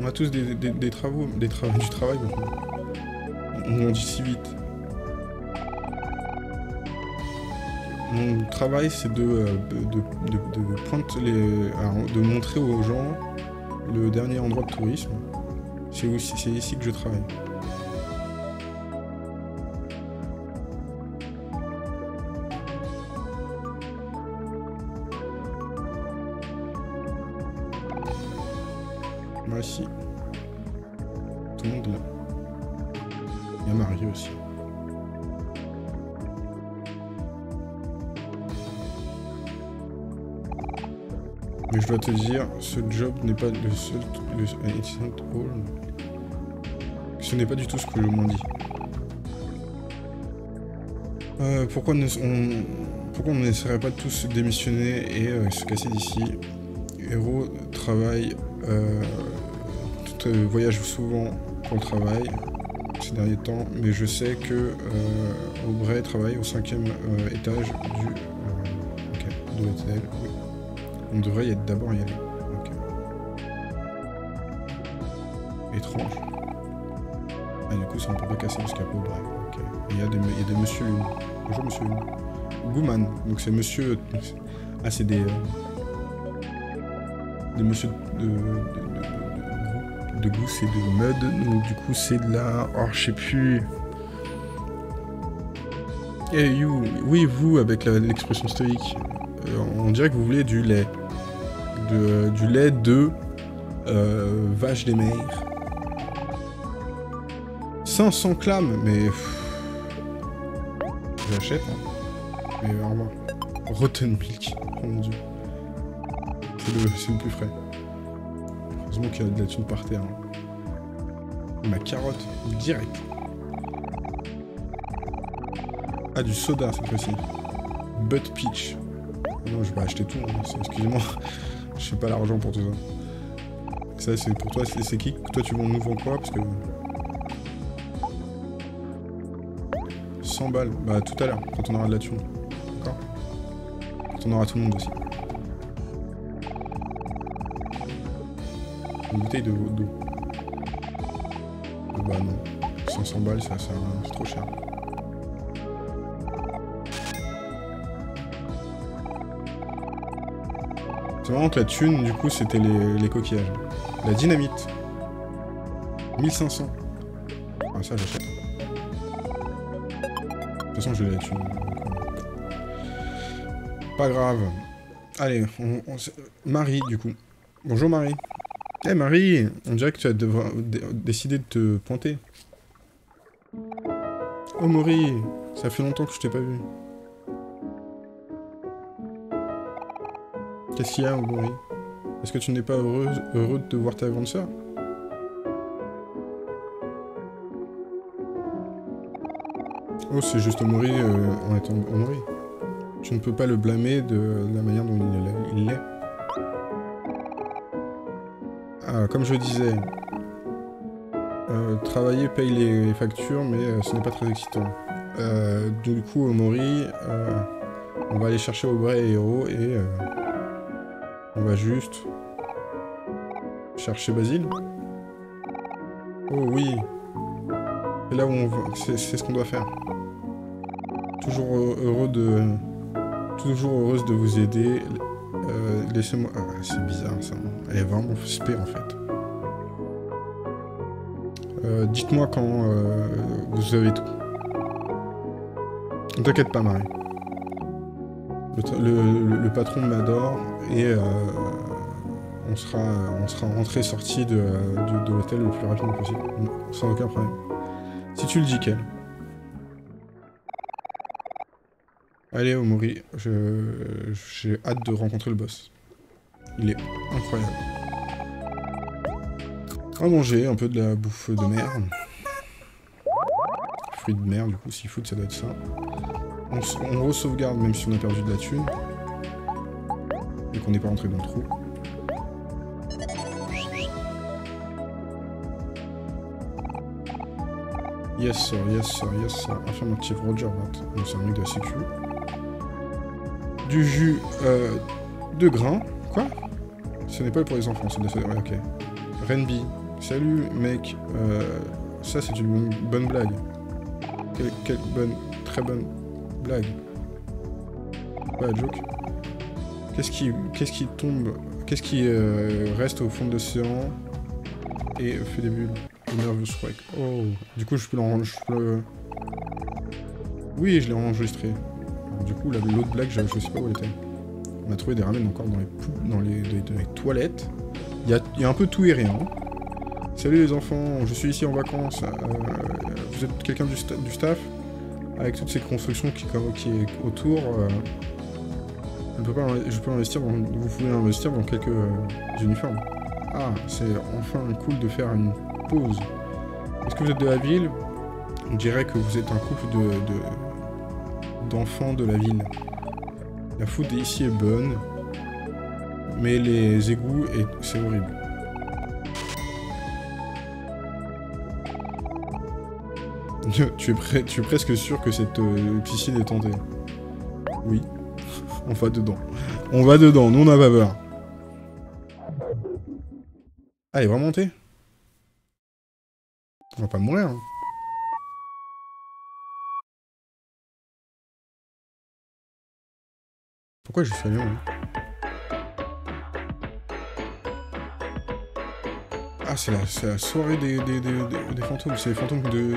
On a tous des, des- des travaux, du travail maintenant. On dit si vite. Mon travail, c'est de, euh, de, montrer aux gens le dernier endroit de tourisme. C'est ici que je travaille. Te dire, ce job n'est pas le seul. Le. Ce n'est pas du tout ce que je m'en dis. Euh, pourquoi, ne, on, pourquoi on n'essaierait pas de tous démissionner et euh, se casser d'ici? Héros travaille, euh, tout, voyage souvent pour le travail ces derniers temps, mais je sais que Aubrey travaille au cinquième étage du euh, ok, de. Oui. On devrait y être d'abord y aller. Étrange. Ah, du coup, ça on peut pas casser a pas Aubrey. Ok. Il y, a des- y a des monsieur. Bonjour monsieur Lune. Gouman. Donc c'est monsieur. Ah, c'est des. euh, Des monsieur de. de, de, de, de goût, c'est de mud. Donc du coup, c'est de la. Oh, je sais plus. Hey you, oui vous avec l'expression stoïque, Euh, on dirait que vous voulez du lait, du lait de euh, vache des mers. 500 clames, mais j'achète. Hein. Mais vraiment, rotten milk, oh mon dieu, c'est le, plus frais. Heureusement qu'il y a de la thune par terre. hein. Ma carotte, direct. Ah, du soda cette fois-ci. Butt peach. Non, je vais acheter tout. hein, Excusez-moi. Je sais pas l'argent pour tout ça. Ça, c'est pour toi. C'est qui Toi, tu vends nous vends quoi Parce que. 100 balles. Bah, tout à l'heure, quand on aura de la thune. D'accord Quand on aura tout le monde aussi. Une bouteille de- d'eau. Bah, non. 500 balles, ça, ça c'est trop cher. C'est vraiment que la thune, du coup, c'était les, coquillages. La dynamite. 1500. Ah, ça, j'achète. De toute façon, j'ai la thune. Pas grave. Allez, on, Marie, du coup. Bonjour, Marie. Eh, Marie, on dirait que tu as décidé de te pointer. Oh, Maury, ça fait longtemps que je t'ai pas vu. Qu'est-ce Est-ce que tu n'es pas heureux de voir ta grande sœur? Oh, c'est juste Maury euh, en étant Maury. Tu ne peux pas le blâmer de la manière dont il l'est-. Ah, comme je disais, euh, travailler paye les factures, mais euh, ce n'est pas très excitant. Du coup, euh, on va aller chercher Aubrey et Hero et on va juste chercher Basile. Oh oui, c'est là où on va, c'est ce qu'on doit faire. Toujours heu- heureux de, toujours heureuse de vous aider. Euh, Laissez-moi. Ah, c'est bizarre ça. Elle est vraiment spé en fait. Euh, Dites-moi quand euh, vous avez tout. Ne t'inquiète pas, Marie. Le, patron m'adore et euh, on sera, on sera rentré sorti de, l'hôtel le plus rapidement possible, sans aucun problème. Si tu le dis, Kel. Allez, Omori, j'ai hâte de rencontrer le boss. Il est incroyable. Va manger un peu de la bouffe de mer. Fruits de mer, du coup, seafood, ça doit être ça. On, re-sauvegarde même si on a perdu de la thune. Et qu'on n'est pas rentré dans le trou. Yes sir, yes sir, yes sir. Affirmative Roger Watt. Donc c'est un mec de la sécu. Du jus euh, de grain. Quoi? Ce n'est pas pour les enfants, c'est de. Ouais, ok. Renby. Salut mec. Euh, ça c'est une bonne, bonne blague. Quelle, quelle bonne, très bonne blague. Pas joke. Qu'est-ce qui, qu'est-ce qui tombe, qu'est-ce qui euh, reste au fond de l'océan et fait des bulles Nervous wreck. Oh, du coup je peux l'enregistrer. Oui, je l'ai enregistré. Alors, du coup, la- l'autre blague, je, je sais pas où elle était. On a trouvé des ramen encore dans les, pou- dans les, les- dans les toilettes. Il y a, y a un peu tout et rien. Salut les enfants, je suis ici en vacances. euh, vous êtes quelqu'un du, sta- du staff? Avec toutes ces constructions qui, qui est autour, euh, je, peux investir vous pouvez investir dans quelques euh, uniformes. Ah, c'est enfin cool de faire une pause. Est-ce que vous êtes de la ville? On dirait que vous êtes un couple de... d'enfants de, la ville. La food ici est bonne, mais les égouts, c'est horrible. Tu, es presque sûr que cette piscine est tentée. Oui. on va dedans. On va dedans, nous on n'a pas peur. Ah, il est vraiment On va pas mourir. Hein. Pourquoi je suis allé hein? Ah, c'est la, soirée des, fantômes. C'est les fantômes de.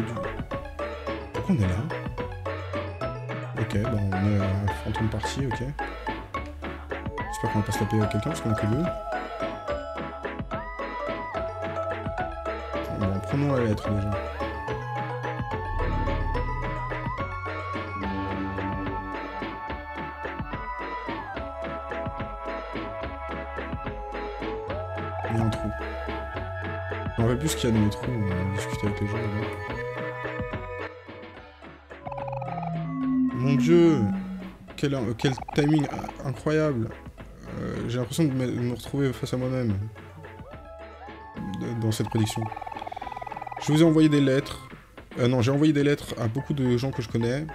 Pourquoi on est là Ok, bon, on est un fantôme parti, ok. J'espère qu'on va pas se taper quelqu'un, parce qu'on a que deux. Bon, prenons la lettre, déjà. Il y a un trou. On va plus ce qu'il y a dans les trous, on va discuter avec les gens. Mon quel, timing incroyable euh, J'ai l'impression de me retrouver face à moi-même dans cette prédiction. Je vous ai envoyé des lettres. Euh, non, j'ai envoyé des lettres à beaucoup de gens que je connais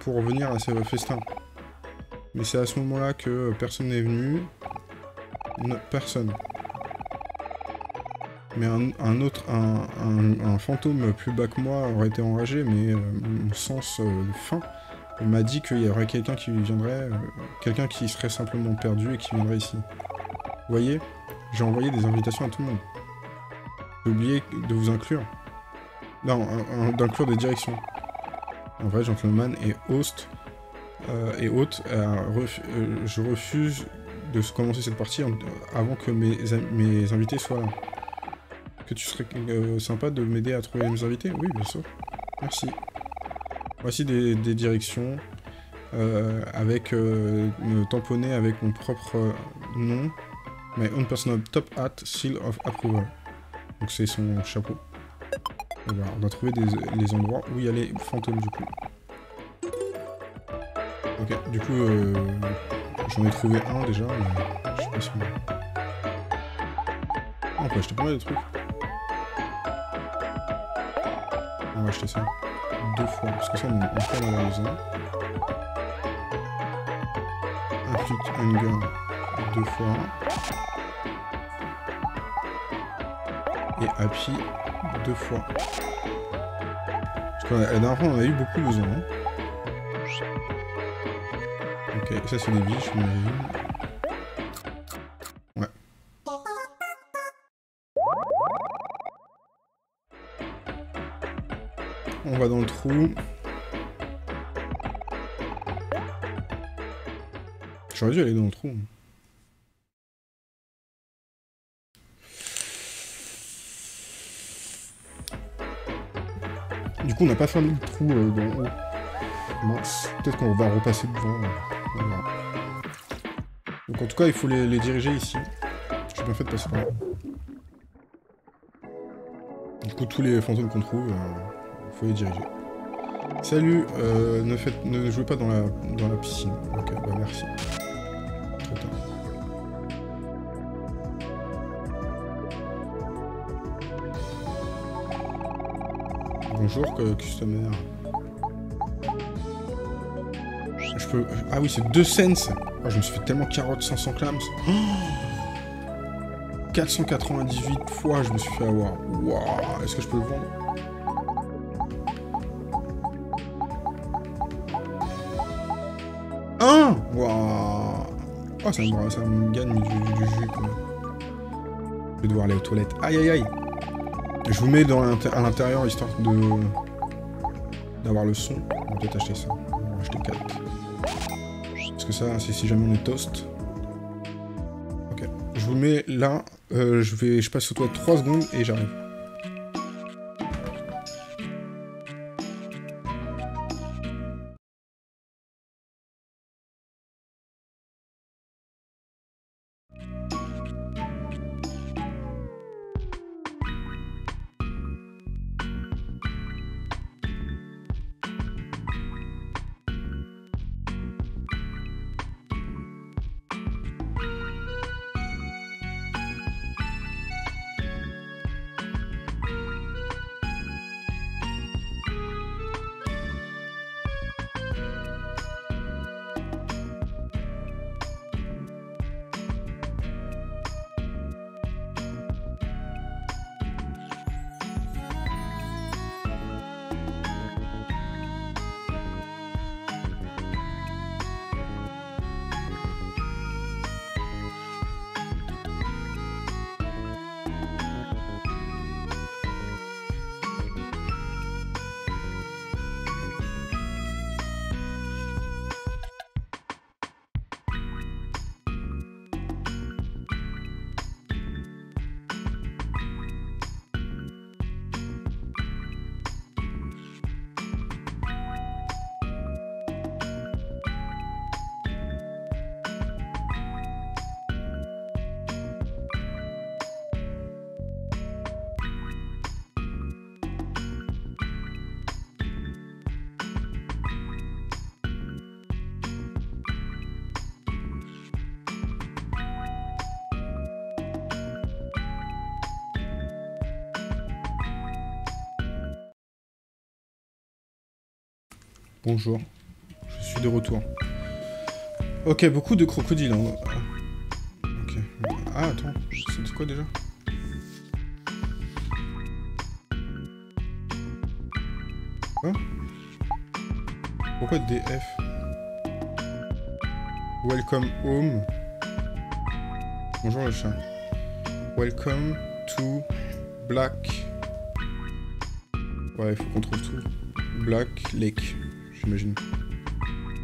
pour venir à ce festin. Mais c'est à ce moment-là que personne n'est venu. personne mais un, autre, un, fantôme plus bas que moi aurait été enragé, mais euh, mon sens euh, fin m'a dit qu'il y aurait quelqu'un qui viendrait, euh, quelqu'un qui serait simplement perdu et qui viendrait ici. Vous voyez J'ai envoyé des invitations à tout le monde. J'ai oublié de vous inclure. Non, d'inclure des directions. Un vrai gentleman et host et hôte, je refuse de commencer cette partie avant que mes, mes invités soient là que tu serais euh, sympa de m'aider à trouver mes invités? Oui, bien sûr. Merci. Voici des, directions euh, avec euh, tamponné avec mon propre nom. My own personal top hat, seal of approval. Donc c'est son chapeau. on a trouvé des, les endroits où il y a les fantômes du coup. Ok, du coup, j'en ai trouvé un déjà, mais je sais pas si... on peut acheter pas mal de trucs. va acheter ça deux fois, parce que ça, on, en avoir besoin. Un un gun deux fois. Et Happy deux fois. Parce que la dernière fois, on a eu beaucoup besoin. Hein. Ok, ça c'est des biches, j'imagine. J'aurais dû aller dans le trou. Du coup, on n'a pas fermé le trou euh, dans haut. Mince. Peut-être qu'on va repasser devant. Donc en tout cas, il faut les, diriger ici. J'ai bien fait de passer par là. Du coup, tous les fantômes qu'on trouve... Euh, faut les diriger. Salut, euh, ne jouez pas dans la, dans la piscine. Ok, bah merci. Bonjour, customer. Je peux... Ah oui, c'est deux cents oh, Je me suis fait tellement carotte 500 clams. 498 fois, je me suis fait avoir. Waouh, est-ce que je peux le vendre? Oh, ça me, ça me gagne du, du jus. Je vais devoir aller aux toilettes. Aïe, aïe, aïe Je vous mets dans à l'intérieur, histoire de... d'avoir le son. On va peut-être acheter ça. On va acheter 4. Parce que ça, c'est si jamais on est toast. Ok. Je vous mets là. Euh, je, vais, je passe aux toilettes 3 secondes et j'arrive. Bonjour. Je suis de retour. Ok, beaucoup de crocodiles. hein. Ok. Ah, attends. C'était quoi déjà? Quoi? Pourquoi DF Welcome home. Bonjour le chat. Welcome to Black. Ouais, il faut qu'on trouve tout. Black Lake, j'imagine.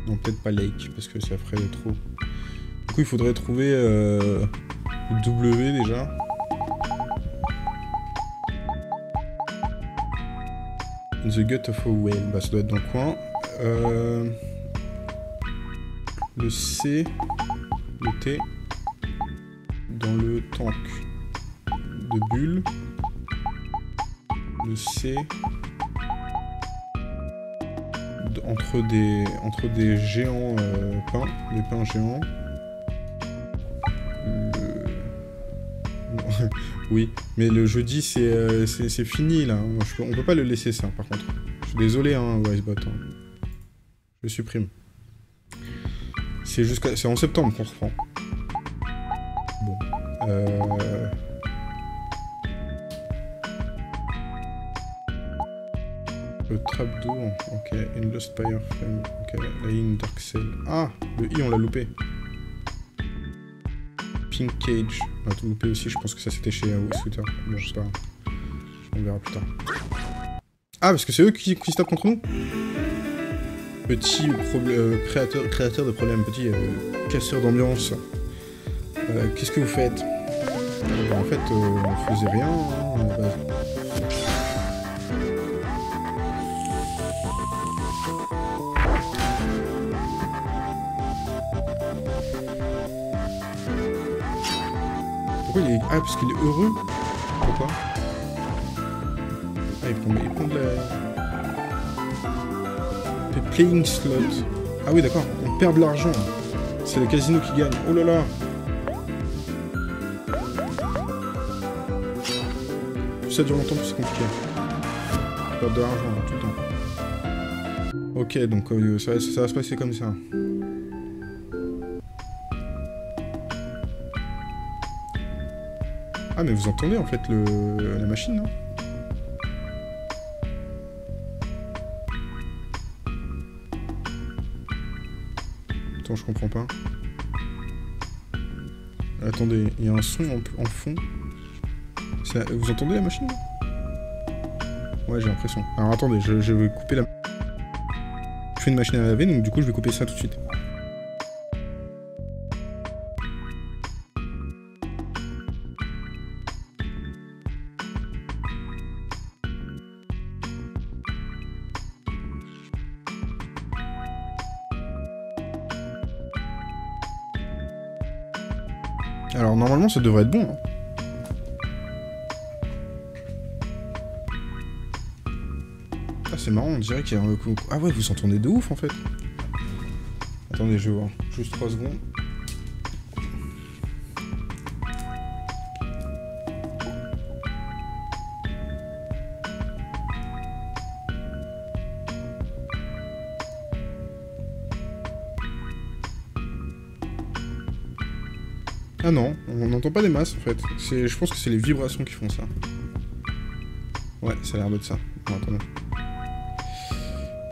Non, peut-être pas Lake, parce que ça ferait trop. Du coup, il faudrait trouver euh, W déjà. The gut of a whale. Bah, ça doit être dans le coin. Euh, le C. Le T. Dans le tank de bulles. Le C. Entre des, entre des géants euh, pins, des pins géants. Oui, mais le jeudi c'est euh, fini là. Je on peut pas le laisser ça par contre. Je suis désolé hein, Wisebot. hein. Je le supprime. C'est c'est en septembre qu'on reprend. Le trap ok. In Lost Fire Flame, ok. La in Dark Cell. Ah Le I, on l'a loupé. Pink Cage, on l'a tout loupé aussi. Je pense que ça c'était chez euh, Scooter. Bon, c'est pas grave. On verra plus tard. Ah, parce que c'est eux qui, qui se tapent contre nous Petit euh, créateur, de problèmes, petit euh, casseur d'ambiance. Euh, Qu'est-ce que vous faites? En fait, euh, on faisait rien hein, Ah, parce qu'il est heureux Pourquoi Ah, il prend, il prend de la... Des playing slot. Ah oui, d'accord, on perd de l'argent. C'est le casino qui gagne. Oh là là Plus ça dure longtemps, plus c'est compliqué. Perdre de l'argent, tout le temps. Ok, donc euh, ça va se passer comme ça. Ah, mais vous entendez en fait le... la machine, non? Attends, je comprends pas. Attendez, il y a un son en, fond. Vous entendez la machine? Ouais, j'ai l'impression. Alors attendez, je, je vais couper la... Je fais une machine à laver, donc du coup je vais couper ça tout de suite. Ça devrait être bon. hein. Ah c'est marrant, on dirait qu'il y a un. Ah ouais, vous entendez de ouf en fait. Attendez, je vais voir. Juste 3 secondes. En fait. Je pense que c'est les vibrations qui font ça. Ouais, ça a l'air d'être ça. Bon, attendez.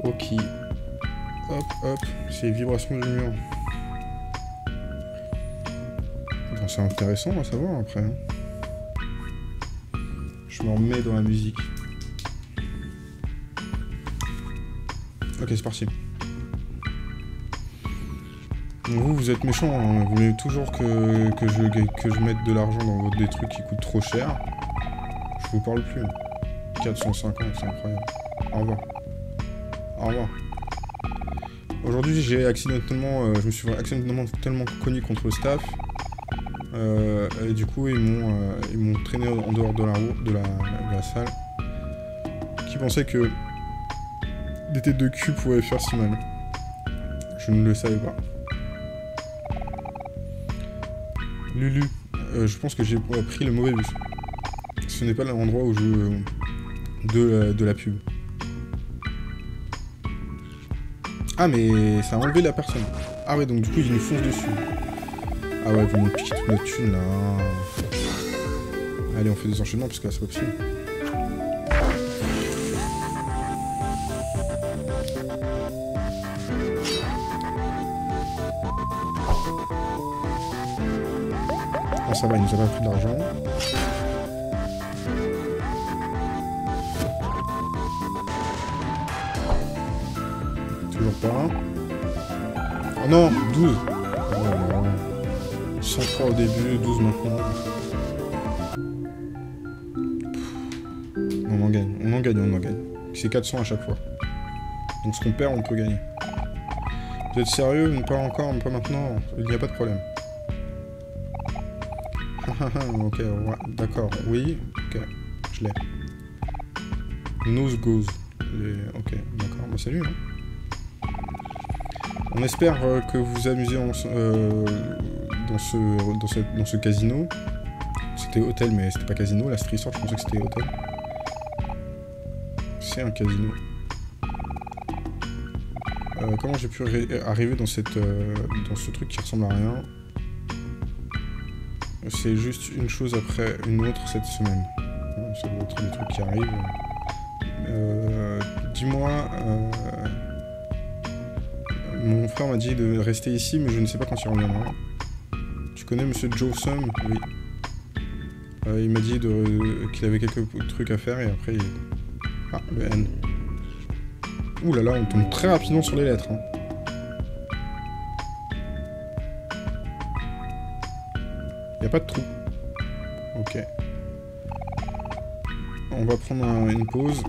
Ok. Hop, hop. C'est les vibrations du mur. Bon, c'est intéressant à savoir après. hein. Je m'en remets dans la musique. Ok, c'est parti. Vous, vous êtes méchant, hein. vous voulez toujours que, que, je, que je mette de l'argent dans des trucs qui coûtent trop cher. Je vous parle plus. 450, c'est incroyable. Au revoir. Au revoir. Aujourd'hui, j'ai accidentellement, euh, je me suis accidentellement tellement cogné contre le staff. Euh, et du coup, ils m'ont euh, ils m'ont traîné en dehors de la, de la, de la salle. Qui pensait que des têtes de cul pouvaient faire si mal. Je ne le savais pas. Lulu, euh, je pense que j'ai pris le mauvais bus. Ce n'est pas l'endroit où je... de, de la pub. Ah, mais ça a enlevé la personne. Ah ouais, donc du coup, il nous fonce dessus. Ah ouais, vous nous piquez toute notre thune, là. Allez, on fait des enchaînements, parce que là, c'est pas possible. Ça va, il nous a pas pris de l'argent. Toujours pas. Oh non 12 oh non. 103 au début, 12 maintenant. On en gagne, on en gagne, on en gagne. C'est 400 à chaque fois. Donc ce qu'on perd, on peut gagner. Vous êtes sérieux? Pas encore, pas maintenant Il n'y a pas de problème. ok, d'accord, oui, ok, je l'ai. Nose goes. Ok, d'accord, bah salut. Hein. On espère euh, que vous vous amusez euh, dans, ce, dans, ce, dans ce casino. C'était hôtel, mais c'était pas casino. La Street Resort, je pensais que c'était hôtel. C'est un casino. Euh, comment j'ai pu arriver dans, cette, euh, dans ce truc qui ressemble à rien? C'est juste une chose après une autre cette semaine. C'est d'autres trucs qui arrivent. Euh, dis-moi, euh, mon frère m'a dit de rester ici, mais je ne sais pas quand il reviendra. Tu connais Monsieur Jawsome Oui. Euh, il m'a dit qu'il avait quelques trucs à faire et après il... Ah, le N. Ouh là là, on tombe très rapidement sur les lettres. Hein. Pas de trou. Ok. On va prendre une pause.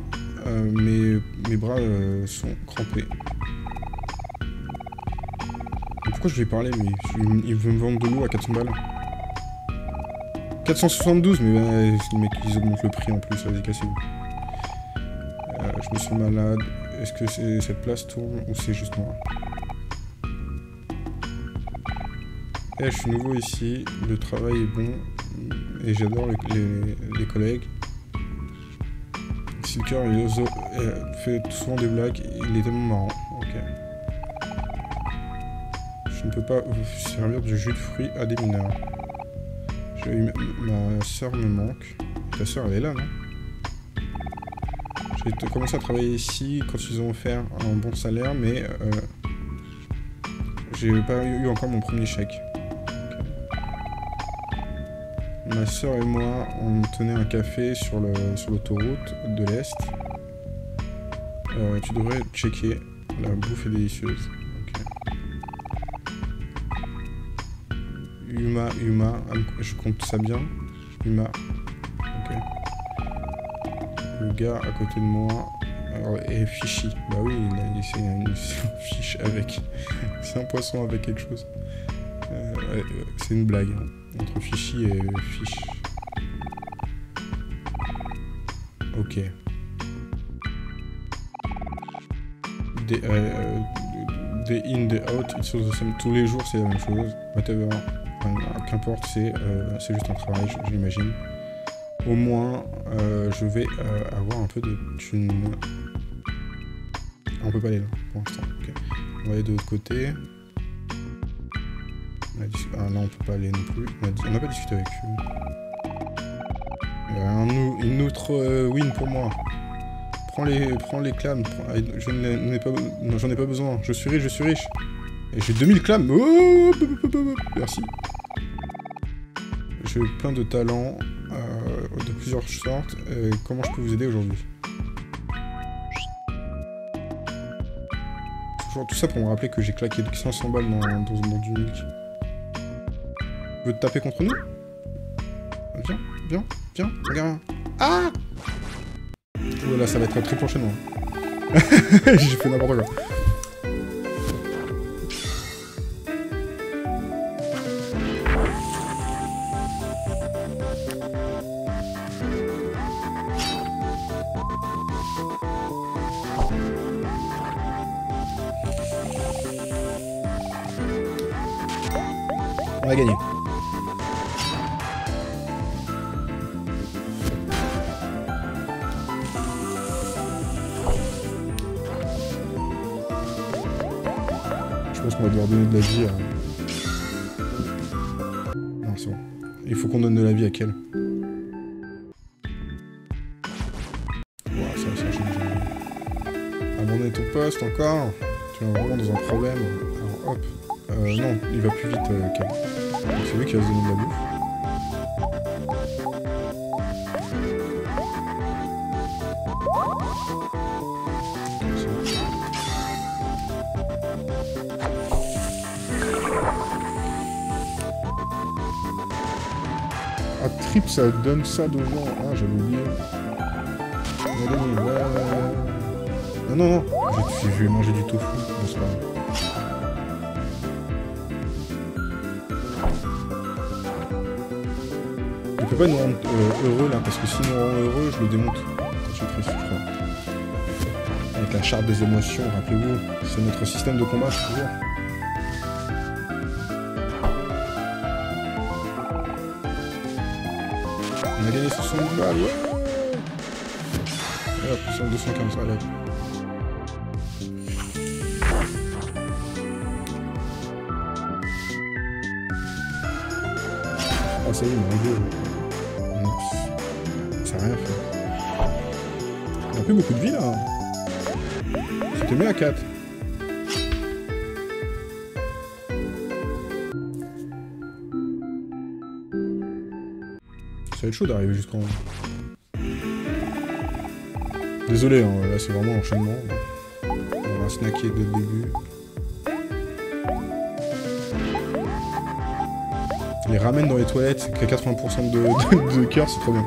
Euh, mes, mes bras euh, sont crampés. pourquoi je vais parler mais Il veut me vendre de l'eau à 400 balles. 472, mais mecs ils augmentent le prix en plus, vas-y cassez-vous. Euh, je me sens malade. Est-ce que cette place tourne ou c'est juste moi? Eh, je suis nouveau ici, le travail est bon et j'adore les, collègues. Silker il fait souvent des blagues, il est tellement marrant. Ok. Je ne peux pas servir du jus de fruits à des mineurs. ma soeur me manque. Ta soeur elle est là, non? J'ai commencé à travailler ici quand ils ont offert un bon salaire, mais euh, j'ai pas eu encore mon premier chèque. Ma soeur et moi, on tenait un café sur l'autoroute de l'Est. Euh, tu devrais checker. La bouffe est délicieuse. Yuma, Yuma, je compte ça bien. Yuma. Ok. Le gars à côté de moi est Fishy. Bah oui, il a une fiche avec. C'est un poisson avec quelque chose. Euh, c'est une blague. Hein entre Fishy et Fish. Ok. Des, euh, des in, des out, tous les jours c'est la même chose. Whatever. Qu'importe, c'est euh, juste un travail, j'imagine. Au moins, euh, je vais euh, avoir un peu de thune. On peut pas aller là pour l'instant. On va aller de l'autre côté. Ah non, on peut pas aller non plus. On n'a pas discuté avec eux. Un, une autre euh, win pour moi. Prends les, prends les clams. Ah, je n'en ai, pas, besoin. Je suis riche, je suis riche. J'ai 2000 clams. Oh, merci. J'ai plein de talents euh, de plusieurs sortes. comment je peux vous aider aujourd'hui? Tout ça pour me rappeler que j'ai claqué 500 balles dans, dans, dans du veux te taper contre nous Viens, viens, viens, regarde. Ah Voilà, ça va être très prochainement. J'ai fait n'importe quoi. Plus vite, euh, Kel. C'est lui qui va se donner de la bouffe. Bon. Ah, trip, ça donne ça devant. Ah, j'avais oublié. Allez, ouais. Non, non, non. Vais manger du tofu. mais c'est pas. Pas nous rendre euh, heureux là, parce que s'il nous rend heureux, je le démonte. Je je crois. Avec la charte des émotions, rappelez-vous, c'est notre système de combat, toujours. On a gagné 60 balles, ouais hop, 215, allez. Ah ça y est, il m'a beaucoup de vie là. C'était mieux à 4. Ça va être chaud d'arriver jusqu'en haut. Désolé, hein, là c'est vraiment l'enchaînement. On va snacker dès le début. Les ramen dans les toilettes, c'est qu'à 80% de, de, de cœur, c'est trop bien.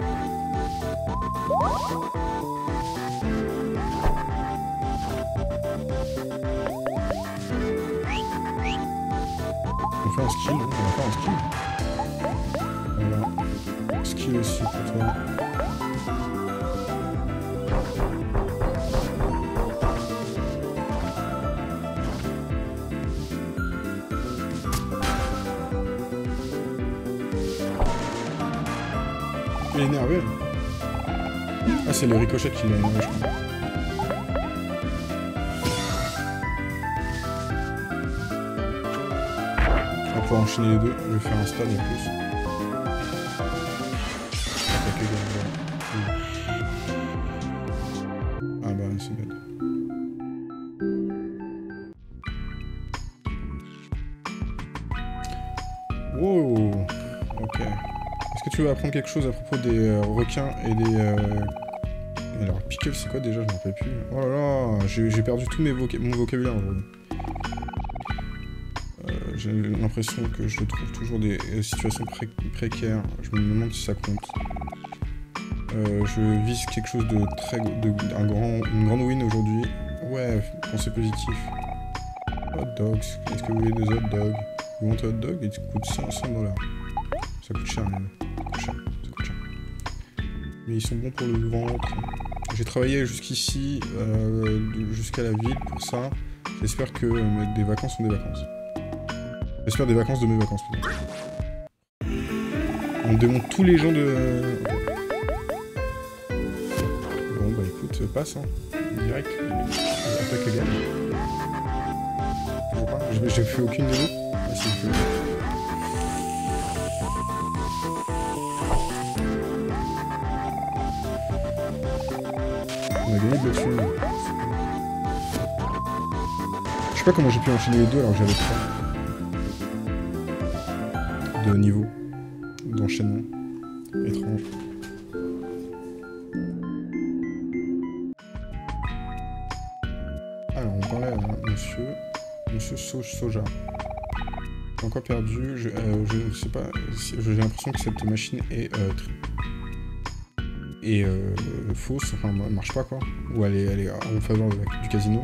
Qui je. On va pouvoir enchaîner les deux. Je vais faire un stun en plus. Ah bah. Wow Ok. Est-ce que tu veux apprendre quelque chose à propos des euh, requins et des... euh, Alors, pickle, c'est quoi déjà Je m'en rappelle plus. Oh là là, j'ai perdu tout mon vocabulaire aujourd'hui. Euh, j'ai l'impression que je trouve toujours des euh, situations pré- précaires. Je me demande si ça compte. Euh, je vise quelque chose de très... De, un grand, une grande win aujourd'hui. Ouais, pensée positif. Hot dogs. Est-ce que vous voulez des hot dogs? Vous want hot dog Il coûte 500 dollars. Ça coûte cher, même. Ça coûte cher. Ça coûte cher. Mais ils sont bons pour le ventre. J'ai travaillé jusqu'ici, euh, jusqu'à la ville pour ça. J'espère que euh, des vacances sont des vacances. J'espère des vacances de mes vacances. plutôt. On démonte tous les gens de... Bon bah écoute, passe hein. Direct. Attaque égal. Toujours pas j'ai fait aucune des deux Ah si, Je sais pas comment j'ai pu enchaîner les deux alors que j'avais trois de niveau d'enchaînement étrange. Alors on parlait à monsieur, monsieur So- Soja. Encore perdu, je, euh, ne sais pas, j'ai l'impression que cette machine est euh, est euh, fausse, enfin marche pas quoi, ou elle est, elle est en faveur du casino.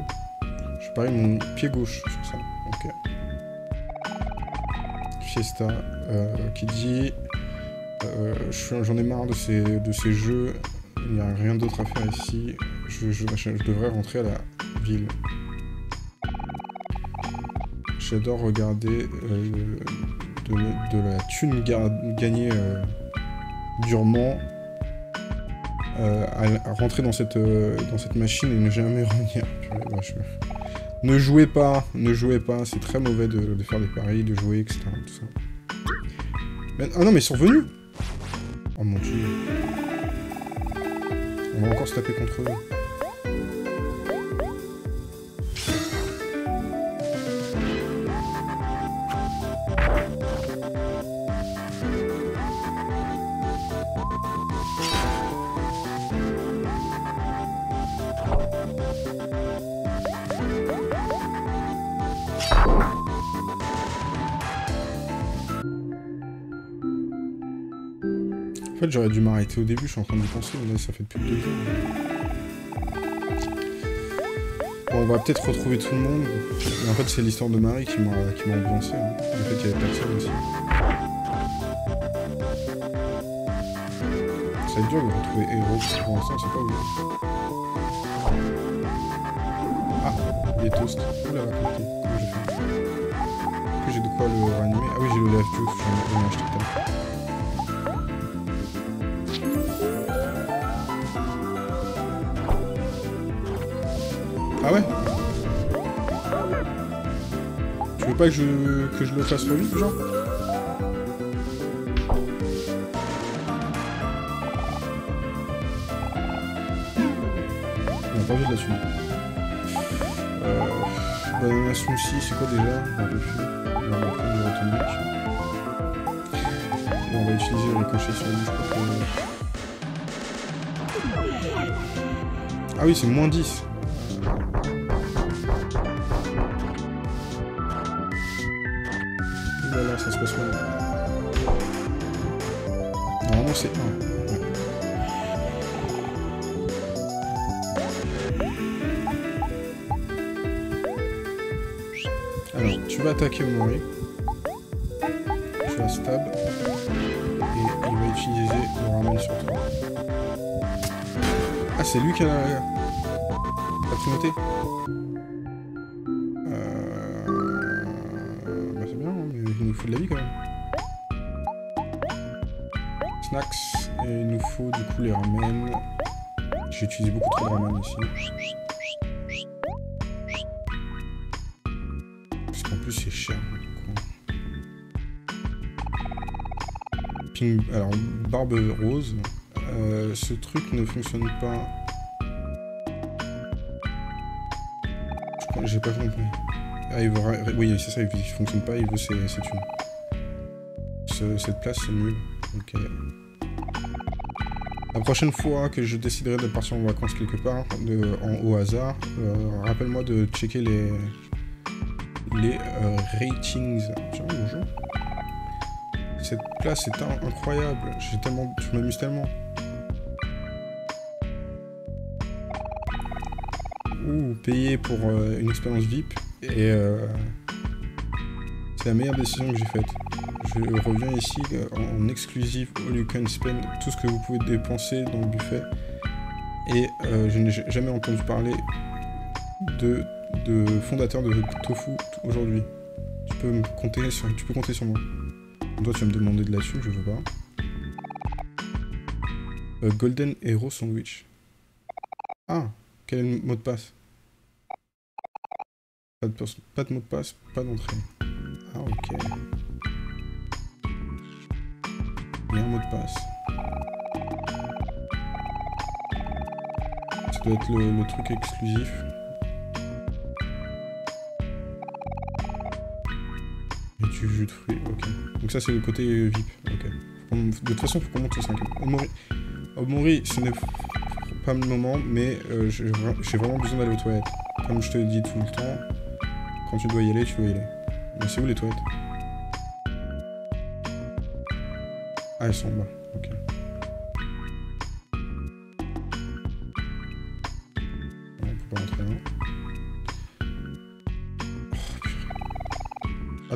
Je parie mon pied gauche sur ça. Ok. Fiesta euh, qui dit euh, je suis- j'en ai marre de ces, de ces jeux, il n'y a rien d'autre à faire ici, je, je- devrais rentrer à la ville. J'adore regarder euh, de, de la thune ga- gagnée euh, durement euh, à, rentrer dans cette, euh, dans cette machine et ne jamais revenir. Ne jouez pas, ne jouez pas, c'est très mauvais de, faire des paris, de jouer, etc. Mais, ah non, mais ils sont revenus Oh mon dieu. On va encore se taper contre eux. En m'arrêter au début, je suis en train d'y penser, mais là, ça fait depuis deux jours. Bon, on va peut-être retrouver tout le monde. Mais en fait, c'est l'histoire de Marie qui m'a ambiancé. Hein. Le fait qu'il y avait personne aussi. Ça va être dur de retrouver Héros. Pour l'instant, c'est pas où. Ah, il est toast. Oula, j'ai j'ai de quoi le réanimer? Ah oui, j'ai le lave juice, j'en ai acheté tout. Pas que je, que je le fasse revivre, genre On a pas vu de la suite. Euh, banana smoothie, c'est quoi déjà? On va plus. On va prendre du tonique. Et on va utiliser le ricochet sur lui, je crois que... Ah oui, c'est moins 10. Omori. Tu stab. Et il va utiliser le ramen sur toi. Ah, c'est lui qui a... T'as tout noté de la vie quand même. Snacks. Il nous faut du coup les. J'ai utilisé beaucoup trop de ramen ici. Alors, barbe rose. Euh, ce truc ne fonctionne pas. J'ai pas compris. Ah, il veut... Oui, c'est ça, il fonctionne pas, il veut ses, ses cette place, c'est nul. Ok. La prochaine fois que je déciderai de partir en vacances quelque part, de, en, au hasard, euh, rappelle-moi de checker les, les euh, ratings. Tiens, bonjour. Cette place est incroyable. J'ai tellement, je m'amuse tellement. Ouh, payer pour euh, une expérience VIP. Et c'est la meilleure décision que j'ai faite je reviens ici euh, en exclusif All You Can Spend, tout ce que vous pouvez dépenser dans le buffet. Et euh, je n'ai jamais entendu parler de, de fondateur de Tofu aujourd'hui. Tu peux compter sur, tu peux compter sur moi. Toi, tu vas me demander de là-dessus, je veux pas. Euh, Golden Hero Sandwich. Ah, quel est le mot de passe? Pas de, pas de mot de passe, pas d'entrée. Ah, ok. Il y a un mot de passe. Ça doit être le, truc exclusif. Tu jus de fruits, ok. Donc ça c'est le côté VIP, ok. De toute façon, faut qu'on monte au 5 Omori, Omori ce n'est pas le moment, mais euh, j'ai vraiment besoin d'aller aux toilettes. Comme je te dis tout le temps, quand tu dois y aller, tu dois y aller. Mais c'est où les toilettes? Ah, ils sont en bas.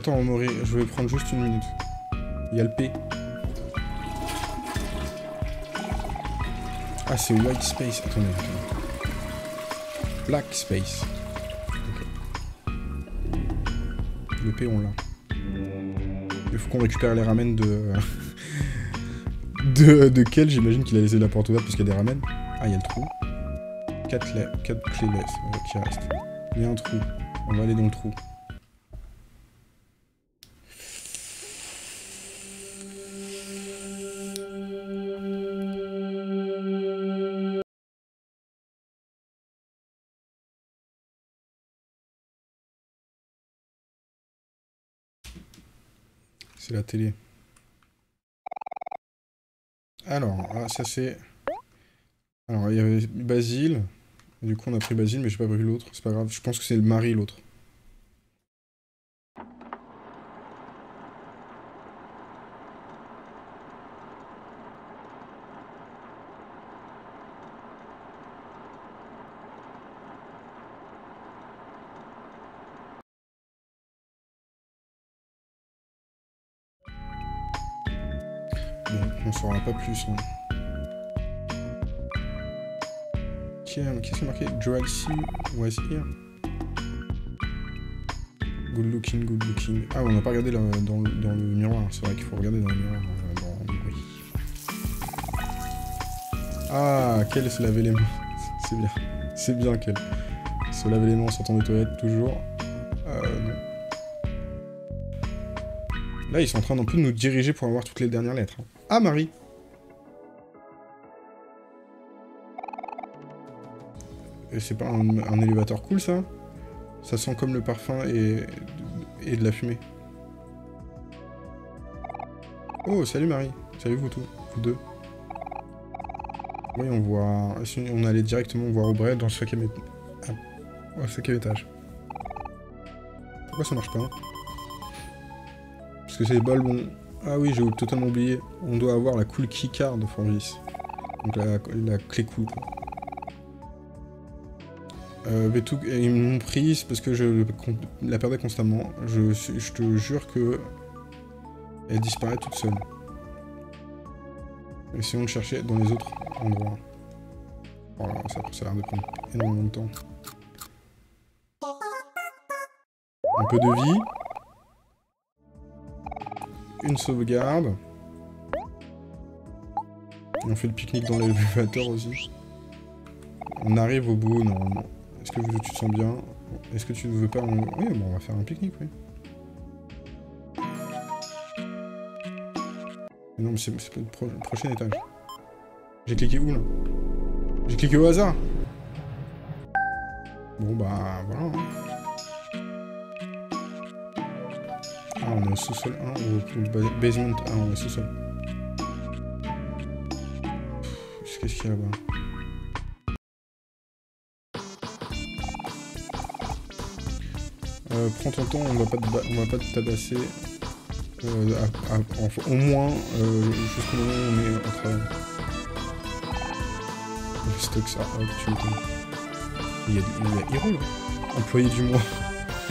Attends, Maury, je vais prendre juste une minute. Il y a le P. Ah, c'est White Space. Attendez. Black Space. Le P, on l'a. Il faut qu'on récupère les ramen de... De, de quel J'imagine qu'il a laissé la porte ouverte parce qu'il y a des ramen. Ah, il y a le trou. 4 clés, quatre clés qui restent. Il y a un trou. On va aller dans le trou. La télé. Alors, ah, ça c'est... Alors, il y avait Basile. Du coup, on a pris Basile, mais j'ai pas pris l'autre. C'est pas grave. Je pense que c'est le mari, l'autre. Pas plus. Hein. Qu'est-ce qui est marqué? Joalcy was here. Good looking, good looking. Ah, on n'a pas regardé dans, le, dans, le miroir. C'est vrai qu'il faut regarder dans le miroir. Oui. Ah, qu'elle se laver les mains. C'est bien. C'est bien qu'elle se laver les mains en sortant des toilettes, toujours. Euh. Là, ils sont en train d'un peu de nous diriger pour avoir toutes les dernières lettres. hein. Ah, Marie C'est pas un, élévateur cool, ça Ça sent comme le parfum et, et de la fumée. Oh, salut Marie. Salut vous tous. Vous deux. Voyons voir. On allait directement voir Aubrey dans le cinquième, étage. ah. étage. Pourquoi ça marche pas Parce que c'est les balles, bon... Ah oui, j'ai totalement oublié. On doit avoir la cool keycard de Forvis. Donc la, la clé cool, quoi. Euh, Betou, ils m'ont prise parce que je la perdais constamment. Je, te jure que elle disparaît toute seule. Essayons de chercher dans les autres endroits. Oh là, ça, ça a l'air de prendre énormément de temps. Un peu de vie. Une sauvegarde. On fait le pique-nique dans l'élévateur aussi. On arrive au bout, normalement. Est-ce que tu te sens bien? Est-ce que tu ne veux pas... Oui, bon, on va faire un pique-nique, oui. Non, mais c'est pas le, pro le prochain étage. J'ai cliqué où, là? J'ai cliqué au hasard Bon, bah, voilà. Hein. Ah, on est au sous-sol 1 ou au basement 1, on est au sous-sol. Qu'est-ce qu'il y a là-bas? Euh, prends ton temps, on va pas te, on va pas te tabasser. Euh, à, à, enfin, au moins euh, jusqu'au moment où on est en travail. Le stock ça, tu m'étonnes. Il y a, il y a Hero là. Employé du mois.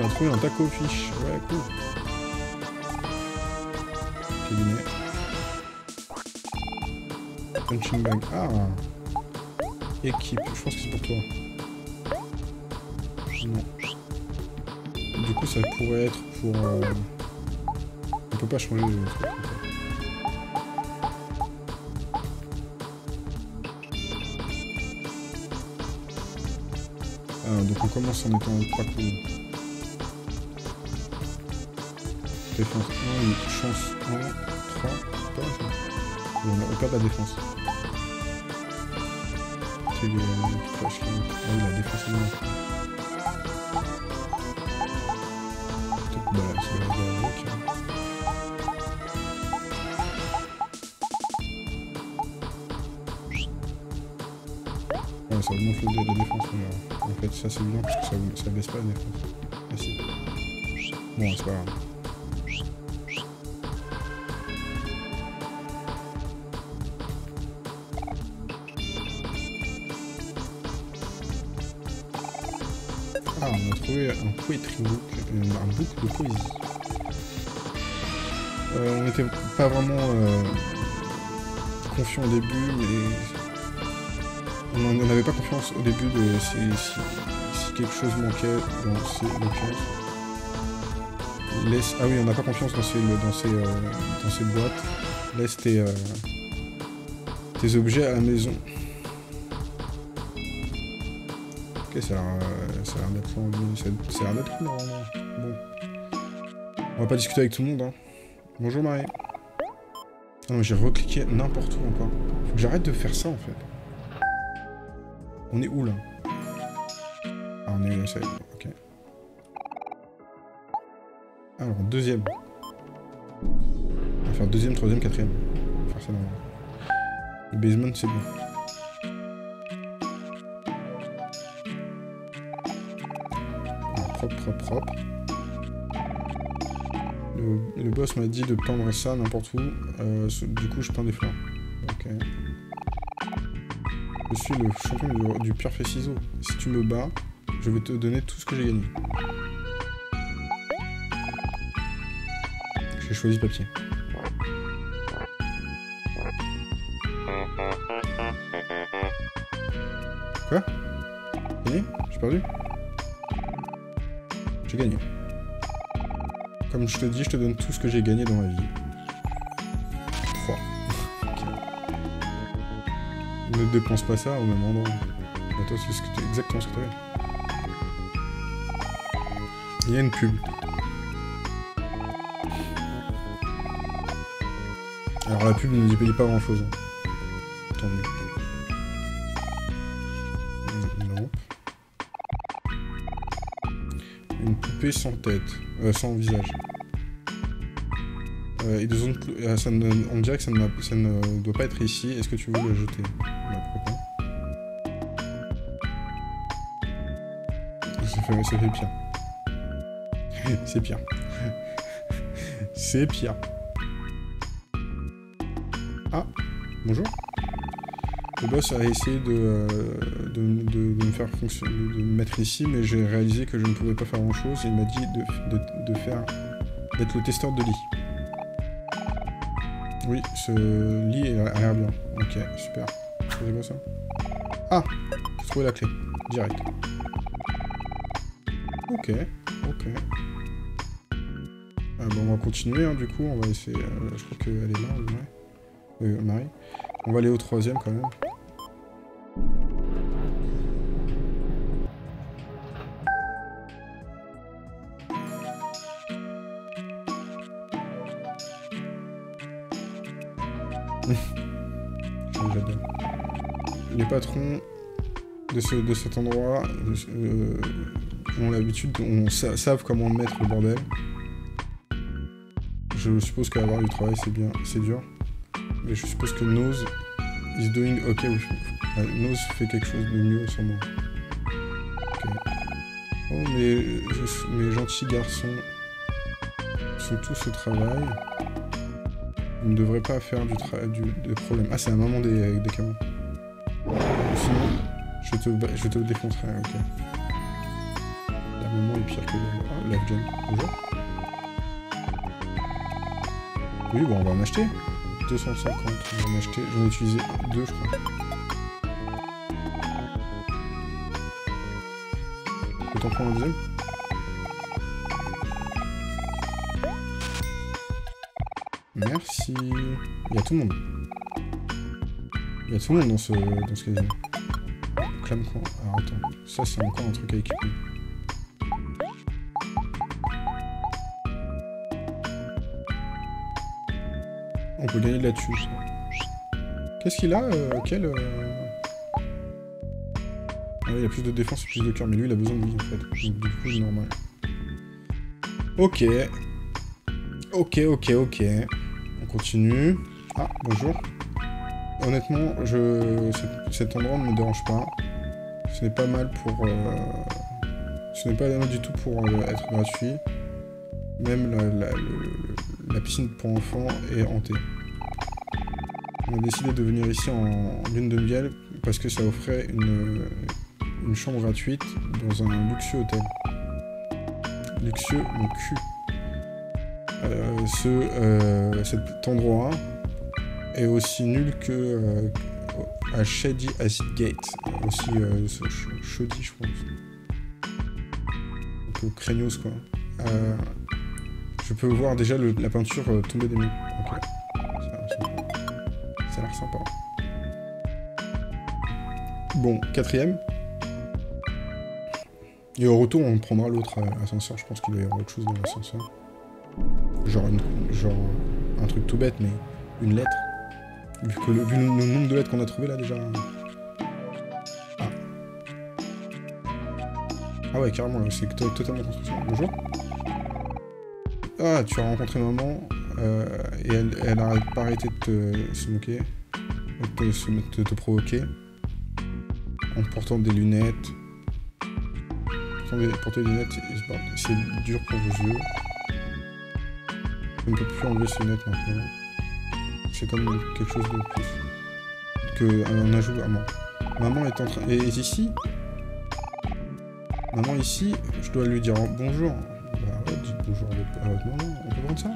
on a trouvé un taco fish. Ouais, cool. Cabinet. Punching bag. Ah Équipe, je pense que c'est pour toi. Ça pourrait être pour... Euh... On peut pas changer le truc. Ah, donc on commence en étant pas cool. Défense 1, chance 1, 3, pas. On, perd la défense. C'est qui... Ah oui, la défense est Ouais, ça augmente le de la défense. Mais en fait, ça c'est bien parce que ça, ça baisse pas la défense. Ah si. Bon, c'est pas grave. Ah, on a trouvé un poetry book, un book de poésie. Euh, on n'était pas vraiment euh, confiant au début, mais on n'avait pas confiance au début de si, quelque chose manquait dans ces l'occurrence. Ah oui, on n'a pas confiance dans ces, dans ces, euh, dans ces boîtes. Laisse tes, euh, tes objets à la maison. Ok, ça a l'air d'être normalement. Bon. On va pas discuter avec tout le monde, hein. Bonjour Marie. Non, mais j'ai recliqué n'importe où encore. Faut que j'arrête de faire ça, en fait. On est où, là? Ah, on est... Ça ok. Alors, deuxième. On va faire deuxième, troisième, quatrième. On va faire ça dans... Le basement, c'est bon. Propre, propre. Le, boss m'a dit de peindre ça n'importe où. Euh, du coup, je peins des fleurs. Je suis le champion du, du fait ciseau. Si tu me bats, je vais te donner tout ce que j'ai gagné. J'ai choisi papier. Quoi? Gagné J'ai perdu? J'ai gagné. Comme je te dis, je te donne tout ce que j'ai gagné dans ma vie. 3. Ne dépense pas ça au même endroit. Bah, toi, c'est ce que exactement ce que t'avais. Il y a une pub. Alors la pub ne dit pas grand chose. Tant Sans tête. Euh, sans visage. Euh, et clou- euh, on dirait que ça ne, doit pas être ici. Est-ce que tu veux le jeter? Ça fait, ça fait pire. C'est pire. C'est pire. Ah, bonjour. Le boss a essayé de, euh, me faire fonctionner, de me mettre ici, mais j'ai réalisé que je ne pouvais pas faire grand chose. Il m'a dit de, faire d'être le testeur de lit. Oui, ce lit a l'air bien. Ok, super. Ça? Ah J'ai trouvé la clé. Direct. Ok, ok. Ah, bon, on va continuer, hein, du coup. On va essayer... euh, je crois qu'elle est là, ouais. Euh, Marie. On va aller au troisième, quand même. Les patrons de, ce, de cet endroit euh, ont l'habitude, on sa- savent comment mettre le bordel. Je suppose qu'avoir du travail c'est bien, c'est dur. Mais je suppose que Nose is doing ok. oui. Euh, Nose fait quelque chose de mieux sans moi. Ok. Oh mes gentils garçons sont tous au travail. Ils ne devraient pas faire du, tra- du des problèmes. Ah c'est un moment des, des camions. Te, je te défoncerai, ok. La maman est pire que le... Ah, la Jen. Bonjour. Oui, bon, on va en acheter. 250, on va en acheter. J'en ai utilisé deux, je crois. T'en prends un deuxième Merci. Il y a tout le monde. Il y a tout le monde dans ce, dans ce casino. Alors attends, ça c'est encore un truc à équiper. On peut gagner ça. Qu'est-ce qu'il a euh, Quel. euh, Ah il a plus de défense et plus de cœur, mais lui il a besoin de vie en fait. Du coup, c'est normal. Ok. Ok, ok, ok. On continue. Ah, bonjour. Honnêtement, je... cet endroit ne me dérange pas. Ce n'est pas mal pour... euh, Ce n'est pas mal du tout pour euh, être gratuit. Même la, la- la piscine pour enfants est hantée. On a décidé de venir ici en lune de miel parce que ça offrait une, chambre gratuite dans un luxueux hôtel. Luxueux, mon cul. Euh, ce, cet endroit est aussi nul que à Shady Acid Gate. Aussi euh, je pense. Peu craignos, quoi. Euh, je peux voir déjà la peinture euh, tomber des murs. Ok. Ça a l'air sympa. Bon, quatrième. Et au retour, on prendra l'autre euh, ascenseur. Je pense qu'il doit y avoir autre chose dans l'ascenseur. Genre, genre un truc tout bête, mais une lettre. Vu, le, vu le, nombre de lettres qu'on a trouvé là déjà. Ah ouais, carrément, c'est totalement construction. Bonjour. Ah, tu as rencontré maman euh, et elle, elle a pas arrêté de te, se moquer, de te, provoquer en portant des lunettes. Porter des lunettes, c'est dur pour vos yeux. Je ne peux plus enlever ces lunettes maintenant. C'est comme quelque chose de plus. Que un ajout à moi. Maman est en train. est ici Maman ici, je dois lui dire bonjour. Bah ouais, dis bonjour à votre maman. On peut prendre ça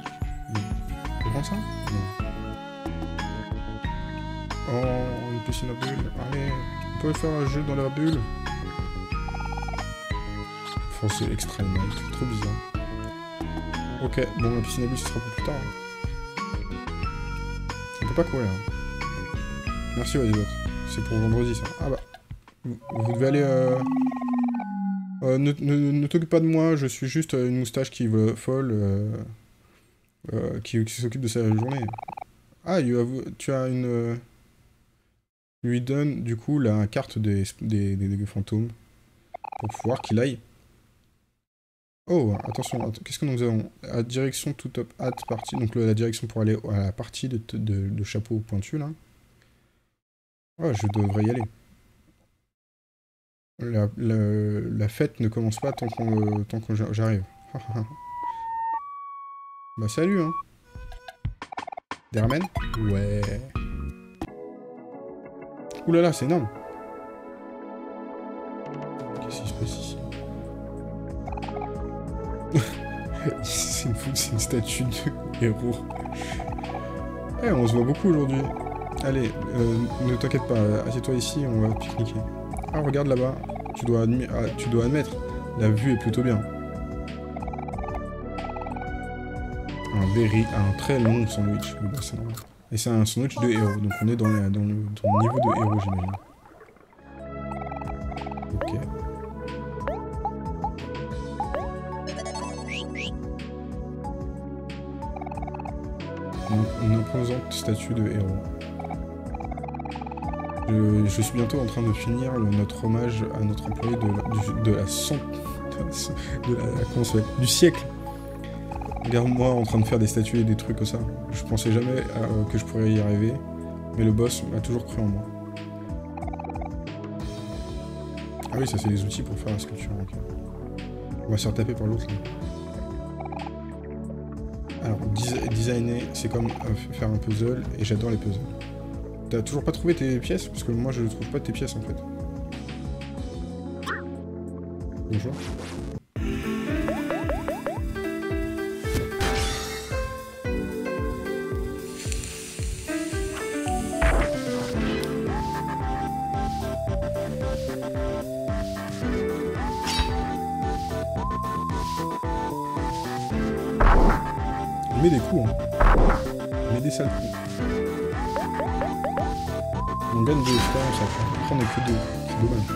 On peut prendre ça Non. Oh, une piscine à bulles. Allez, on peut faire un jeu dans la bulle. Enfin, c'est extrêmement, c'est trop bizarre. Ok, bon, la piscine à bulles, ce sera pour plus tard. On peut pas courir. Hein. Merci, ouais, C'est pour vendredi, ça. Ah bah. Vous, devez aller... Euh... Euh, ne, t'occupe pas de moi, je suis juste euh, une moustache qui veut folle, euh, euh, qui, s'occupe de sa journée. Ah, tu as une... lui donne, du coup, la carte des, des, fantômes. Pour pouvoir qu'il aille Oh, attention, qu'est-ce que nous avons? Direction tout top at partie, donc la direction pour aller à la partie de, de, chapeau pointu là. Oh, je devrais y aller. La, fête ne commence pas tant qu'on tant que j'arrive. bah salut hein. Dermen? Ouais. Ouh là là, c'est énorme. Qu'est-ce qui se passe ici? C'est une, une, statue de héros. Eh, on se voit beaucoup aujourd'hui. Allez, euh, ne t'inquiète pas, assieds-toi ici, on va pique-niquer. Ah, regarde là-bas. Tu dois, ah, tu dois admettre, la vue est plutôt bien. Un un très long sandwich. Et c'est un sandwich de héros, donc on est dans, le, niveau de héros, j'imagine. une imposante statue de héros. Je, suis bientôt en train de finir notre hommage à notre employé de la, de, la, de la du siècle. Regarde-moi en train de faire des statues et des trucs comme ça. Je pensais jamais euh, que je pourrais y arriver, mais le boss m'a toujours cru en moi. Ah oui, ça c'est des outils pour faire la sculpture. On va se faire taper par l'autre alors, designer, c'est comme euh, faire un puzzle, et j'adore les puzzles. T'as toujours pas trouvé tes pièces Parce que moi, je ne trouve pas tes pièces, en fait. Bonjour. des coups, hein. met des sales coups. Que deux. C'est dommage.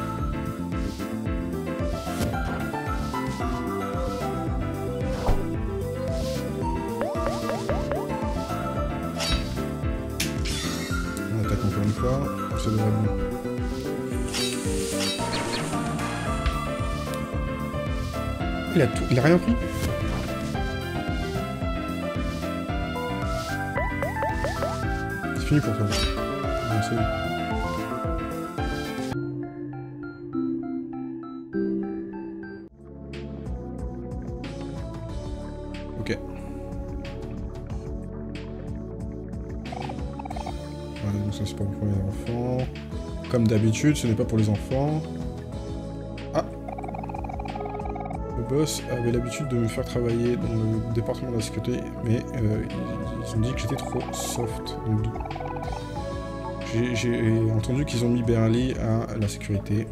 On attaque encore une fois. Ça devrait bon. Il a tout. Il a rien pris pour toi. D'habitude, ce n'est pas pour les enfants. Ah Le boss avait l'habitude de me faire travailler dans le département de la sécurité, mais euh, ils ont dit que j'étais trop soft. J'ai entendu qu'ils ont mis Berly à la sécurité.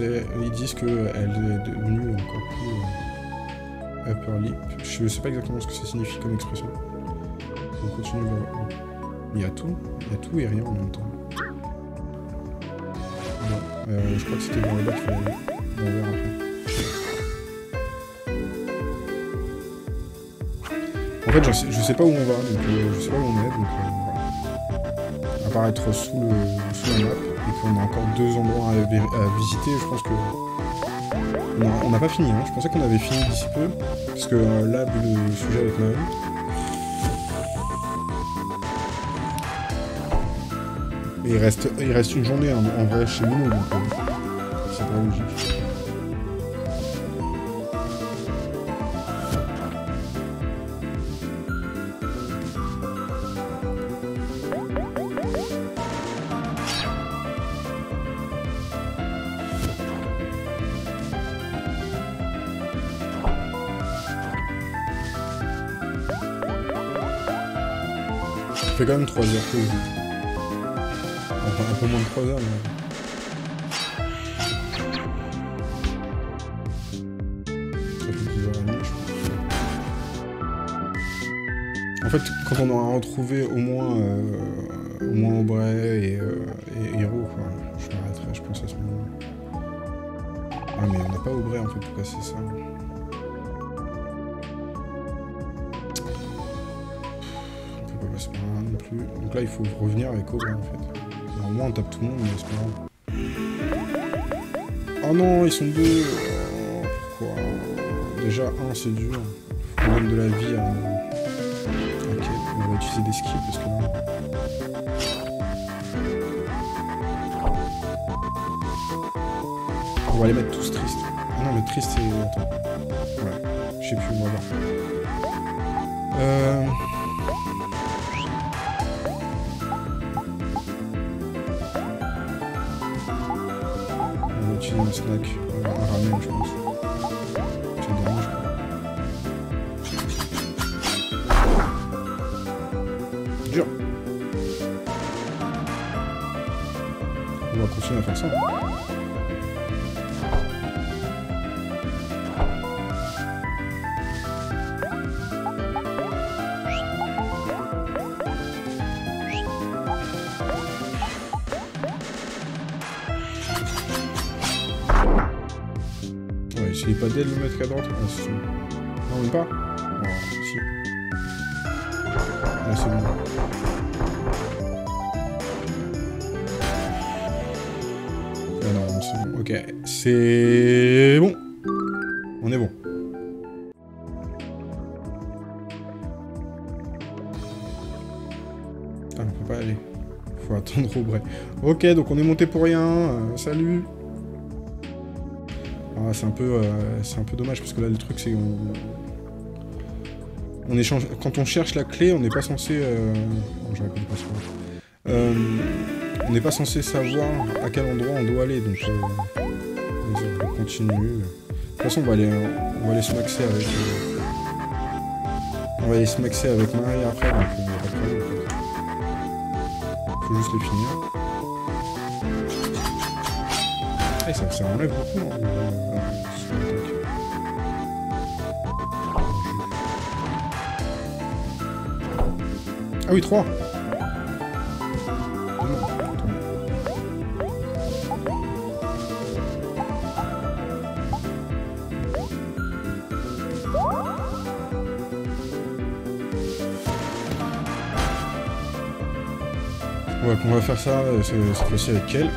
Euh, ils disent qu'elle est devenue encore plus euh, upper lip. Je sais pas exactement ce que ça signifie comme expression. On continue Il y a tout, il y a tout et rien en même temps. Euh, je crois que c'était vers fallait aller. On va après. En fait, je sais, sais pas où on va, donc euh, je sais pas où on est, donc euh. Apparaître sous, le, sous la map, et qu'on a encore deux endroits à, visiter, je pense que... On n'a pas fini, hein. je pensais qu'on avait fini d'ici peu, parce que euh, là, vu le sujet avec Marie... Il reste, il reste une journée en, vrai chez nous, donc euh, c'est pas logique. Ça fait quand même 3 heures que je. Un peu moins de 3 heures, mais... Ça fait 10 heures et demie, je pense. En fait, quand on aura retrouvé au moins, euh, au moins Aubrey et, euh, et quoi, je m'arrêterai, je pense, à ce moment-là. Ah, mais on n'a pas Aubrey, en fait, pour casser ça. On peut pas passer par là non plus. Donc là, il faut revenir avec Aubrey, en fait. On tape tout le monde, mais c'est pas grave. Oh non, ils sont deux Oh, Pourquoi Déjà, un, c'est dur. Faut donne de la vie à... Ok, on va utiliser des skills, parce que là... On va les mettre tous tristes. Ah non, mais triste, c'est... Attends. Ouais. Je sais plus, on va voir. Euh... snack euh, un ramen, je pense. Dernier, je crois. Dur. On va continuer à faire ça. Dead le mettre à ah, sûr. Non, même pas Non, si. Là, c'est bon. Ah non, c'est bon. Ok, c'est bon. On est bon. Ah, on peut pas aller. Faut attendre au vrai. Ok, donc on est monté pour rien. euh, salut. C'est un peu, euh, c'est un peu dommage parce que là le truc c'est on, échange. Quand on cherche la clé, on n'est pas censé. Euh... Euh, on n'est pas censé savoir à quel endroit on doit aller, donc euh, on continue. De toute façon, on va aller, on va aller se maxer avec. on va aller se maxer avec Marie après, donc. Faut juste les finir. Hein. Ah oui, 3 Ouais, qu'on va faire ça euh, cette fois-ci avec Kel.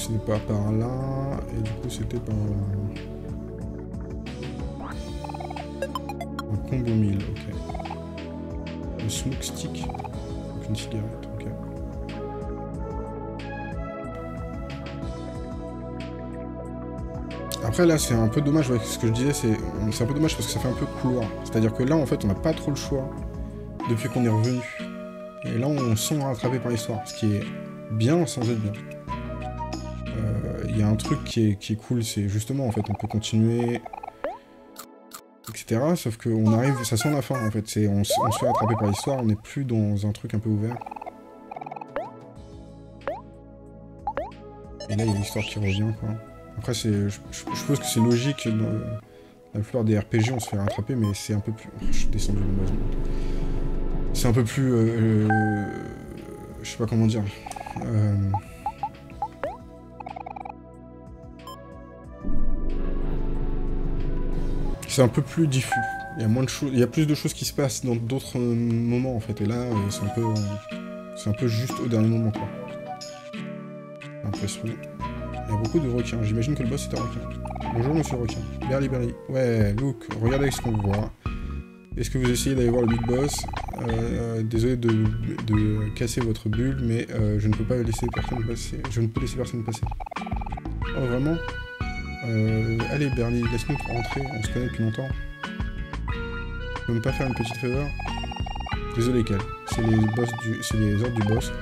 ce n'est pas par là. Et du coup, c'était par... Un combo 1000, ok. Le smoke stick. Donc une cigarette, ok. Après là c'est un peu dommage, ouais, ce que je disais c'est un peu dommage parce que ça fait un peu couloir. C'est-à-dire que là en fait on n'a pas trop le choix depuis qu'on est revenu. Et là on sent rattrapé par l'histoire, ce qui est bien sans être bien. Y a un truc qui est, qui est cool, c'est justement en fait on peut continuer etc. Sauf qu'on arrive, ça sent la fin en fait. C'est, on, se fait attraper par l'histoire, on n'est plus dans un truc un peu ouvert. Et là, il y a l'histoire qui revient, quoi. Après, c'est, je, suppose que c'est logique. Dans la plupart des RPG, on se fait rattraper, mais c'est un peu plus... Je suis descendu C'est un peu plus... Euh, euh, je sais pas comment dire. Euh, c'est un peu plus diffus. Il y a moins de choses, il y a plus de choses qui se passent dans d'autres moments en fait. Et là, euh, c'est un peu, euh, c'est un peu juste au dernier moment quoi. L'impression. Il y a beaucoup de requins. J'imagine que le boss est un requin. Bonjour monsieur requin. Berly Berly. Ouais, look, regardez ce qu'on voit. Est-ce que vous essayez d'aller voir le big boss? Euh, Désolé de, casser votre bulle, mais je ne peux pas laisser personne passer. Je ne peux laisser personne passer. Oh vraiment? Euh, allez, Bernie, laisse-nous rentrer, on se connaît depuis longtemps. Tu peux me pas faire une petite faveur? Désolé, Cal. C'est les, boss du... c'est les ordres du boss.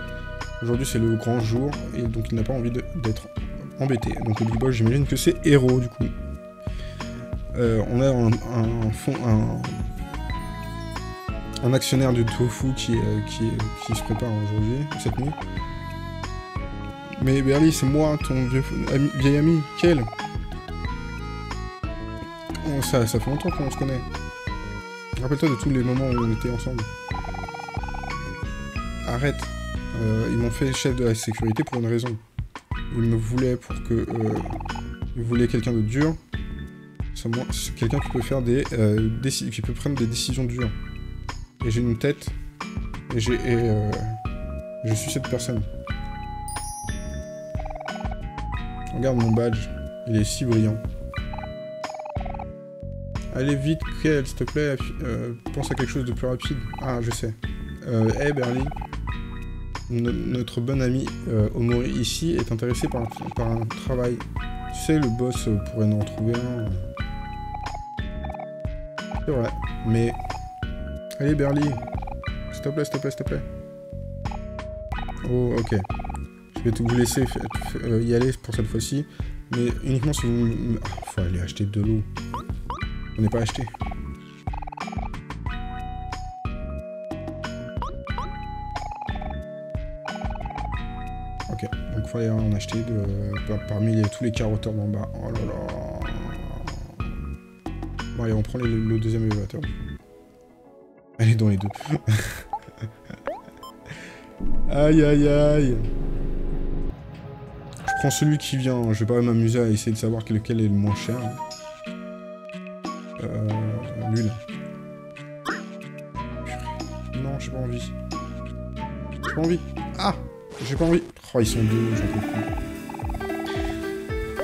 Aujourd'hui, c'est le grand jour, et donc il n'a pas envie d'être embêté. Donc le Big Boss, j'imagine que c'est héros, du coup. Euh, on a un, fond, un, actionnaire du tofu qui, euh, qui, se prépare aujourd'hui, cette nuit. Mais Berly, c'est moi, ton vieux, vieil ami. Quel ça, fait longtemps qu'on se connaît. Rappelle-toi de tous les moments où on était ensemble. Arrête. Euh, ils m'ont fait chef de la sécurité pour une raison. Ils me voulaient pour que... Euh, ils voulaient quelqu'un de dur. C'est quelqu'un qui peut faire des... Euh, qui peut prendre des décisions dures. Et j'ai une tête. Et j'ai... Euh, je suis cette personne. Regarde mon badge. Il est si brillant. Allez vite, Kel, s'il te plaît, euh, pense à quelque chose de plus rapide. Ah, je sais. Euh, hey Berly, notre bon ami euh, Omori ici est intéressé par, un travail. Tu sais, le boss euh, pourrait nous en trouver un. C'est vrai, mais... Allez Berly, s'il te plaît, s'il te plaît, s'il te plaît. Oh, ok. Je vais vous laisser y aller pour cette fois-ci, mais uniquement si vous... Ah, faut aller acheter de l'eau. On n'est pas acheté. Ok, donc il fallait en acheter de, parmi tous les carotteurs d'en bas. Oh là là. Bon allez, on prend le deuxième élévateur. Elle est dans les deux. aïe aïe aïe. Je prends celui qui vient, je vais pas m'amuser à essayer de savoir lequel est le moins cher. Pas envie. Ah J'ai pas envie. Oh, ils sont deux, j'en plus.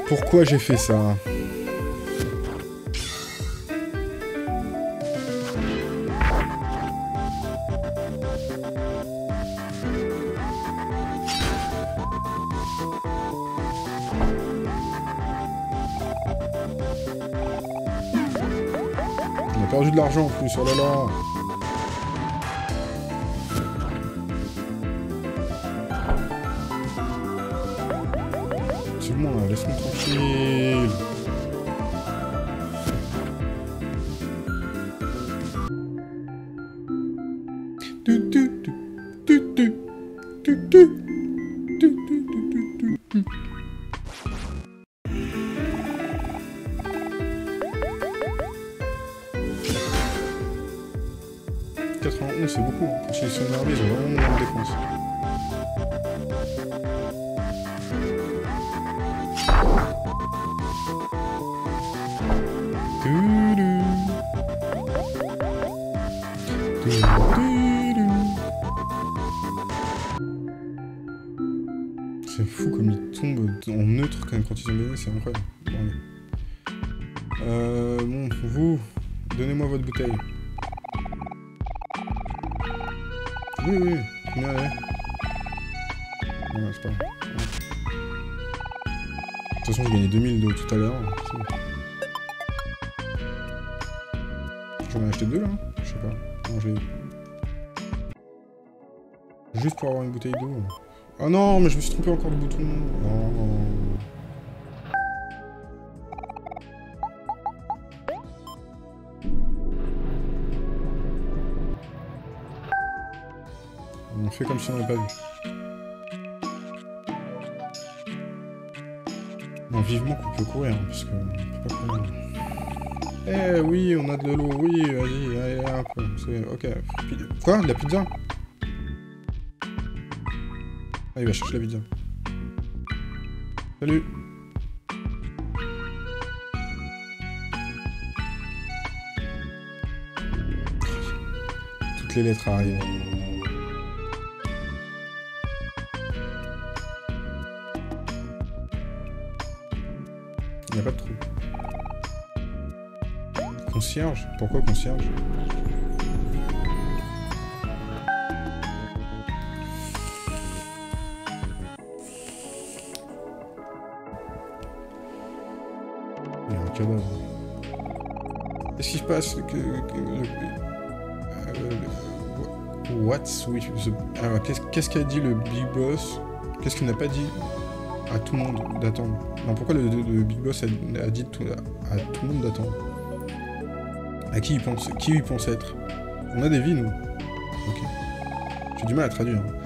Pourquoi j'ai fait ça? Perdu de l'argent en plus, oh là là Yeah. Avoir une bouteille d'eau. Oh non, mais je me suis trompé encore de bouton. On fait comme si on n'avait pas vu. Bon, vivement qu'on peut courir, hein, parce qu'on. Eh oui, on a de l'eau, oui, vas-y, allez, un peu. Ok. Quoi De la Ah, il va chercher la pizza. Salut Toutes les lettres arrivent. Il n'y a pas de trou. Concierge Pourquoi concierge? Euh, What's the... Qu'est-ce qu'a dit le Big Boss? Qu'est-ce qu'il n'a pas dit à tout le monde d'attendre? Non, pourquoi le, Big Boss a, dit tout, à, tout le monde d'attendre? À qui il pense Qui il pense être? On a des vies, nous. Ok. J'ai du mal à traduire. Hein.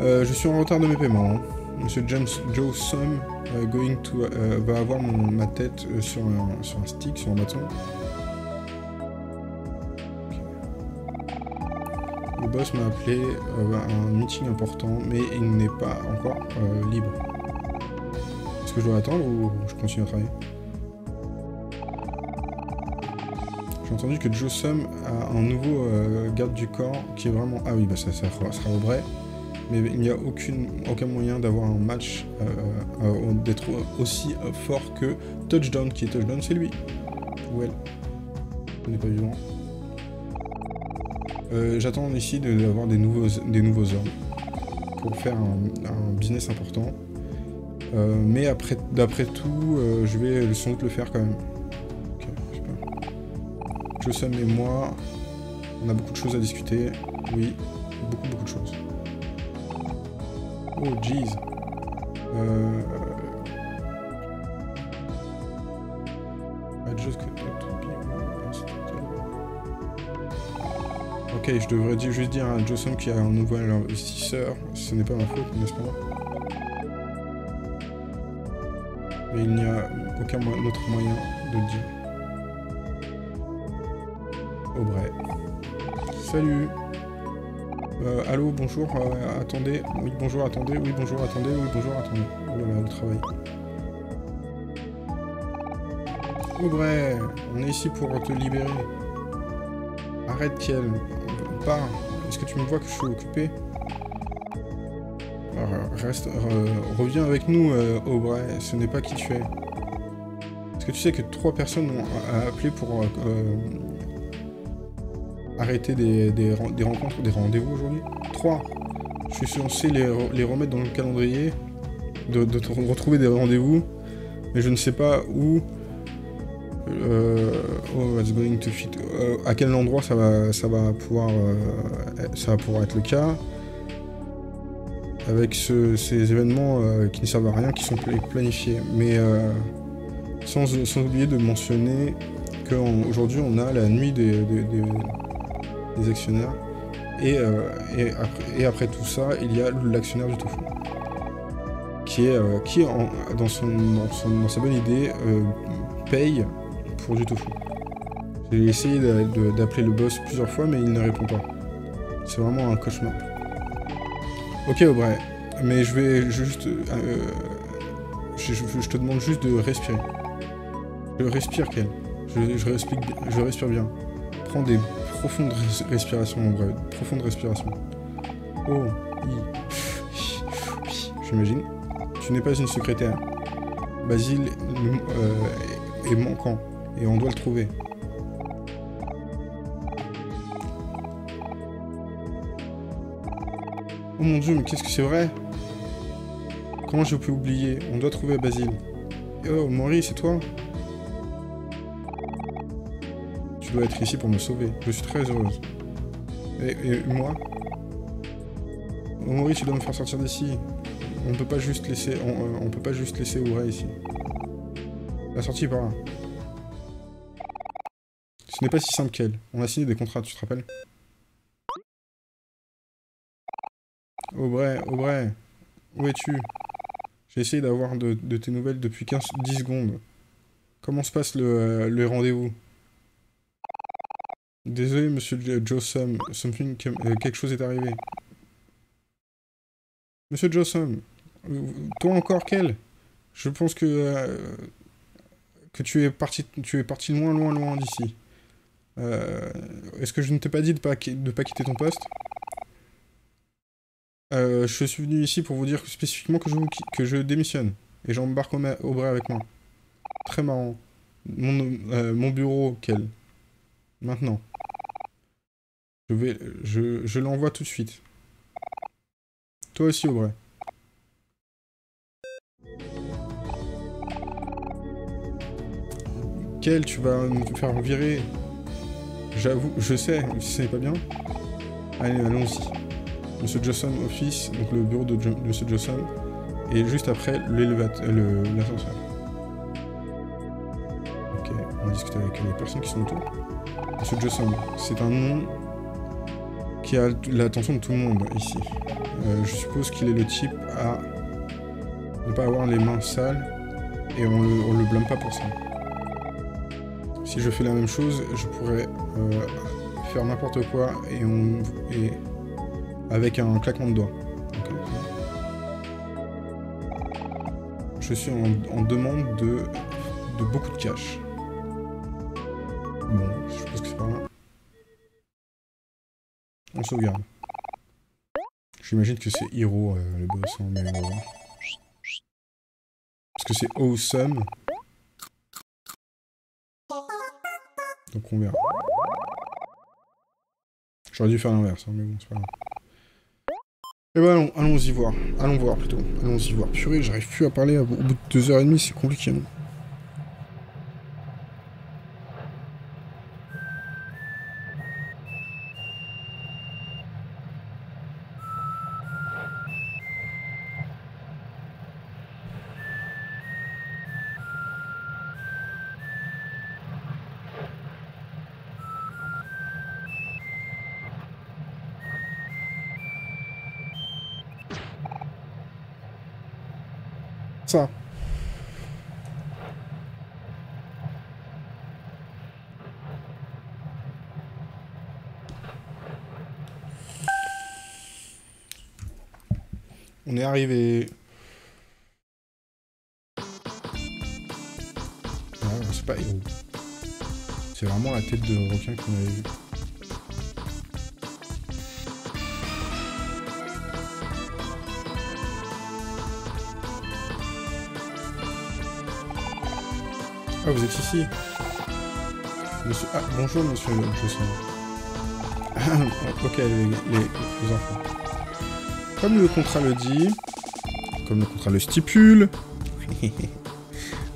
Euh, je suis en retard de mes paiements. Hein. Monsieur James Joe Sum euh, going to, euh, va avoir ma tête sur, un, sur un stick, sur un bâton. Le boss m'a appelé à un meeting important, mais il n'est pas encore libre. Est-ce que je dois attendre ou je continue à travailler? J'ai entendu que Joe Sum a un nouveau euh, garde du corps qui est vraiment... Ah oui, bah ça, sera au vrai. Mais il n'y a aucun moyen d'avoir un match, euh, euh, d'être aussi fort que Touchdown. Qui est Touchdown, c'est lui. Ou elle. On n'est pas vivant. J'attends ici d'avoir des nouveaux, des nouveaux hommes pour faire un business important. Euh, mais après, d'après tout, euh, je vais sans doute le faire quand même. Ok, super. Jossam et moi, on a beaucoup de choses à discuter. Oui, beaucoup, beaucoup de choses. Oh, jeez. Euh... Ok, je devrais juste dire à Jossam qu'il y a un nouvel investisseur. Ce n'est pas ma faute, n'est-ce pas? Mais il n'y a aucun autre moyen de le dire. Aubrey. Salut euh, Allô, bonjour, euh, attendez. Oui, bonjour, attendez. Oui, bonjour, attendez. Oui, bonjour, attendez. Oh là là, le travail. Aubrey, on est ici pour te libérer. Arrête, Kiel. Pas. Est-ce que tu me vois que je suis occupé reste, reviens avec nous, euh, Aubrey, ce n'est pas qui tu es. Est-ce que tu sais que trois personnes ont appelé pour euh, euh, arrêter des, rencontres, des rendez-vous aujourd'hui? Trois Je suis censé les, les, remettre dans le calendrier, de retrouver des rendez-vous, mais je ne sais pas où... oh, going to fit? à quel endroit ça va, ça va pouvoir, ça va pouvoir être le cas? Avec ces événements euh, qui ne servent à rien, qui sont planifiés. Mais euh, sans, oublier de mentionner qu'aujourd'hui on a la nuit des, actionnaires. Euh, et, après, tout ça, il y a l'actionnaire du tofu. Qui qui dans, son, dans, sa bonne idée, paye pour du tofu. J'ai essayé d'appeler le boss plusieurs fois, mais il ne répond pas. C'est vraiment un cauchemar. Ok Aubrey, mais je vais juste... Euh, je, te demande juste de respirer. Je respire, Ken. Je, respire, bien. Prends des profondes respirations, Aubrey. Profondes respirations. Oh, J'imagine. Tu n'es pas une secrétaire. Basile euh, est manquant, et on doit le trouver. Oh mon dieu, mais qu'est-ce que c'est vrai? Comment je peux oublier? On doit trouver Basile. Oh, Mori, c'est toi? Tu dois être ici pour me sauver. Je suis très heureuse. Et, moi? Oh, tu dois me faire sortir d'ici. On peut pas juste laisser... On, euh, peut pas juste laisser Oura ici. La sortie par là. Ce n'est pas si simple qu'elle. On a signé des contrats, tu te rappelles? Aubrey, Aubrey, où es-tu? J'ai essayé d'avoir de, tes nouvelles depuis 15, 10 secondes. Comment se passe le, euh, rendez-vous? Désolé, monsieur Jossum, something, euh, quelque chose est arrivé. Monsieur Jossum, toi encore, quel? Je pense que, euh, que tu es parti, tu es parti loin, loin, loin d'ici. Est-ce que je ne t'ai pas dit de pas, de pas quitter ton poste? Euh, je suis venu ici pour vous dire spécifiquement que je, que je démissionne. Et j'embarque au, bras avec moi. Très marrant. Mon, euh, mon bureau, quel? Maintenant. Je vais... Je, l'envoie tout de suite. Toi aussi, Aubrey. Quel tu vas me faire virer? J'avoue, je sais, si ce n'est pas bien. Allez, allons-y. Monsieur Johnson Office, donc le bureau de Monsieur Johnson, et juste après l'ascenseur. Ok, on va discuter avec les personnes qui sont autour. Monsieur Johnson, c'est un nom qui a l'attention de tout le monde ici. Euh, je suppose qu'il est le type à ne pas avoir les mains sales et on le, le blâme pas pour ça. Si je fais la même chose, je pourrais euh, faire n'importe quoi et on et avec un claquement de doigts. Je suis en, demande de, beaucoup de cash. Bon, je suppose que c'est par là. On sauvegarde. J'imagine que c'est Hiro euh, le boss, hein, mais voir. Parce que c'est awesome. Donc on verra. J'aurais dû faire l'inverse, hein, mais bon, c'est pas grave. Eh ben allons-y voir. Allons voir plutôt. Allons-y voir. Purée, j'arrive plus à parler au bout de deux heures et demie, c'est compliqué, non On est arrivé. C'est pas C'est vraiment la tête de requin qu'on avait vu. Ah, vous êtes ici Monsieur... Ah, bonjour, monsieur Ah, ok, les, enfants. Comme le contrat le dit, comme le contrat le stipule,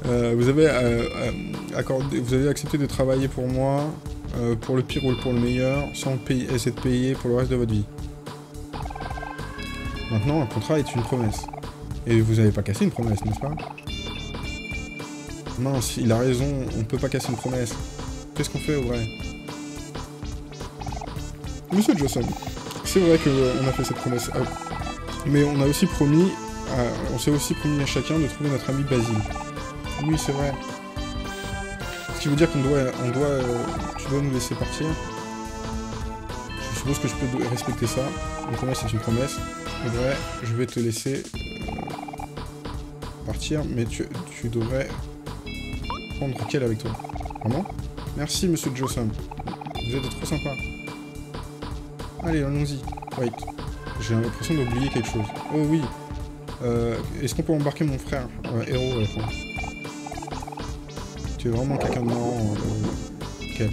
euh, vous, avez, euh, euh, accordé, vous avez accepté de travailler pour moi, pour le pire ou pour le meilleur, sans payer, essayer de payer pour le reste de votre vie. Maintenant, un contrat est une promesse. Et vous n'avez pas cassé une promesse, n'est-ce pas? Mince, il a raison, on peut pas casser une promesse. Qu'est-ce qu'on fait au vrai? Monsieur Johnson, c'est vrai qu'on a fait cette promesse. Ah, mais on a aussi promis, on s'est aussi promis à chacun de trouver notre ami Basile. Oui, c'est vrai. Ce qui veut dire qu'on doit, on doit, euh, tu dois nous laisser partir. Je suppose que je peux respecter ça. Une promesse c'est une promesse. En vrai, je vais te laisser euh, partir, mais tu, tu devrais quel avec toi. Vraiment Merci, monsieur Johnson. Vous êtes trop sympa. Allez, allons-y. Wait. J'ai l'impression d'oublier quelque chose. Oh oui. Euh, Est-ce qu'on peut embarquer mon frère euh, Héros à Tu es vraiment quelqu'un de marrant. Euh,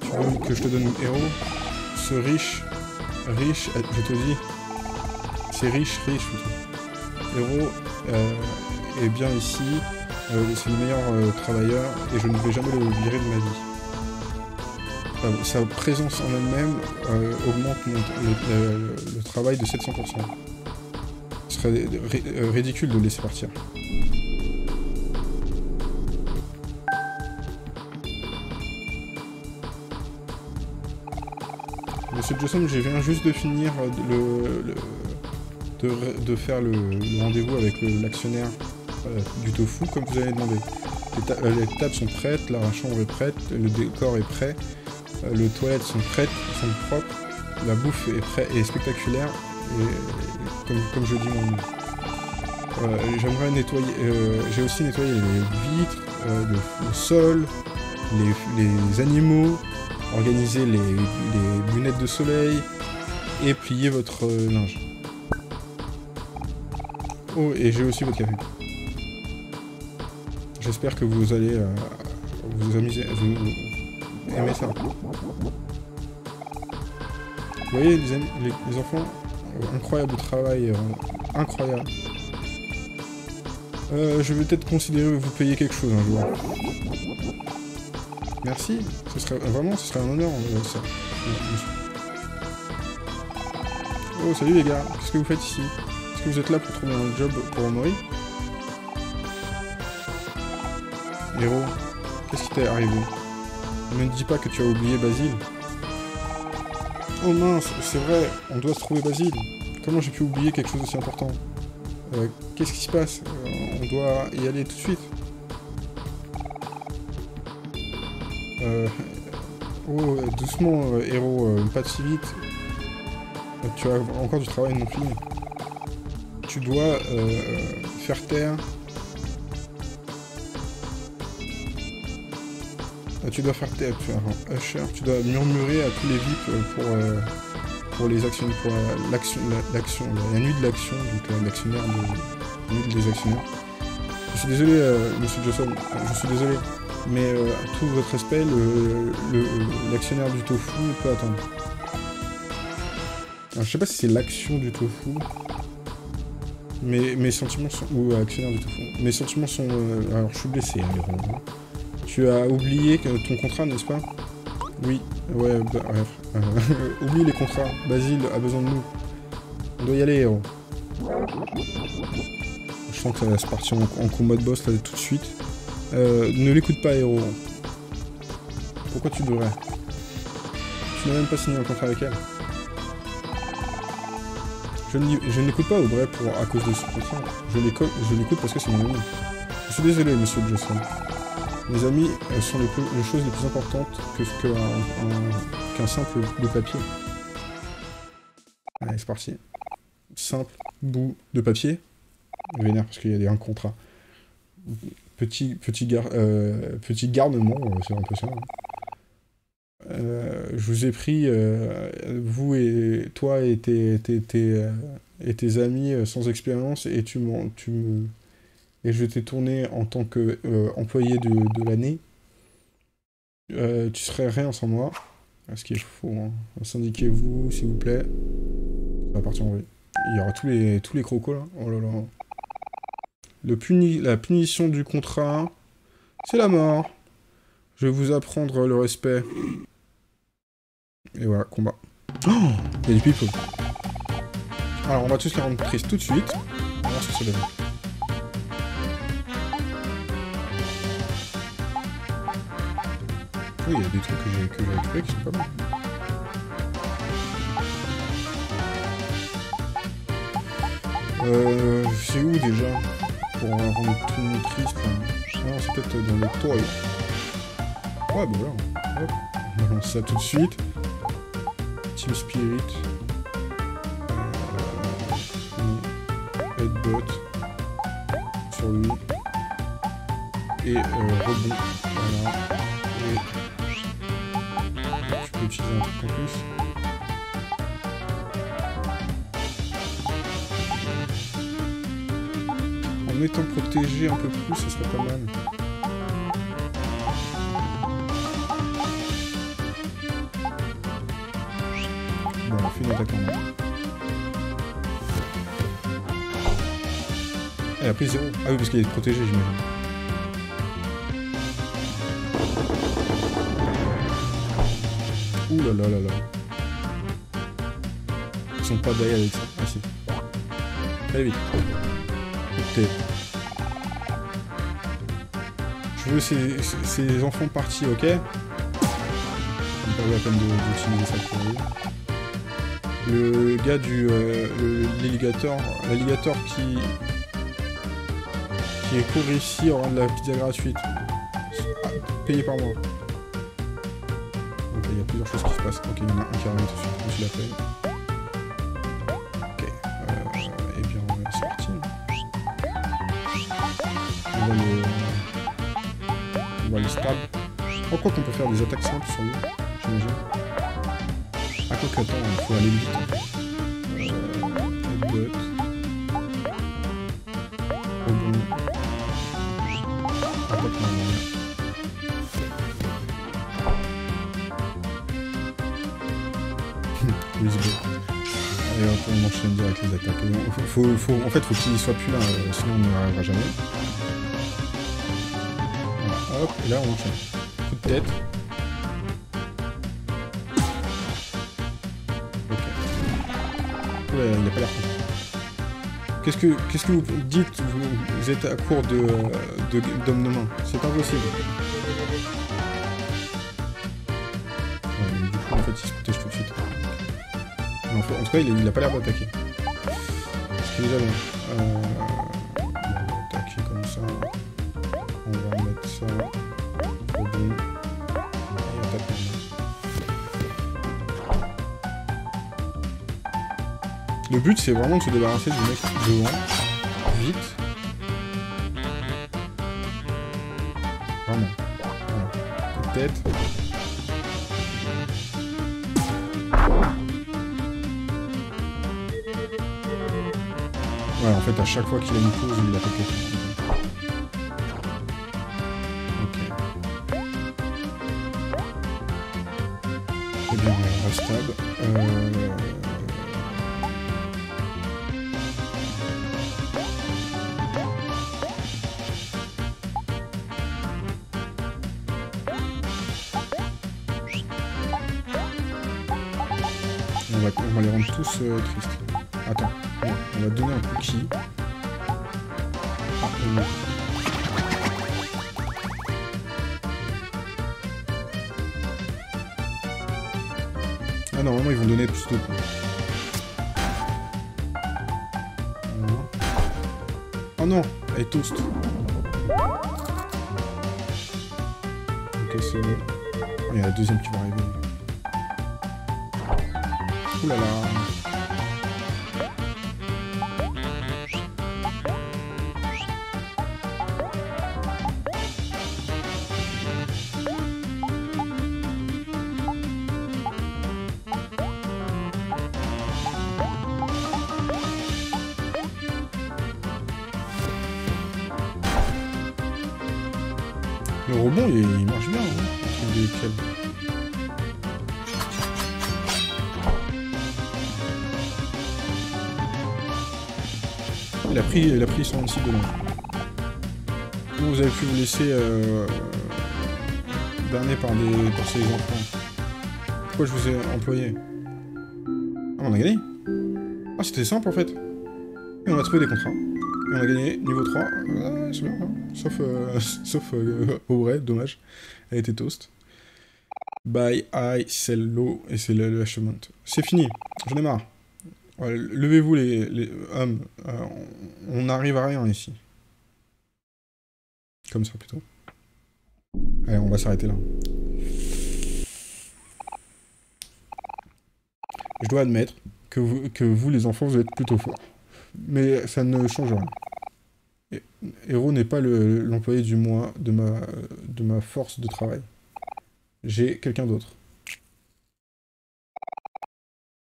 Tu veux que je te donne héros? Ce riche... Riche, euh, je te dis... C'est riche, riche. Héros est bien ici. c'est le meilleur travailleur et je ne vais jamais le virer de ma vie. Sa, présence en elle-même augmente le, travail de 700%. Ce serait ridicule de le laisser partir. Monsieur Johnson, je viens juste de finir le, de, faire le, rendez-vous avec l'actionnaire euh, du tofu, comme vous avez demandé. Euh, les, tables sont prêtes, la chambre est prête, le décor est prêt, euh, les toilettes sont prêtes, sont propres, la bouffe est prête et spectaculaire, comme, je dis mon nom. J'aimerais nettoyer, j'ai aussi nettoyé les vitres, le, sol, les animaux, organiser les, lunettes de soleil et plier votre euh, linge. Oh, et j'ai aussi votre café. J'espère que vous allez euh, vous amuser, vous aimer ça. Vous voyez les, enfants, incroyable travail, euh, incroyable. je vais peut-être considérer vous payer quelque chose un jour. Merci, ce serait vraiment ce serait un honneur euh, ça. Oh salut les gars, qu'est-ce que vous faites ici? Est-ce que vous êtes là pour trouver un job pour Mori Héros, qu'est-ce qui t'est arrivé? Ne me dis pas que tu as oublié Basile. Oh mince, c'est vrai, on doit se trouver Basile. Comment j'ai pu oublier quelque chose d'aussi important? Euh, Qu'est-ce qui se passe? Euh, On doit y aller tout de suite. Euh, oh, doucement, héros, pas si vite. Tu as encore du travail non fini. Tu dois faire taire. Tu dois faire taire, tu, Usher, tu dois murmurer à tous les VIP pour, pour les actions, pour l'action, l'action, la, nuit de l'action, donc l'actionnaire des actionnaires. Je suis désolé, monsieur Johnson, je suis désolé. Mais euh, tout votre respect, l'actionnaire du tofu peut attendre. Alors, je sais pas si c'est l'action du tofu. Mais mes sentiments sont... Ou actionnaire du tofu. Mes sentiments sont... Euh, alors je suis blessé, hein, Tu as oublié ton contrat, n'est-ce pas? Oui. Ouais, bah. Euh, oublie les contrats. Basile a besoin de nous. On doit y aller, héros. Je sens que ça va se partir en, combat de boss là tout de suite. Euh, ne l'écoute pas, héros. Pourquoi tu devrais? Tu n'as même pas signé un contrat avec elle. Je ne l'écoute pas au pour, à cause de ce contrat. Je l'écoute parce que c'est mon ami. Je suis désolé, monsieur Johnson. Mes amis sont les, choses les plus importantes que qu'un simple bout de papier. Allez, c'est parti. Simple bout de papier. Vénère parce qu'il y a un contrat petit, petit, euh, petit garnement, euh, c'est ça. Hein. Euh, je vous ai pris, vous et toi et tes, tes, tes, et tes amis sans expérience, et tu, tu me. Et je t'ai tourné en tant que employé de, de l'année. tu serais rien sans moi. Ce qui est faux. Hein. Syndiquez-vous, s'il vous plaît. Ça va partir en vrai. Il y aura tous les, tous les crocos là. Oh là là la punition du contrat, c'est la mort. Je vais vous apprendre le respect. Et voilà, combat. Oh Il y a du people. Alors, on va tous les rendre tristes tout de suite. On va voir ce que ça donne. Oui, il y a des trucs que j'ai trouvé qui sont pas mal. Euh, c'est où déjà pour rendre tout triste. Hein? Non, c'est peut-être dans le tour. Ouais, bah voilà. Hop. On lance ça tout de suite. Team Spirit. Euh, Headbutt. Sur lui. Et euh, rebond. Protégé un peu plus, ça serait pas mal. Bon, on fait une attaque en main. Elle a pris 0. Ah oui, parce qu'elle est protégée, j'imagine. Ouh là là là là. Ils sont pas derrière avec ça. Ah si. Allez vite. Écoutez. Veux ces, ces- enfants partis, ok permet la peine d'utiliser ça pour. Le gars du... euh, l'alligator... L'alligator qui... Qui est couru ici aura de la pizza gratuite. Ah, payé par mois. Ok, il y a plusieurs choses qui se passent. Ok, il y en a un qui arrive tout de suite. Je la paye. Oh, quoi qu'on peut faire des attaques simples sur lui, j'imagine. Ah, quoi que, attends, il faut aller vite. Euh... headbutt. Rebond. Et les attaques. Faut- en fait, faut qu'il soit plus là, euh, sinon on n'y arrivera jamais. Voilà, hop, et là on enchaîne. Qu'est-ce que, vous dites vous, êtes à court de, de, main? C'est impossible. En fait, il se protège tout de suite. En, tout cas, il, il a pas l'air d'attaquer. But, c'est vraiment de se débarrasser du mec devant. Vite. Vraiment. Tête. Ouais, en fait, à chaque fois qu'il a une pause, il attaque quelqu'un. Pris, il a pris 126 de long. Comment vous avez pu vous laisser euh, berner par, des, par ces enfants Pourquoi je vous ai employé? Ah, on a gagné Ah, c'était simple en fait. Et on a trouvé des contrats. Et on a gagné niveau 3. Ah, c'est bien, hein. Sauf, euh, sauf euh, Aubrey, dommage. Elle était toast. Buy, I, sell low, et c'est le, le. C'est fini, j'en ai marre. Levez-vous les, hommes, Euh, on- n'arrive à rien ici. Comme ça plutôt. Allez, on va s'arrêter là. Je dois admettre que vous, que vous, les enfants, vous êtes plutôt forts. Mais ça ne change rien. Hero n'est pas le- l'employé du mois de ma, de ma force de travail. J'ai quelqu'un d'autre.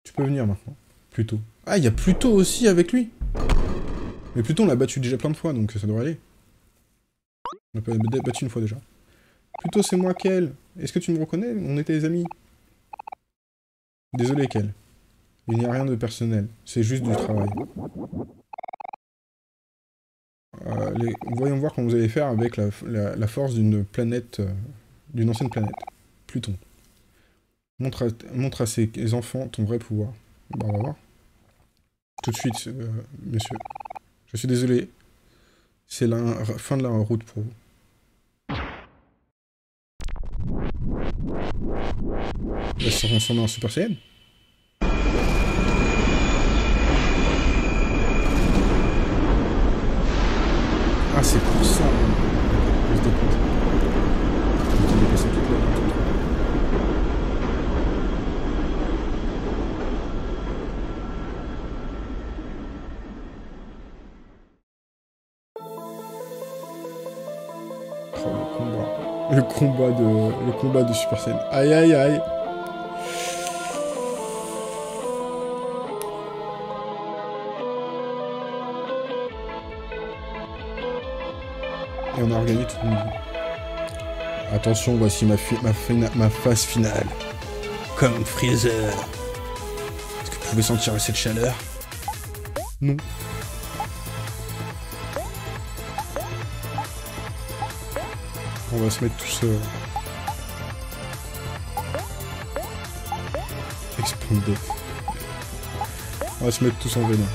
Tu peux venir maintenant. Plutôt. Ah, il y a Pluto aussi avec lui Mais Pluto, on l'a battu déjà plein de fois, donc ça devrait aller. On l'a battu une fois déjà. Pluto, c'est moi, Kel. Est-ce que tu me reconnais? On était des amis. Désolé, Kel. Il n'y a rien de personnel. C'est juste du travail. Euh, Voyons voir comment vous allez faire avec la, force d'une planète, euh, d'une ancienne planète, Pluton. Montre à ses enfants ton vrai pouvoir. Bah, on va voir. Tout de suite, euh, monsieur. Je suis désolé. C'est la fin de la route pour vous. Elle se transformer en Super Saiyan Ah, c'est pour ça. Je. Je vais toute. Le combat de, le combat de Super Saiyan. Aïe aïe aïe. Et on a regagné toute une vie. Attention, voici ma, fi- ma, fina- ma phase finale. Comme Freezer. Est-ce que vous pouvez sentir cette chaleur? Non. On va se mettre tous... Euh... Expanded. On va se mettre tous en venin.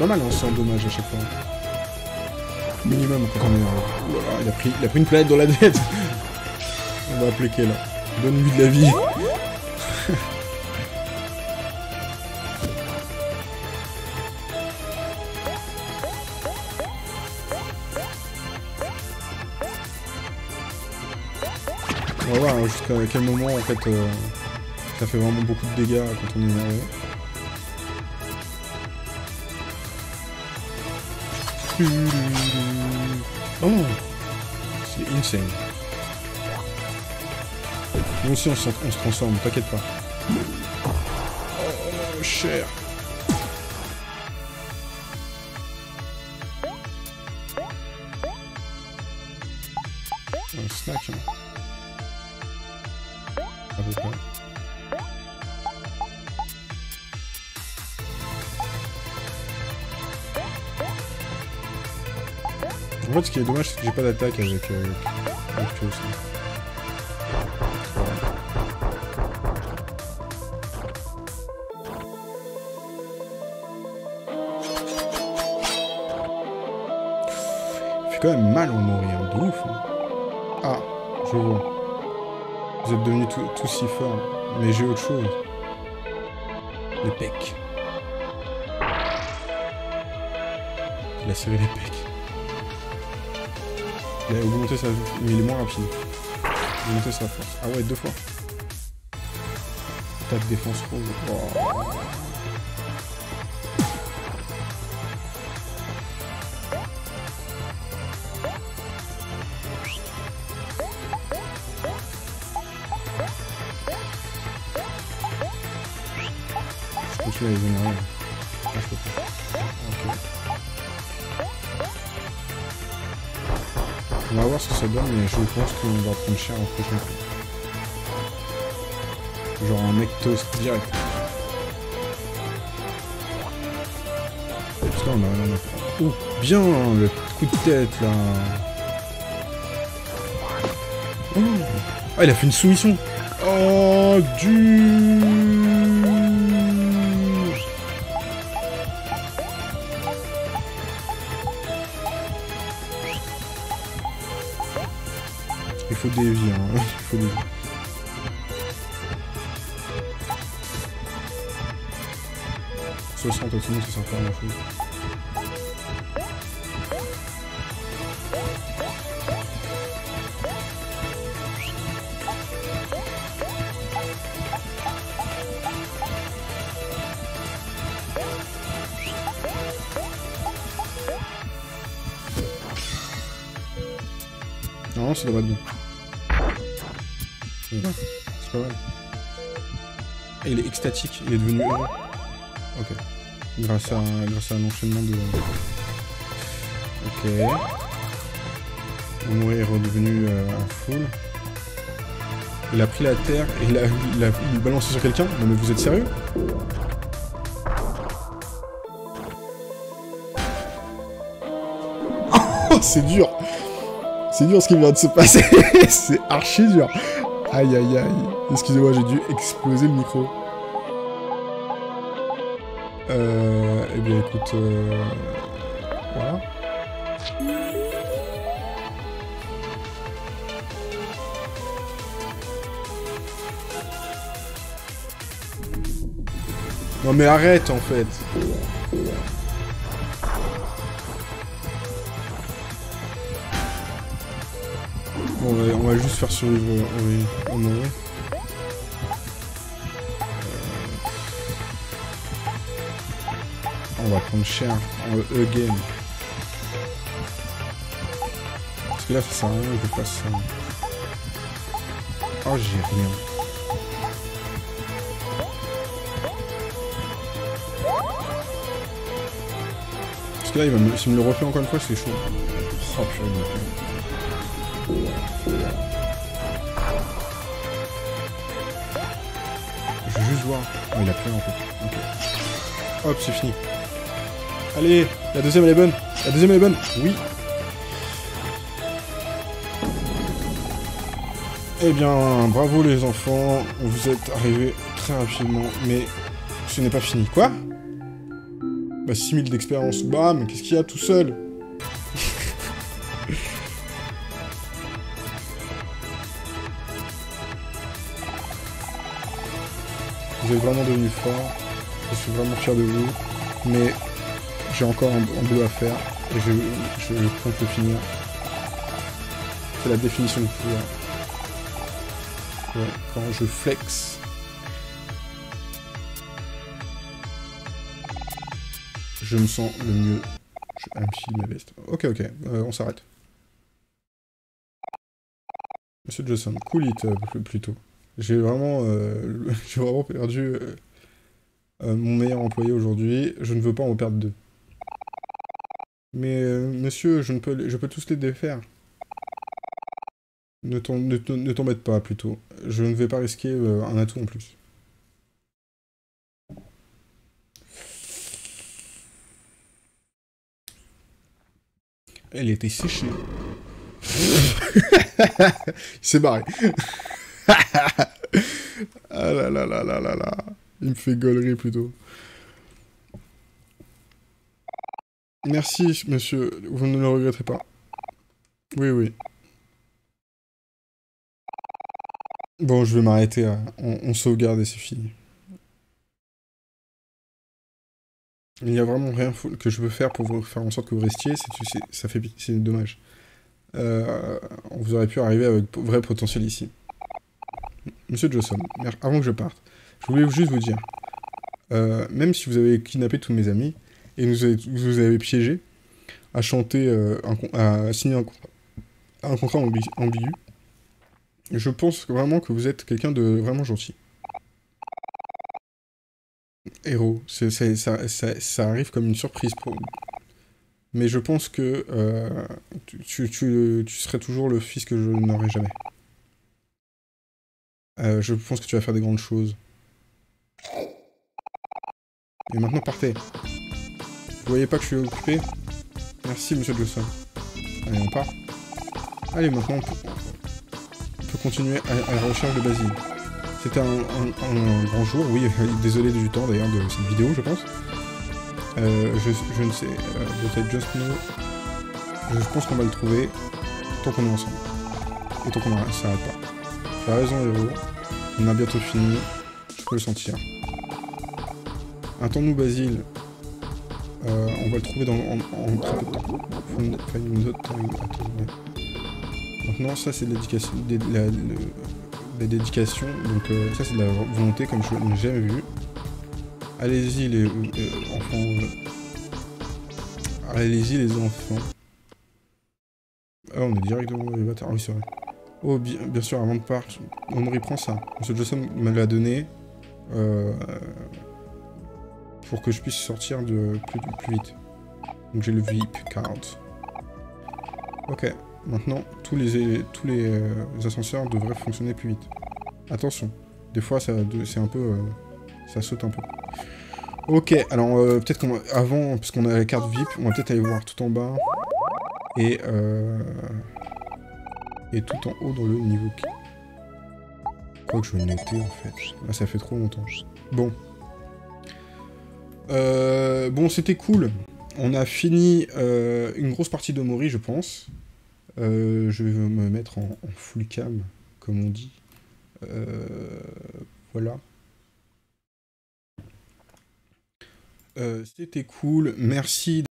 Pas mal, hein, un dommage à chaque fois. Minimum quand on est... Ouh là là, il, a pris, il a pris une planète dans la tête On va appeler quelle Donne-lui de la vie On va voir hein, jusqu'à quel moment en fait euh, ça fait vraiment beaucoup de dégâts quand on est énervé. Oh C'est insane. Nous aussi on, on se transforme, t'inquiète pas. Oh, cher. Ce qui est dommage, c'est que j'ai pas d'attaque avec, euh, avec hein. Il fait quand même mal en mourir, de ouf. hein. Ah, je vois. Vous êtes devenus tout, si forts, mais j'ai autre chose. Les pecs. Il a serré les pecs. Il a augmenté sa... Mais il est moins rapide. Il a augmenté sa force. Ah ouais, deux fois. Attaque défense rose. Oh. Je continue à les. Va voir ce que ça donne, mais je pense qu'on va prendre cher en prochain coup. Genre un mec toast direct. Putain, on a Oh, bien le coup de tête là. Oh. Ah, il a fait une soumission. Oh, dur. 60 au sinon ça sert pas à grand chose. Grâce à, grâce à un enchaînement de... Ok. Mon est redevenu euh, un full. Il a pris la terre et il a, il a balancé sur quelqu'un Non mais vous êtes sérieux? Oh c'est dur C'est dur ce qui vient de se passer C'est archi dur Aïe aïe aïe Excusez-moi j'ai dû exploser le micro. Euh... Eh bien écoute... Euh... Voilà. Non mais arrête en fait. Bon, on va, juste faire survivre en. On va prendre cher en E-game. Parce que là ça sert à rien que je ça. Oh j'ai rien. Parce que là, il va me, s'il me le refait encore une fois, c'est chaud. Oh purée, Je veux juste voir. Oh, il a plein en fait. Hop, c'est fini. Allez, la deuxième elle est bonne. La deuxième elle est bonne. Oui. Eh bien, bravo les enfants. Vous êtes arrivés très rapidement, mais ce n'est pas fini. Quoi? 6000 bah, d'expérience. Bam Qu'est-ce qu'il y a tout seul? Vous êtes vraiment devenu fort. Je suis vraiment fier de vous. Mais j'ai encore un, boulot à faire. Et je, je compte le finir. C'est la définition de pouvoir. quand je flex je me sens le mieux. Je file ma veste. Ok, ok, euh, on s'arrête. Monsieur Johnson, cool it euh, plutôt. J'ai vraiment, euh, j'ai vraiment perdu mon meilleur employé aujourd'hui. Je ne veux pas en perdre deux. Mais monsieur, je ne peux, je peux tous les défaire. Ne t'embête pas plutôt. Je ne vais pas risquer un atout en plus. Elle était séchée. Il s'est barré. ah là là là là là. Il me fait gaulerie plutôt. Merci, monsieur. Vous ne le regretterez pas. Oui, oui. Bon, je vais m'arrêter. Hein. On, on sauvegarde et c'est fini. Il n'y a vraiment rien que je peux faire pour vous faire en sorte que vous restiez, c'est, ça fait c'est dommage. Euh, vous aurait pu arriver avec vrai potentiel ici. Monsieur Johnson, avant que je parte, je voulais juste vous dire, euh, même si vous avez kidnappé tous mes amis, et vous avez, vous avez piégé à chanter, euh, à signer un, un contrat ambigu, je pense vraiment que vous êtes quelqu'un de vraiment gentil héros. ça, arrive comme une surprise pour nous. Mais je pense que euh, tu, tu, tu, serais toujours le fils que je n'aurai jamais. Euh, je pense que tu vas faire des grandes choses. Et maintenant, partez. Vous voyez pas que je suis occupé Merci, monsieur Johnson. Allez, on part. Allez, maintenant, on peut, continuer à, la recherche de Basile. C'était un, grand jour, oui, désolé du temps d'ailleurs de cette vidéo, je pense. Euh, je, ne sais, euh, peut-être Just Know. Je pense qu'on va le trouver tant qu'on est ensemble. Et tant qu'on ne s'arrête pas. Tu as raison, héros. On a bientôt fini. Je peux le sentir. Attends-nous, Basile. Euh, on va le trouver dans, en, très peu de temps. Maintenant, ça, c'est l'éducation la dédications. Donc euh, ça c'est de la volonté comme je n'ai jamais vu. Allez-y les euh, enfants. Allez-y les enfants. Ah on est dans les bâtards. Ah oui c'est vrai. Oh bien, sûr avant de partir, on y prend ça. Monsieur Johnson me l'a donné. euh, pour que je puisse sortir de plus, vite. Donc j'ai le VIP card. Ok, maintenant tous les, tous les euh, ascenseurs devraient fonctionner plus vite. Attention, des fois ça c'est un peu... euh, ça saute un peu. Ok, alors euh, peut-être qu'on va- avant, parce qu'on a la carte VIP, on va peut-être aller voir tout en bas. Et et tout en haut dans le niveau qui. Quoi que je vais noter en fait. Là, ça fait trop longtemps. Bon. Euh, bon, c'était cool. On a fini euh, une grosse partie de Mori, je pense. Euh, je vais me mettre en, full cam, comme on dit. Voilà. C'était cool. Merci